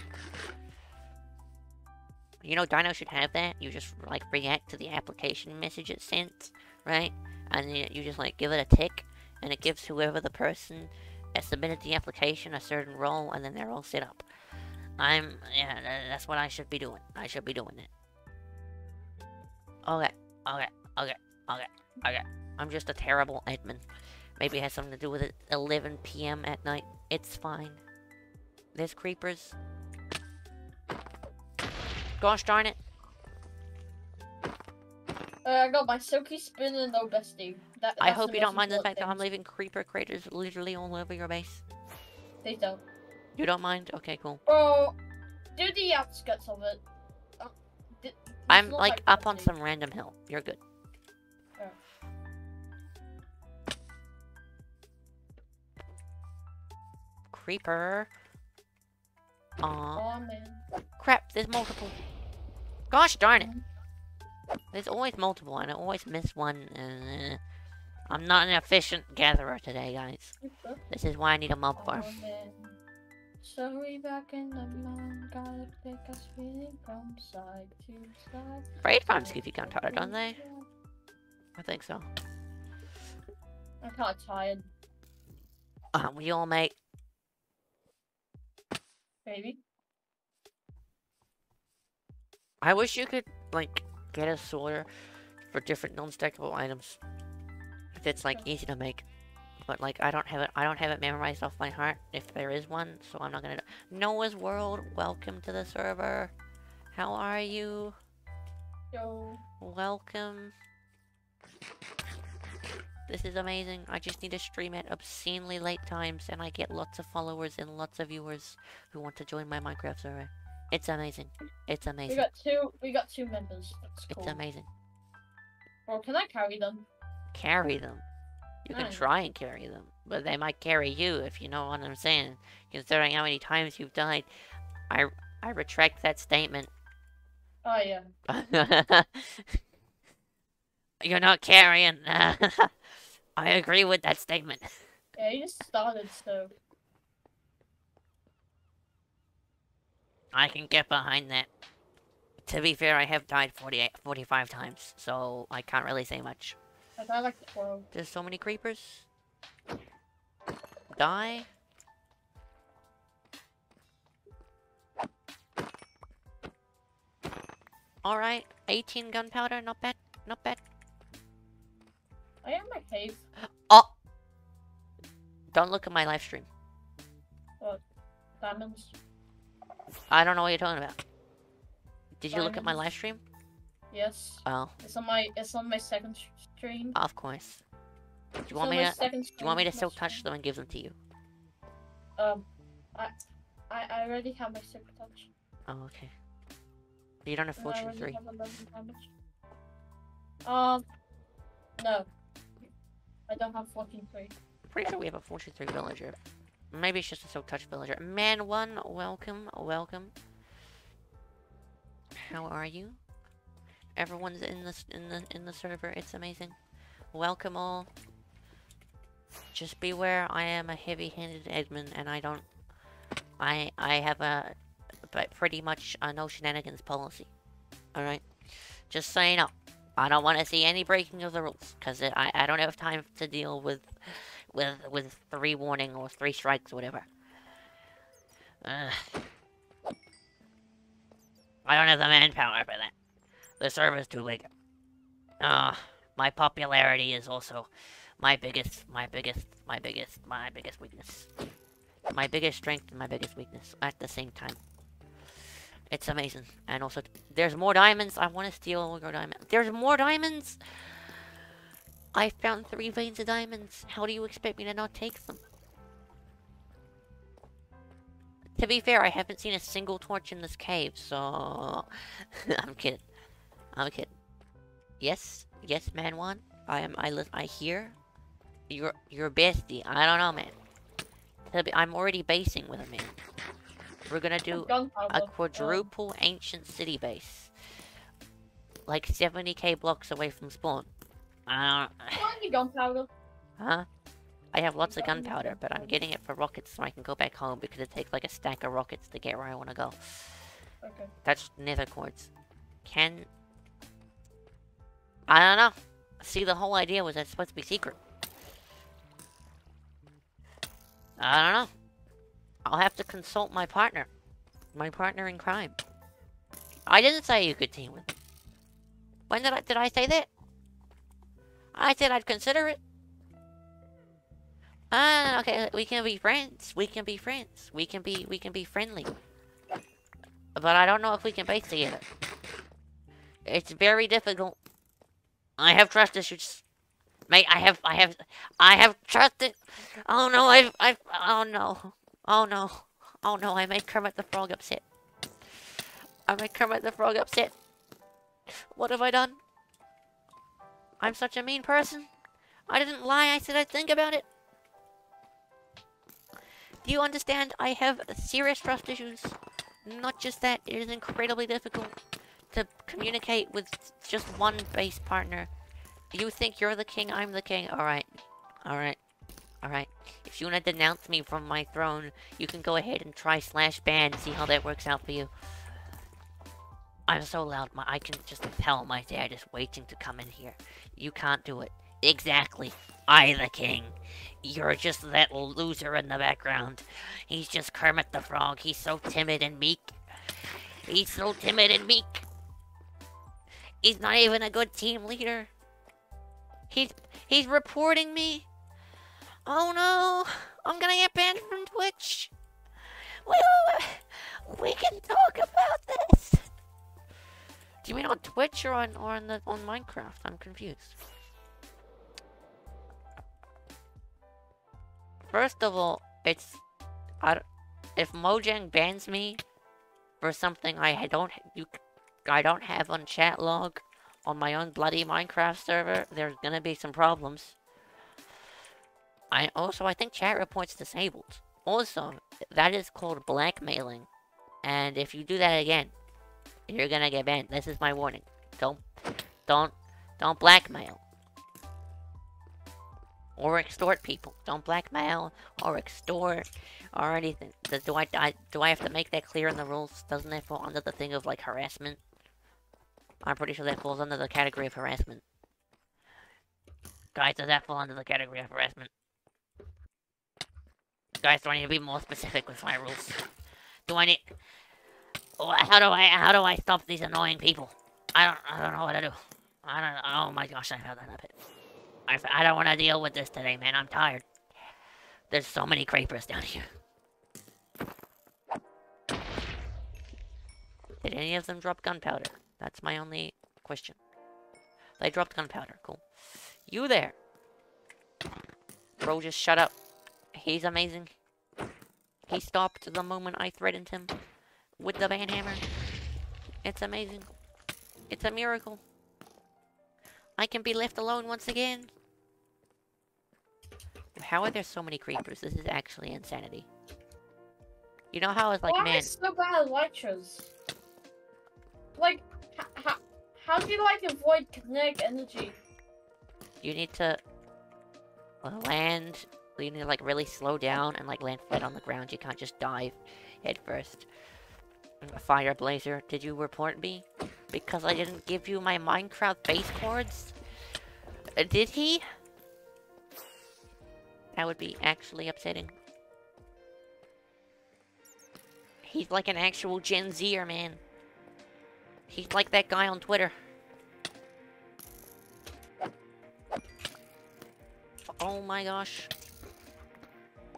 You know, Dyno should have that. You just like react to the application message it sent, right? And then you just like give it a tick, and it gives whoever the person that submitted the application a certain role, and then they're all set up. I'm yeah, that's what I should be doing. I should be doing it. Okay, okay, okay, okay, okay. I'm just a terrible admin. Maybe it has something to do with it 11 p.m. at night. It's fine. There's creepers. Gosh darn it. Uh, I got my silky spoon and no bestie. That, I hope you don't mind the fact that I'm leaving creeper craters literally all over your base. They don't. You don't mind? Okay, cool. Bro, do the outskirts of it. Uh, I'm like up on some random hill. You're good. Alright. Creeper. Aw. Oh man. Crap, there's multiple. Gosh darn it. There's always multiple, and I always miss one. Uh, I'm not an efficient gatherer today, guys. This is why I need a mob farm. Oh. So we back in the mine, gotta pick us feeling from side to side. Raid farms give you gunpowder, don't they? I think so. I'm kinda tired, Uh, we all mate. baby. I wish you could, like, get a sorter for different non-stackable items. That's, like, easy to make. But, like, I don't have it, I don't have it memorized off my heart, if there is one, so I'm not gonna... Noah's World, welcome to the server. How are you? Yo. Welcome. This is amazing. I just need to stream at obscenely late times, and I get lots of followers and lots of viewers who want to join my Minecraft server. It's amazing. It's amazing. We got two. We got two members. That's cool. It's amazing. Bro, can I carry them? carry them. You can try and carry them, but they might carry you if you know what I'm saying. Considering how many times you've died, I I retract that statement. Oh yeah. You're not carrying. I agree with that statement. Yeah, you just started, so I can get behind that. To be fair, I have died 48, 45 times, so I can't really say much. I like twelve. There's so many creepers. Die. Alright, 18 gunpowder, not bad, not bad. I am my cave. Oh! Don't look at my live stream. Oh, what? Diamonds. I don't know what you're talking about. Did you look at my live stream? Yes. Oh, It's on my. It's on my second of course. Do you want me to? Do you want me to still touch them and give them to you? Um, I, I, I already have my silk touch. Oh, okay. You don't have fortune three. have Um, no. I don't have fortune 3. Pretty sure we have a fortune three villager. Maybe it's just a silk touch villager. Man one, welcome, welcome. How are you? Everyone's in the in the in the server. It's amazing. Welcome all. Just beware, I am a heavy-handed admin, and I don't. I I have a, but pretty much a no shenanigans policy. All right, just so you know, I don't want to see any breaking of the rules, cause it, I I don't have time to deal with, with with three warning or three strikes or whatever. Ugh. I don't have the manpower for that. The server's too big. Ah, my popularity is also my biggest, my biggest, my biggest, my biggest weakness. My biggest strength and my biggest weakness at the same time. It's amazing. And also, there's more diamonds. I want to steal more diamonds. There's more diamonds! I found three veins of diamonds. How do you expect me to not take them? To be fair, I haven't seen a single torch in this cave, so... I'm kidding. I'm a kid. Yes, yes, man one. I am, I, live. I hear. You're, you're bestie. I don't know, man. Be- I'm already basing with a man. We're gonna do a quadruple ancient city base. Like 70k blocks away from spawn. I don't... Gunpowder. Huh? I have lots of gunpowder, but I'm getting it for rockets so I can go back home because it takes like a stack of rockets to get where I want to go. Okay. That's nether quartz. Can... I don't know. See, the whole idea was that it's supposed to be secret. I don't know. I'll have to consult my partner. My partner in crime. I didn't say you could team with me. When did I, did I say that? I said I'd consider it. Ah, okay, we can be friends. We can be friends. We can be, we can be friendly. But I don't know if we can base together. It's very difficult. I have trust issues. Mate, I have, I have, I have trusted. Oh no, I've, I've, oh no. Oh no. Oh no, I made Kermit the Frog upset. I made Kermit the Frog upset. What have I done? I'm such a mean person. I didn't lie, I said I'd think about it. Do you understand? I have serious trust issues. Not just that, it is incredibly difficult to communicate with just one base partner. You think you're the king, I'm the king. Alright. Alright. Alright. If you want to denounce me from my throne, you can go ahead and try slash ban see how that works out for you. I'm so loud, my I can just tell my dad is waiting to come in here. You can't do it. Exactly. I the king. You're just that loser in the background. He's just Kermit the Frog. He's so timid and meek. He's so timid and meek. He's not even a good team leader. He's he's reporting me. Oh no, I'm gonna get banned from Twitch. Wait. We can talk about this. Do you mean on Twitch or on or on the on Minecraft? I'm confused. First of all, it's I, if Mojang bans me for something I don't you I don't have on chat log on my own bloody Minecraft server, there's gonna be some problems. I also I think chat reports disabled. Also, that is called blackmailing, and if you do that again, you're gonna get banned. This is my warning. Don't, don't, don't blackmail. Or extort people. Don't blackmail or extort or anything. Do I, I do I have to make that clear in the rules? Doesn't that fall under the thing of like harassment? I'm pretty sure that falls under the category of harassment. Guys, does that fall under the category of harassment? Guys, do I need to be more specific with my rules? Do I need? Wha- How do I how do I stop these annoying people? I don't I don't know what to do. I don't. Oh my gosh, I found that up. I, I don't want to deal with this today, man. I'm tired. There's so many creepers down here. Did any of them drop gunpowder? That's my only question. They dropped gunpowder. Cool. You there. Bro, just shut up. He's amazing. He stopped the moment I threatened him with the ban hammer. It's amazing. It's a miracle. I can be left alone once again. How are there so many creepers? This is actually insanity. You know how it's like, Why man, is so bad lectures? Like, how do you like avoid kinetic energy? you need to land. You need to like really slow down and like land flat on the ground. You can't just dive head first. Fire Blazer, did you report me? Because I didn't give you my Minecraft base coords? Uh, did he? That would be actually upsetting. He's like an actual Gen Zer, man. He's like that guy on Twitter. Oh my gosh.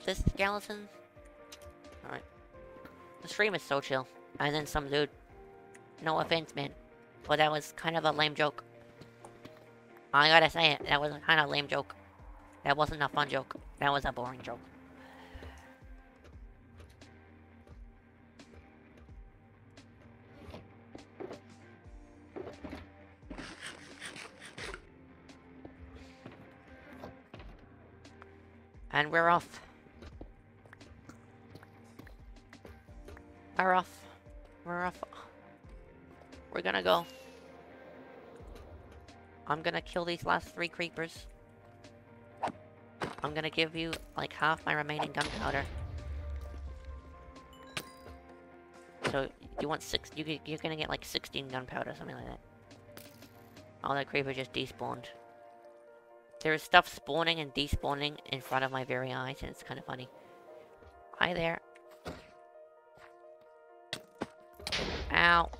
This skeleton? Alright. The stream is so chill. And then some dude. No offense, man. But that was kind of a lame joke. I gotta say it, that was a kind of lame joke. That wasn't a fun joke. That was a boring joke. And we're off. We're off. We're off. We're gonna go. I'm gonna kill these last three creepers. I'm gonna give you like half my remaining gunpowder. So you want six? you, you're gonna get like 16 gunpowder, something like that. Oh, that creeper just despawned. There is stuff spawning and despawning in front of my very eyes, and it's kind of funny. Hi there. Ow.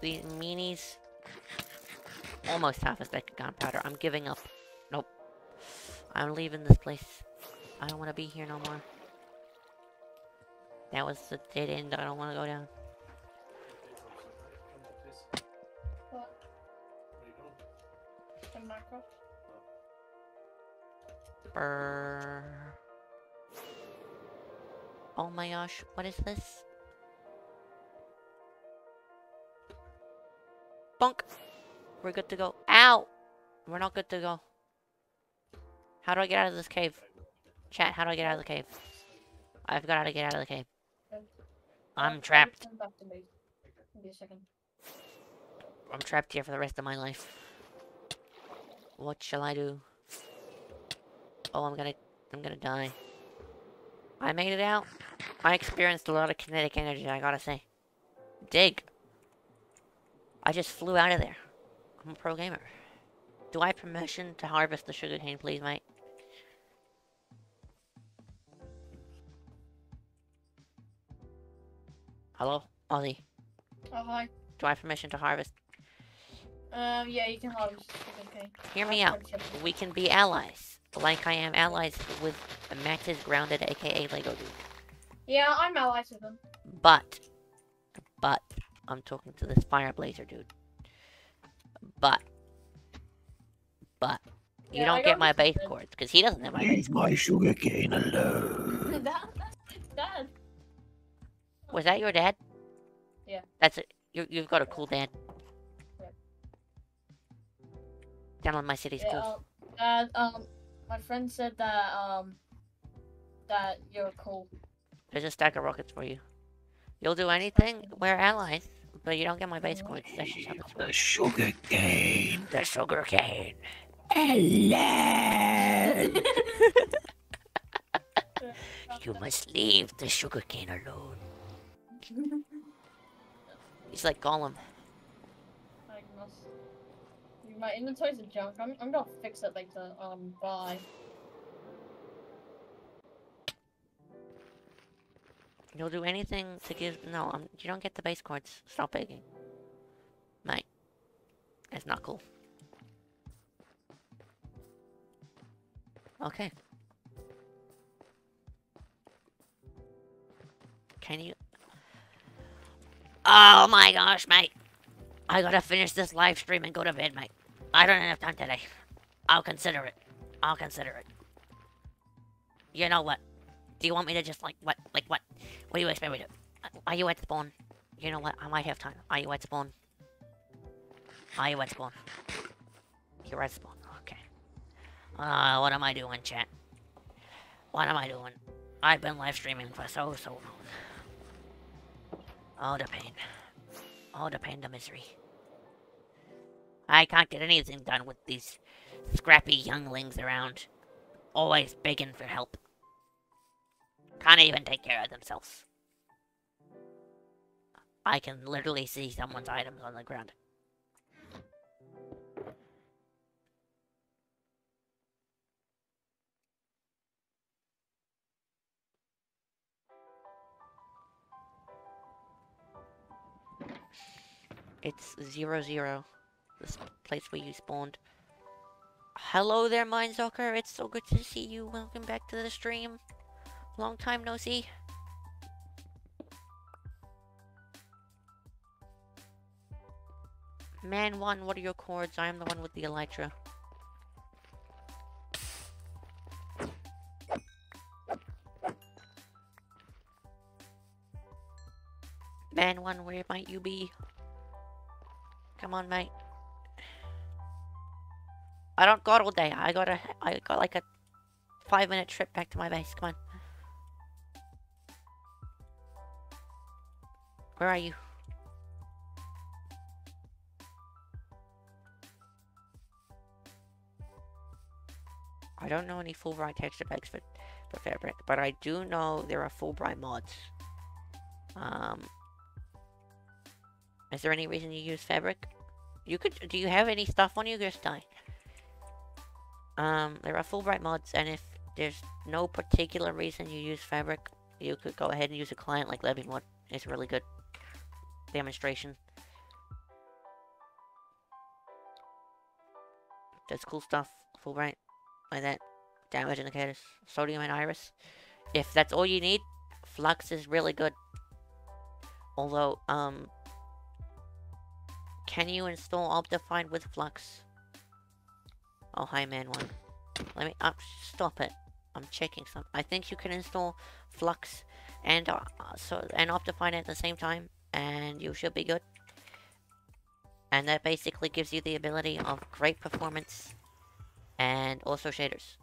These meanies. Almost half a stack of gunpowder. I'm giving up. Nope. I'm leaving this place. I don't want to be here no more. That was the dead end. I don't want to go down. What? Oh my gosh, what is this? Bunk! We're good to go. Ow! We're not good to go. How do I get out of this cave? Chat, how do I get out of the cave? I forgot how to get out of the cave. I'm trapped. I'm trapped here for the rest of my life. What shall I do? Oh, I'm gonna... I'm gonna die. I made it out. I experienced a lot of kinetic energy, I gotta say. Dig. I just flew out of there. I'm a pro gamer. Do I have permission to harvest the sugarcane, please, mate? Hello? Ozzy, Oh, hi. do I have permission to harvest? Um, yeah, you can harvest. Okay. Hear me out. We can be allies. Like I am allies with Max's Grounded, aka Lego Dude. Yeah, I'm allies with them. But, but, I'm talking to this Fire Blazer dude. But, but, you Yeah, I don't got get my this base instead. coords, because he doesn't have my base Leave my sugarcane alone. that, that's dad. Was that your dad? Yeah. That's it. You, you've got a cool dad. Yep. Down on my city's Yeah, cool. um, dad, um, my friend said that, um, that you're cool. There's a stack of rockets for you. You'll do anything? We're allies. But you don't get my base coords. That's just how this The sugar cane. The sugar cane. alone. You must leave the sugar cane alone. He's like Gollum. My inventory's a junk. I'm, I'm gonna fix it like later. Um, bye. You'll do anything to give. No, um, you don't get the base coords. Stop begging. Mate. That's not cool. Okay. Can you. Oh my gosh, mate. I gotta finish this live stream and go to bed, mate. I don't have time today. I'll consider it. I'll consider it. You know what? Do you want me to just like what? Like what? What do you expect me to? Are you at the spawn? You know what? I might have time. Are you at spawn? Are you at spawn? You're at spawn. Okay. Uh, what am I doing, chat? What am I doing? I've been live streaming for so so long. All the pain. All the pain, the misery. I can't get anything done with these scrappy younglings around. Always begging for help. Can't even take care of themselves. I can literally see someone's items on the ground. It's zero zero. This place where you spawned. Hello there, Mindzucker. It's so good to see you. Welcome back to the stream. Long time no see. Man one, what are your coords? I am the one with the elytra. Man one, where might you be? Come on, mate. I don't got all day. I got a, I got like a five minute trip back to my base. Come on. Where are you? I don't know any Fullbright texture packs for, for Fabric, but I do know there are Fullbright mods. Um, is there any reason you use Fabric? You could. Do you have any stuff on you? Die. Um, there are Fullbright mods, and if there's no particular reason you use Fabric, you could go ahead and use a client like LabyMod. It's a really good demonstration. Does cool stuff, Fullbright, like that. damage indicators, sodium and iris. If that's all you need, Flux is really good. Although, um, can you install Optifine with Flux? Oh, hi, man one. Let me, uh, stop it. I'm checking some. I think you can install Flux and uh, so and Optifine at the same time, and you should be good. And that basically gives you the ability of great performance and also shaders.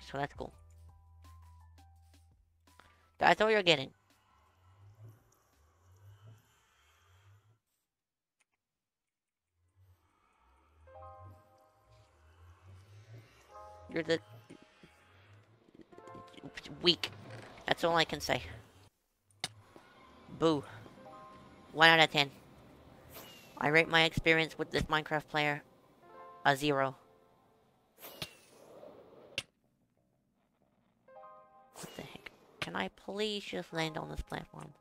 So that's cool. That's all you're getting. You're the weak. That's all I can say. Boo. 1 out of 10. I rate my experience with this Minecraft player a 0. What the heck? Can I please just land on this platform?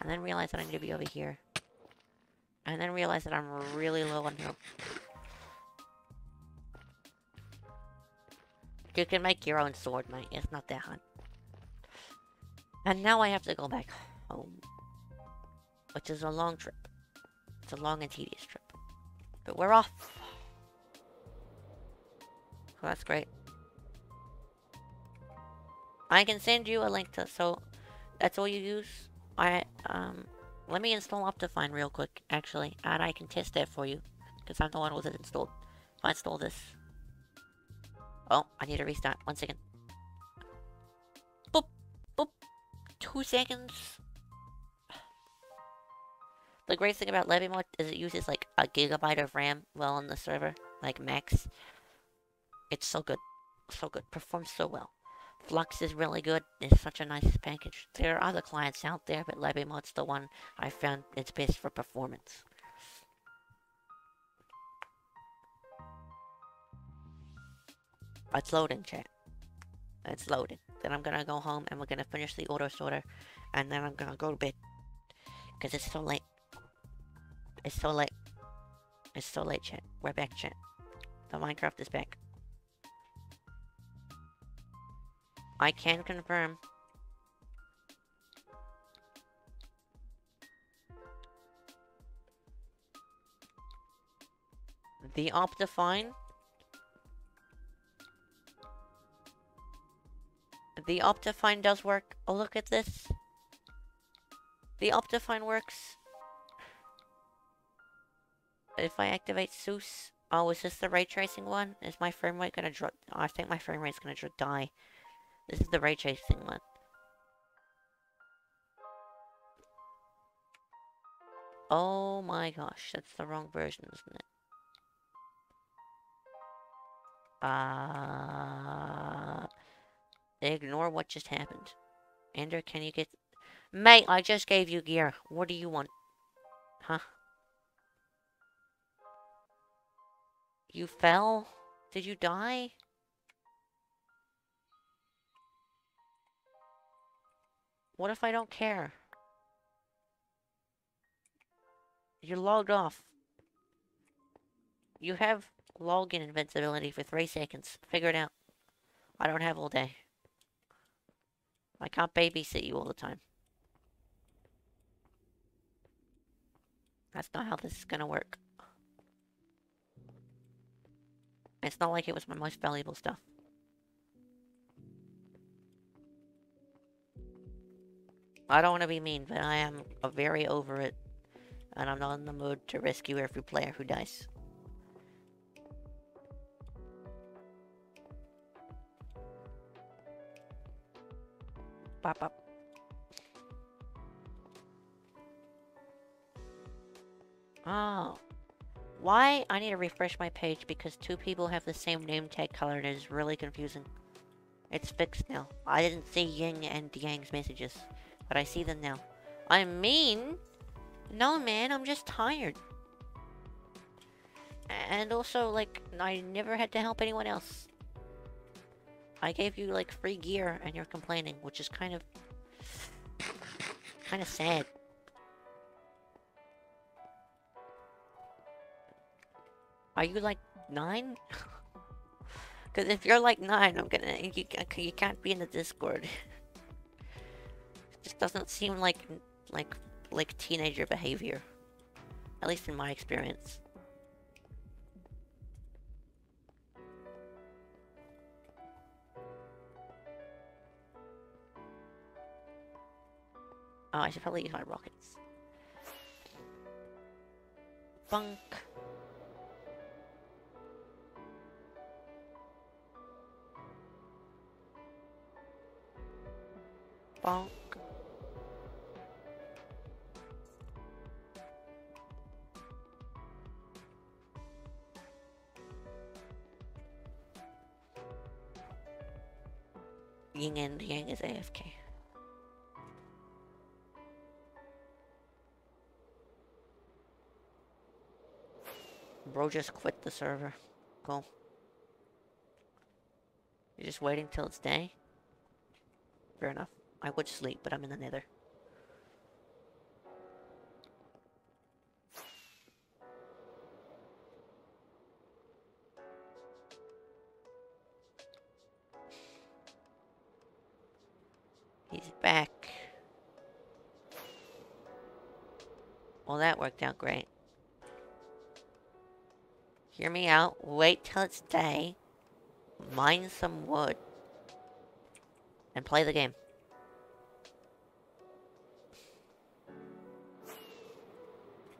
And then realize that I need to be over here. And then realize that I'm really low on health. You can make your own sword, mate. It's not that hard. And now I have to go back home. Which is a long trip. It's a long and tedious trip. But we're off. So that's great. I can send you a link to, so that's all you use. I, um, let me install Optifine real quick, actually, and I can test that for you, because I'm the one with it installed. If I install this. Oh, I need to restart. One second. Boop, boop. Two seconds. The great thing about LabyMod is it uses like a gigabyte of RAM well on the server, like max. It's so good. So good. Performs so well. Flux is really good. It's such a nice package. There are other clients out there, but LabyMod's the one I found it's best for performance. It's loading, chat. It's loading. Then I'm gonna go home and we're gonna finish the auto sorter, and then I'm gonna go to bed. Cause it's so late. It's so late. It's so late, chat. We're back, chat. The Minecraft is back. I can confirm. The Optifine. The Optifine does work. Oh, look at this. The Optifine works. If I activate SEUS. Oh, is this the ray tracing one? Is my frame rate gonna drop? Oh, I think my frame rate's gonna die. This is the ray tracing one. Oh my gosh, that's the wrong version, isn't it? Uh, ignore what just happened. Ender, can you get... Mate, I just gave you gear. What do you want? Huh? You fell? Did you die? What if I don't care? You're logged off. You have login invincibility for three seconds. Figure it out. I don't have all day. I can't babysit you all the time. That's not how this is gonna work. It's not like it was my most valuable stuff. I don't want to be mean, but I am very over it. And I'm not in the mood to rescue every player who dies. Pop up. Oh. Why? I need to refresh my page because two people have the same name tag color and it is really confusing. It's fixed now. I didn't see Ying and Yang's messages, but I see them now. I mean, no man, I'm just tired. And also, like, I never had to help anyone else. I gave you, like, free gear and you're complaining, which is kind of... kind of sad. Are you like nine? Because if you're like nine, I'm gonna you you can't be in the Discord. Just doesn't seem like like like teenager behavior. At least in my experience. Oh, I should probably use my rockets. Bunk. Bonk. Ying and Yang is AFK. Bro just quit the server. Cool. You're just waiting till it's day? Fair enough. I would sleep, but I'm in the nether. He's back. Well, that worked out great. Hear me out. Wait till it's day. Mine some wood. And play the game.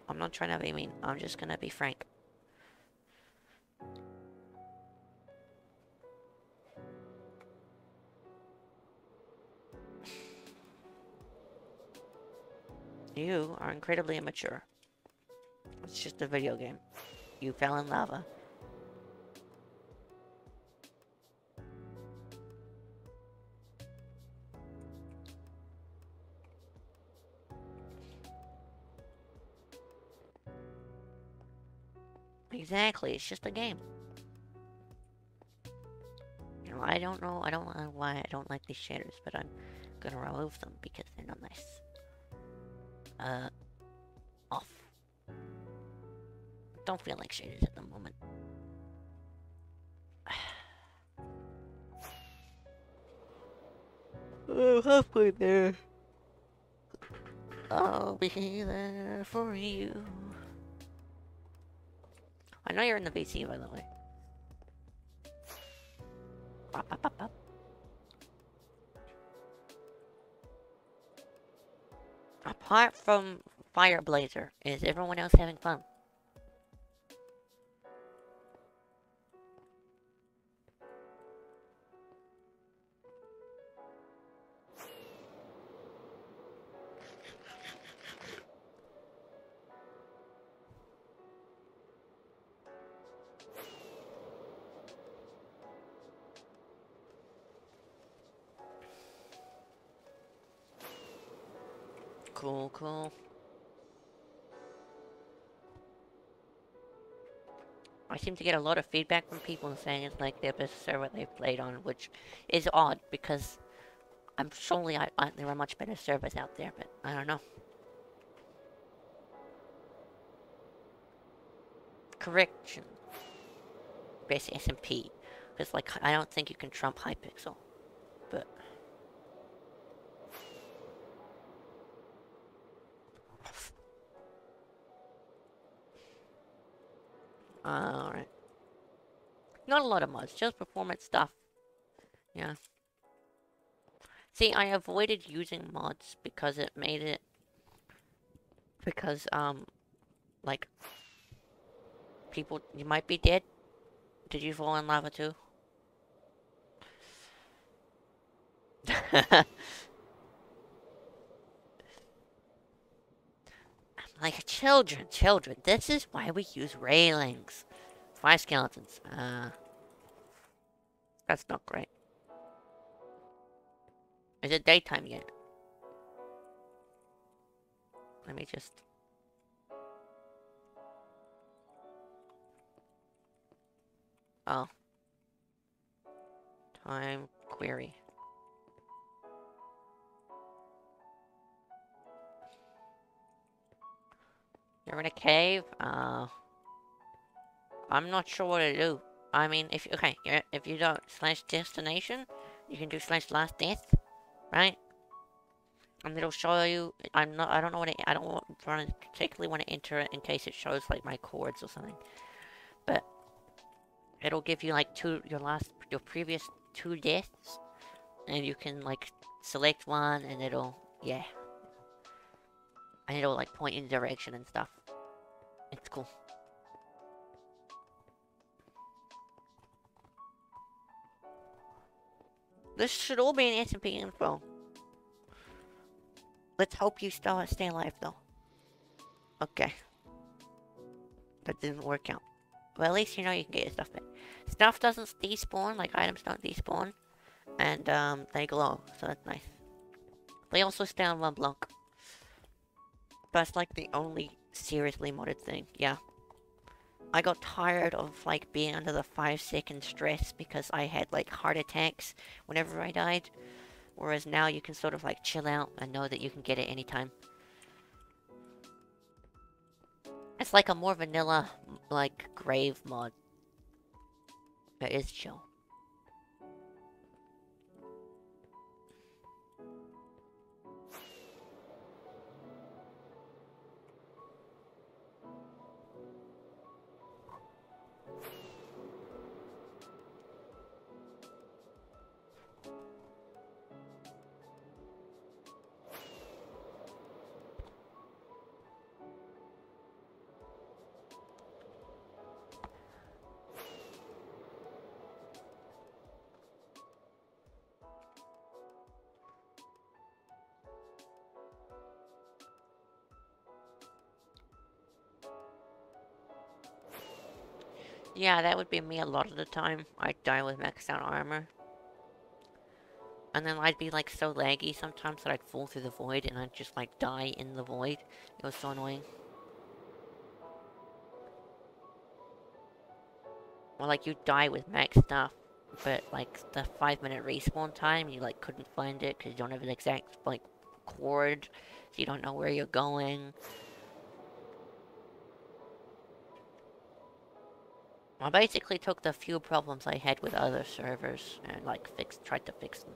I'm not trying to be mean. I'm just gonna be frank. You are incredibly immature. It's just a video game. You fell in lava. Exactly, it's just a game. You know, I don't know, I don't know why I don't like these shaders, but I'm gonna remove them because they're not nice. Uh, Don't feel like shaders at the moment. oh, halfway there. I'll be there for you. I know you're in the VC, by the way. Apart from Fireblazer, is everyone else having fun? To get a lot of feedback from people saying it's like the best server they've played on, which is odd because I'm surely I, I, there are much better servers out there, but I don't know. Correction. Base SMP. Because, like, I don't think you can trump Hypixel. But... Alright. Not a lot of mods, just performance stuff. Yeah. See, I avoided using mods because it made it... Because, um... Like... People... You might be dead. Did you fall in lava too? I'm like children, children. This is why we use railings. Five skeletons. Uh, that's not great. Is it daytime yet? Let me just... Oh. Time query. You're in a cave? Uh... I'm not sure what to do. I mean, if okay, if you don't slash destination, you can do slash last death, right? And it'll show you. I'm not. I don't know what. It, I don't want, particularly want to enter it in case it shows like my coords or something. But it'll give you like two your last your previous two deaths, and you can like select one, and it'll yeah, and it'll like point in direction and stuff. It's cool. This should all be in SMP info. Let's hope you still stay alive though. Okay. That didn't work out. Well, at least you know you can get your stuff back. Stuff doesn't despawn, like items don't despawn. And, um, they glow, so that's nice. They also stay on one block. That's like the only seriously modded thing, yeah. I got tired of like being under the 5 second stress because I had like heart attacks whenever I died. Whereas now you can sort of like chill out and know that you can get it anytime. It's like a more vanilla, like, grave mod. It is chill. Yeah, that would be me a lot of the time. I'd die with maxed out armor. And then I'd be like so laggy sometimes that I'd fall through the void and I'd just like die in the void. It was so annoying. Or like you die with max stuff, but like the five minute respawn time, you like couldn't find it because you don't have an exact like coord, so you don't know where you're going. I basically took the few problems I had with other servers and like fixed, tried to fix them.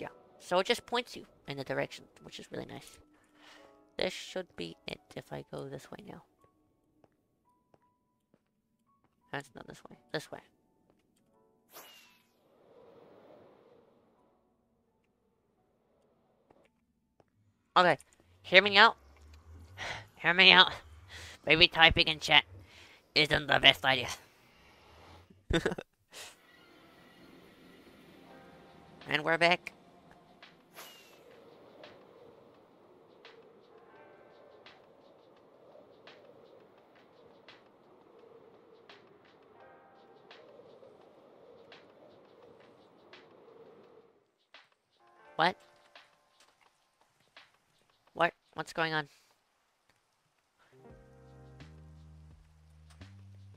Yeah, so it just points you in the direction, which is really nice. This should be it if I go this way now. That's not this way, this way. Okay, hear me out. Hear me out. Maybe typing in chat isn't the best idea. and we're back. What? What? What's going on?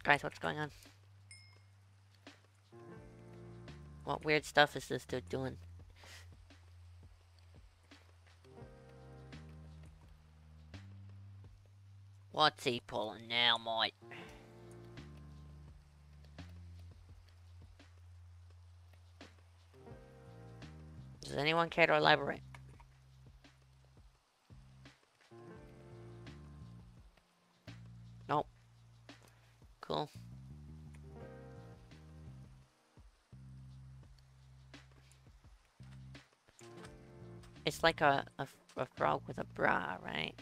Guys, what's going on? What weird stuff is this dude doing? What's he pulling now, mate? Does anyone care to elaborate? Cool. It's like a, a, a frog with a bra, right?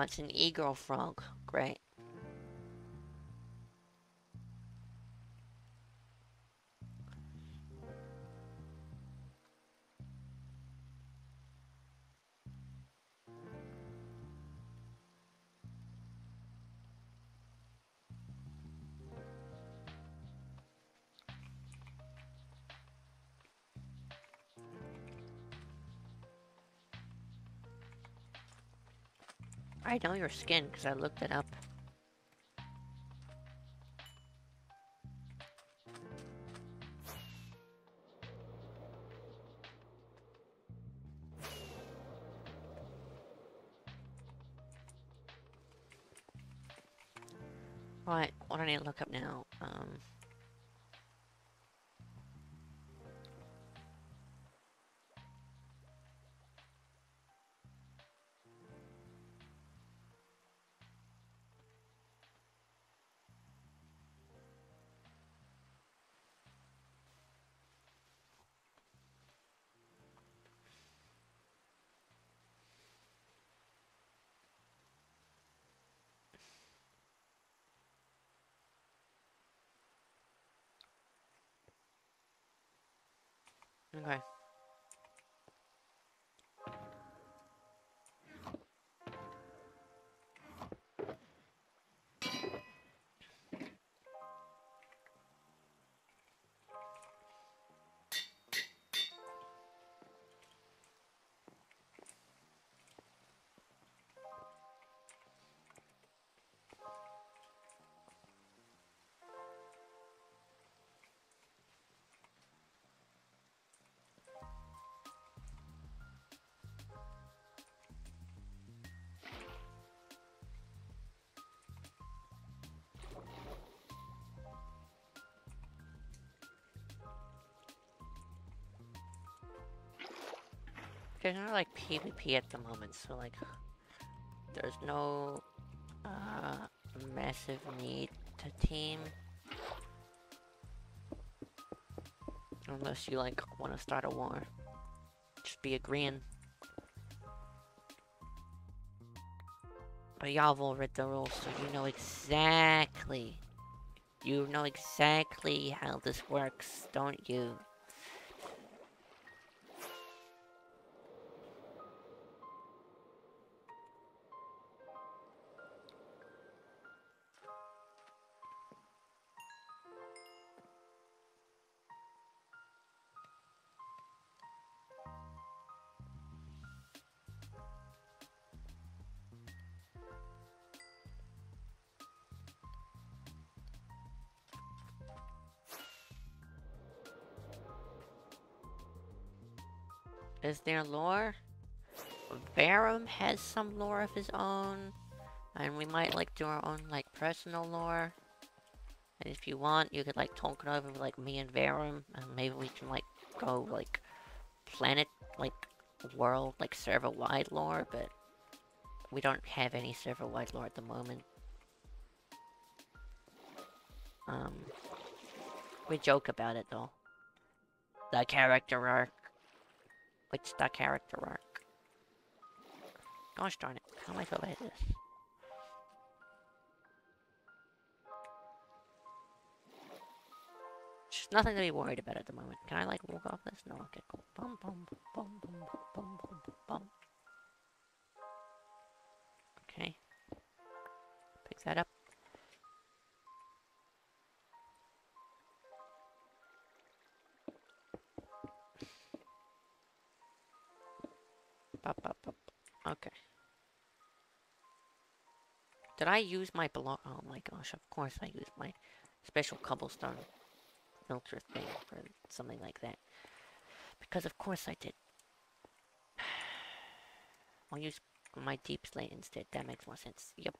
It's an eagle frog. Great. I know your skin because I looked it up. There's no like PvP at the moment, so like there's no uh massive need to team. Unless you like want to start a war. Just be agreeing. But y'all all read the rules, so you know exactly. You know exactly how this works, don't you? Is there lore? Verum has some lore of his own. And we might like do our own like personal lore. And if you want, you could like talk it over with like me and Varum, And maybe we can like go like planet, like world, like server wide lore, but we don't have any server wide lore at the moment. Um, we joke about it though. The character arc. What's the character arc? Gosh darn it, how am I feel about this? Just nothing to be worried about at the moment. Can I like walk off this? No, okay, cool. Bum bum bum bum bum bum bum. Okay. Pick that up. Up, up, up. Okay. Did I use my block? Oh my gosh, of course I used my special cobblestone filter thing for something like that. Because of course I did. I'll use my deepslate instead. That makes more sense. Yep.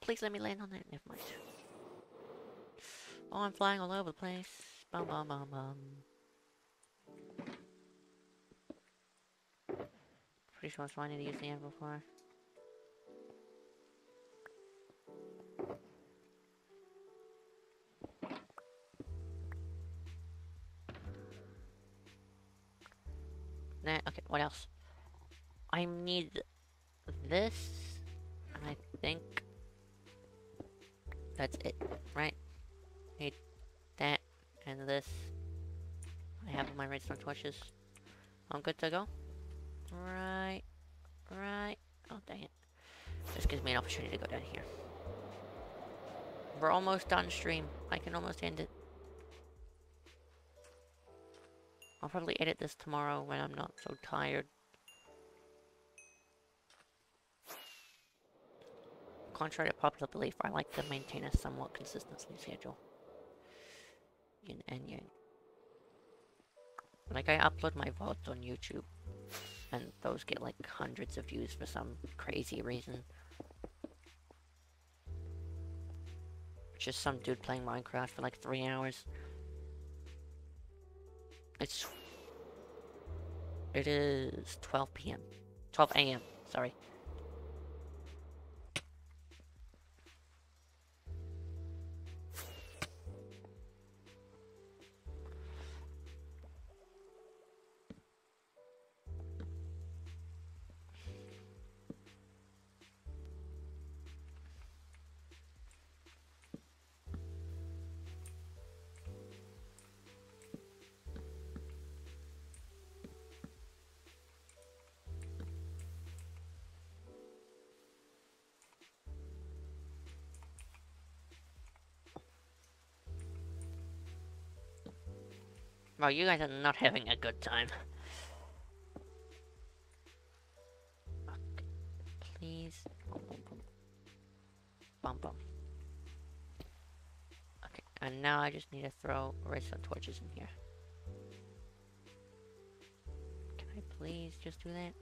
Please let me land on that. Never mind. Oh, I'm flying all over the place. Bum bum bum bum. Pretty sure I was wanting to use the anvil for. Nah, okay, what else? I need this, and I think that's it, right? Need that and this. I have my redstone torches. I'm good to go. Right, right. Oh, dang it. This gives me an opportunity to go down here. We're almost done stream. I can almost end it. I'll probably edit this tomorrow when I'm not so tired. Contrary to popular belief, I like to maintain a somewhat consistent sleep schedule. Yin and yang. Like, I upload my VODs on YouTube, and those get like hundreds of views for some crazy reason. Just some dude playing Minecraft for like three hours. It's. It is 12 p.m. 12 a.m. Sorry. Well, you guys are not having a good time. Okay, please. Bum, bum. Okay, and now I just need to throw redstone torches in here. Can I please just do that?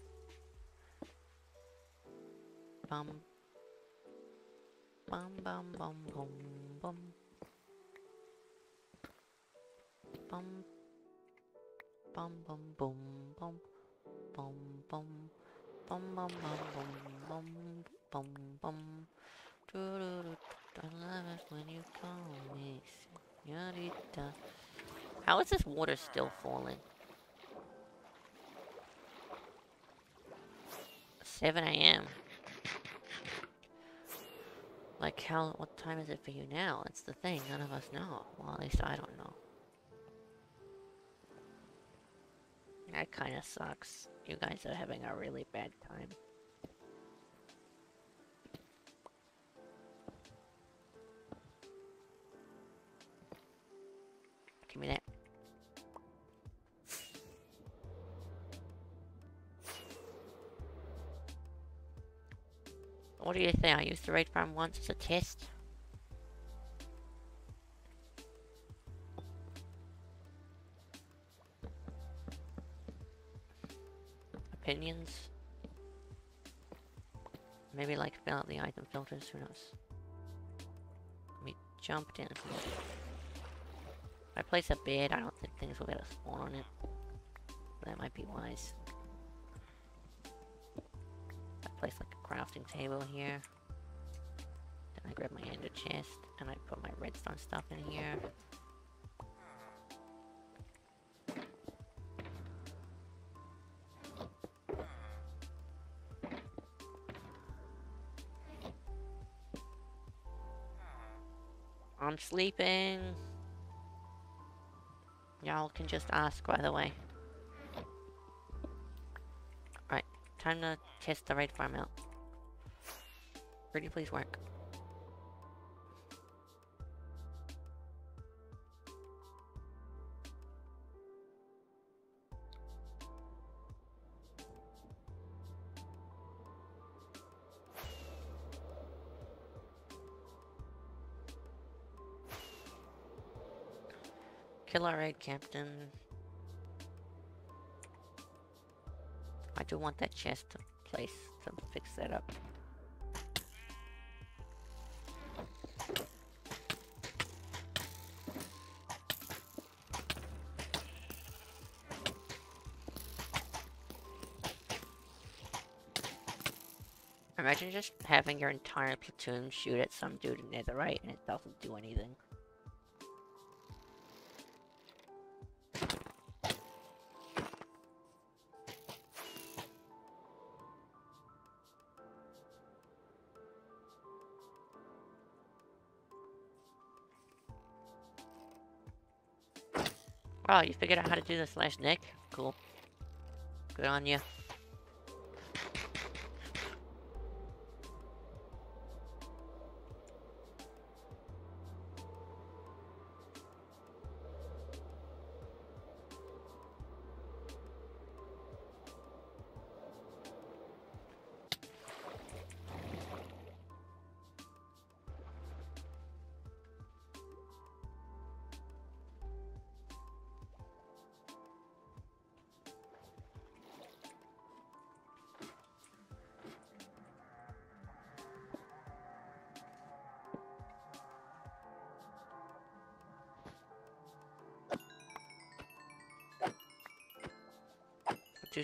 Bum. Bum, bum, bum, bum, bum. Bum, bum bum bum bum bum bum bum bum bum bum bum bum Doo-doo-doo. I love it when you call me señorita. How is this water still falling? 7 a.m. Like how, what time is it for you now? That's the thing, none of us know. Well, at least I don't know. That kind of sucks. You guys are having a really bad time. Give me that. What do you think? I used the raid farm once as a test. Opinions. Maybe like fill out the item filters, who knows. Let me jump down. If I place a bed, I don't think things will get a spawn on it. That might be wise. I place like a crafting table here. Then I grab my ender chest and I put my redstone stuff in here. I'm sleeping. Y'all can just ask, by the way. Alright, time to test the raid farm out. Pretty please work. Our raid captain. I do want that chest to place to fix that up. Imagine just having your entire platoon shoot at some dude in the netherite and it doesn't do anything. Oh, you figured out how to do this last Nick? Cool. Good on you.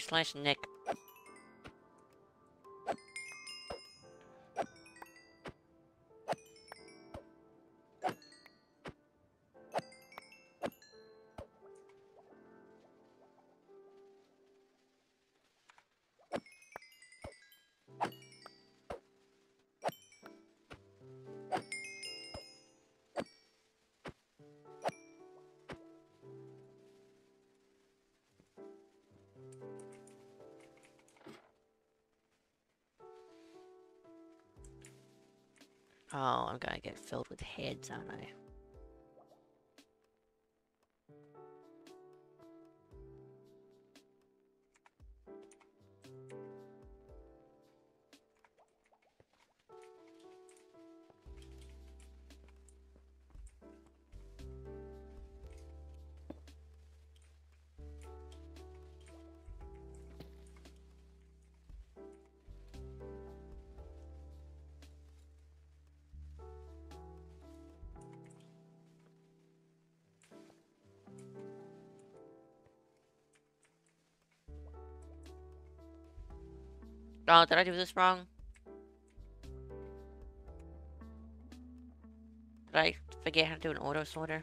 Slash Nick. I'm gonna get filled with heads, aren't I? Oh, did I do this wrong? Did I forget how to do an auto sorter?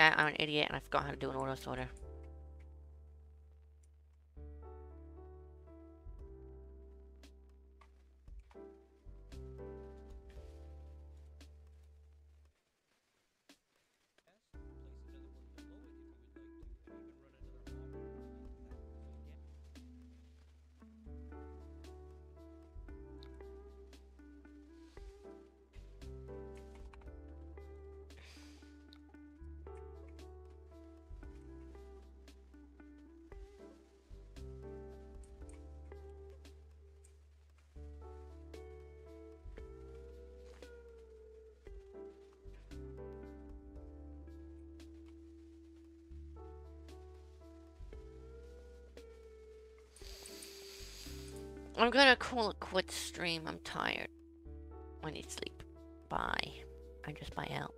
Chat, I'm an idiot and I forgot how to do an auto sorter. I'm gonna call it quits stream. I'm tired. I need sleep. Bye. I just buy out.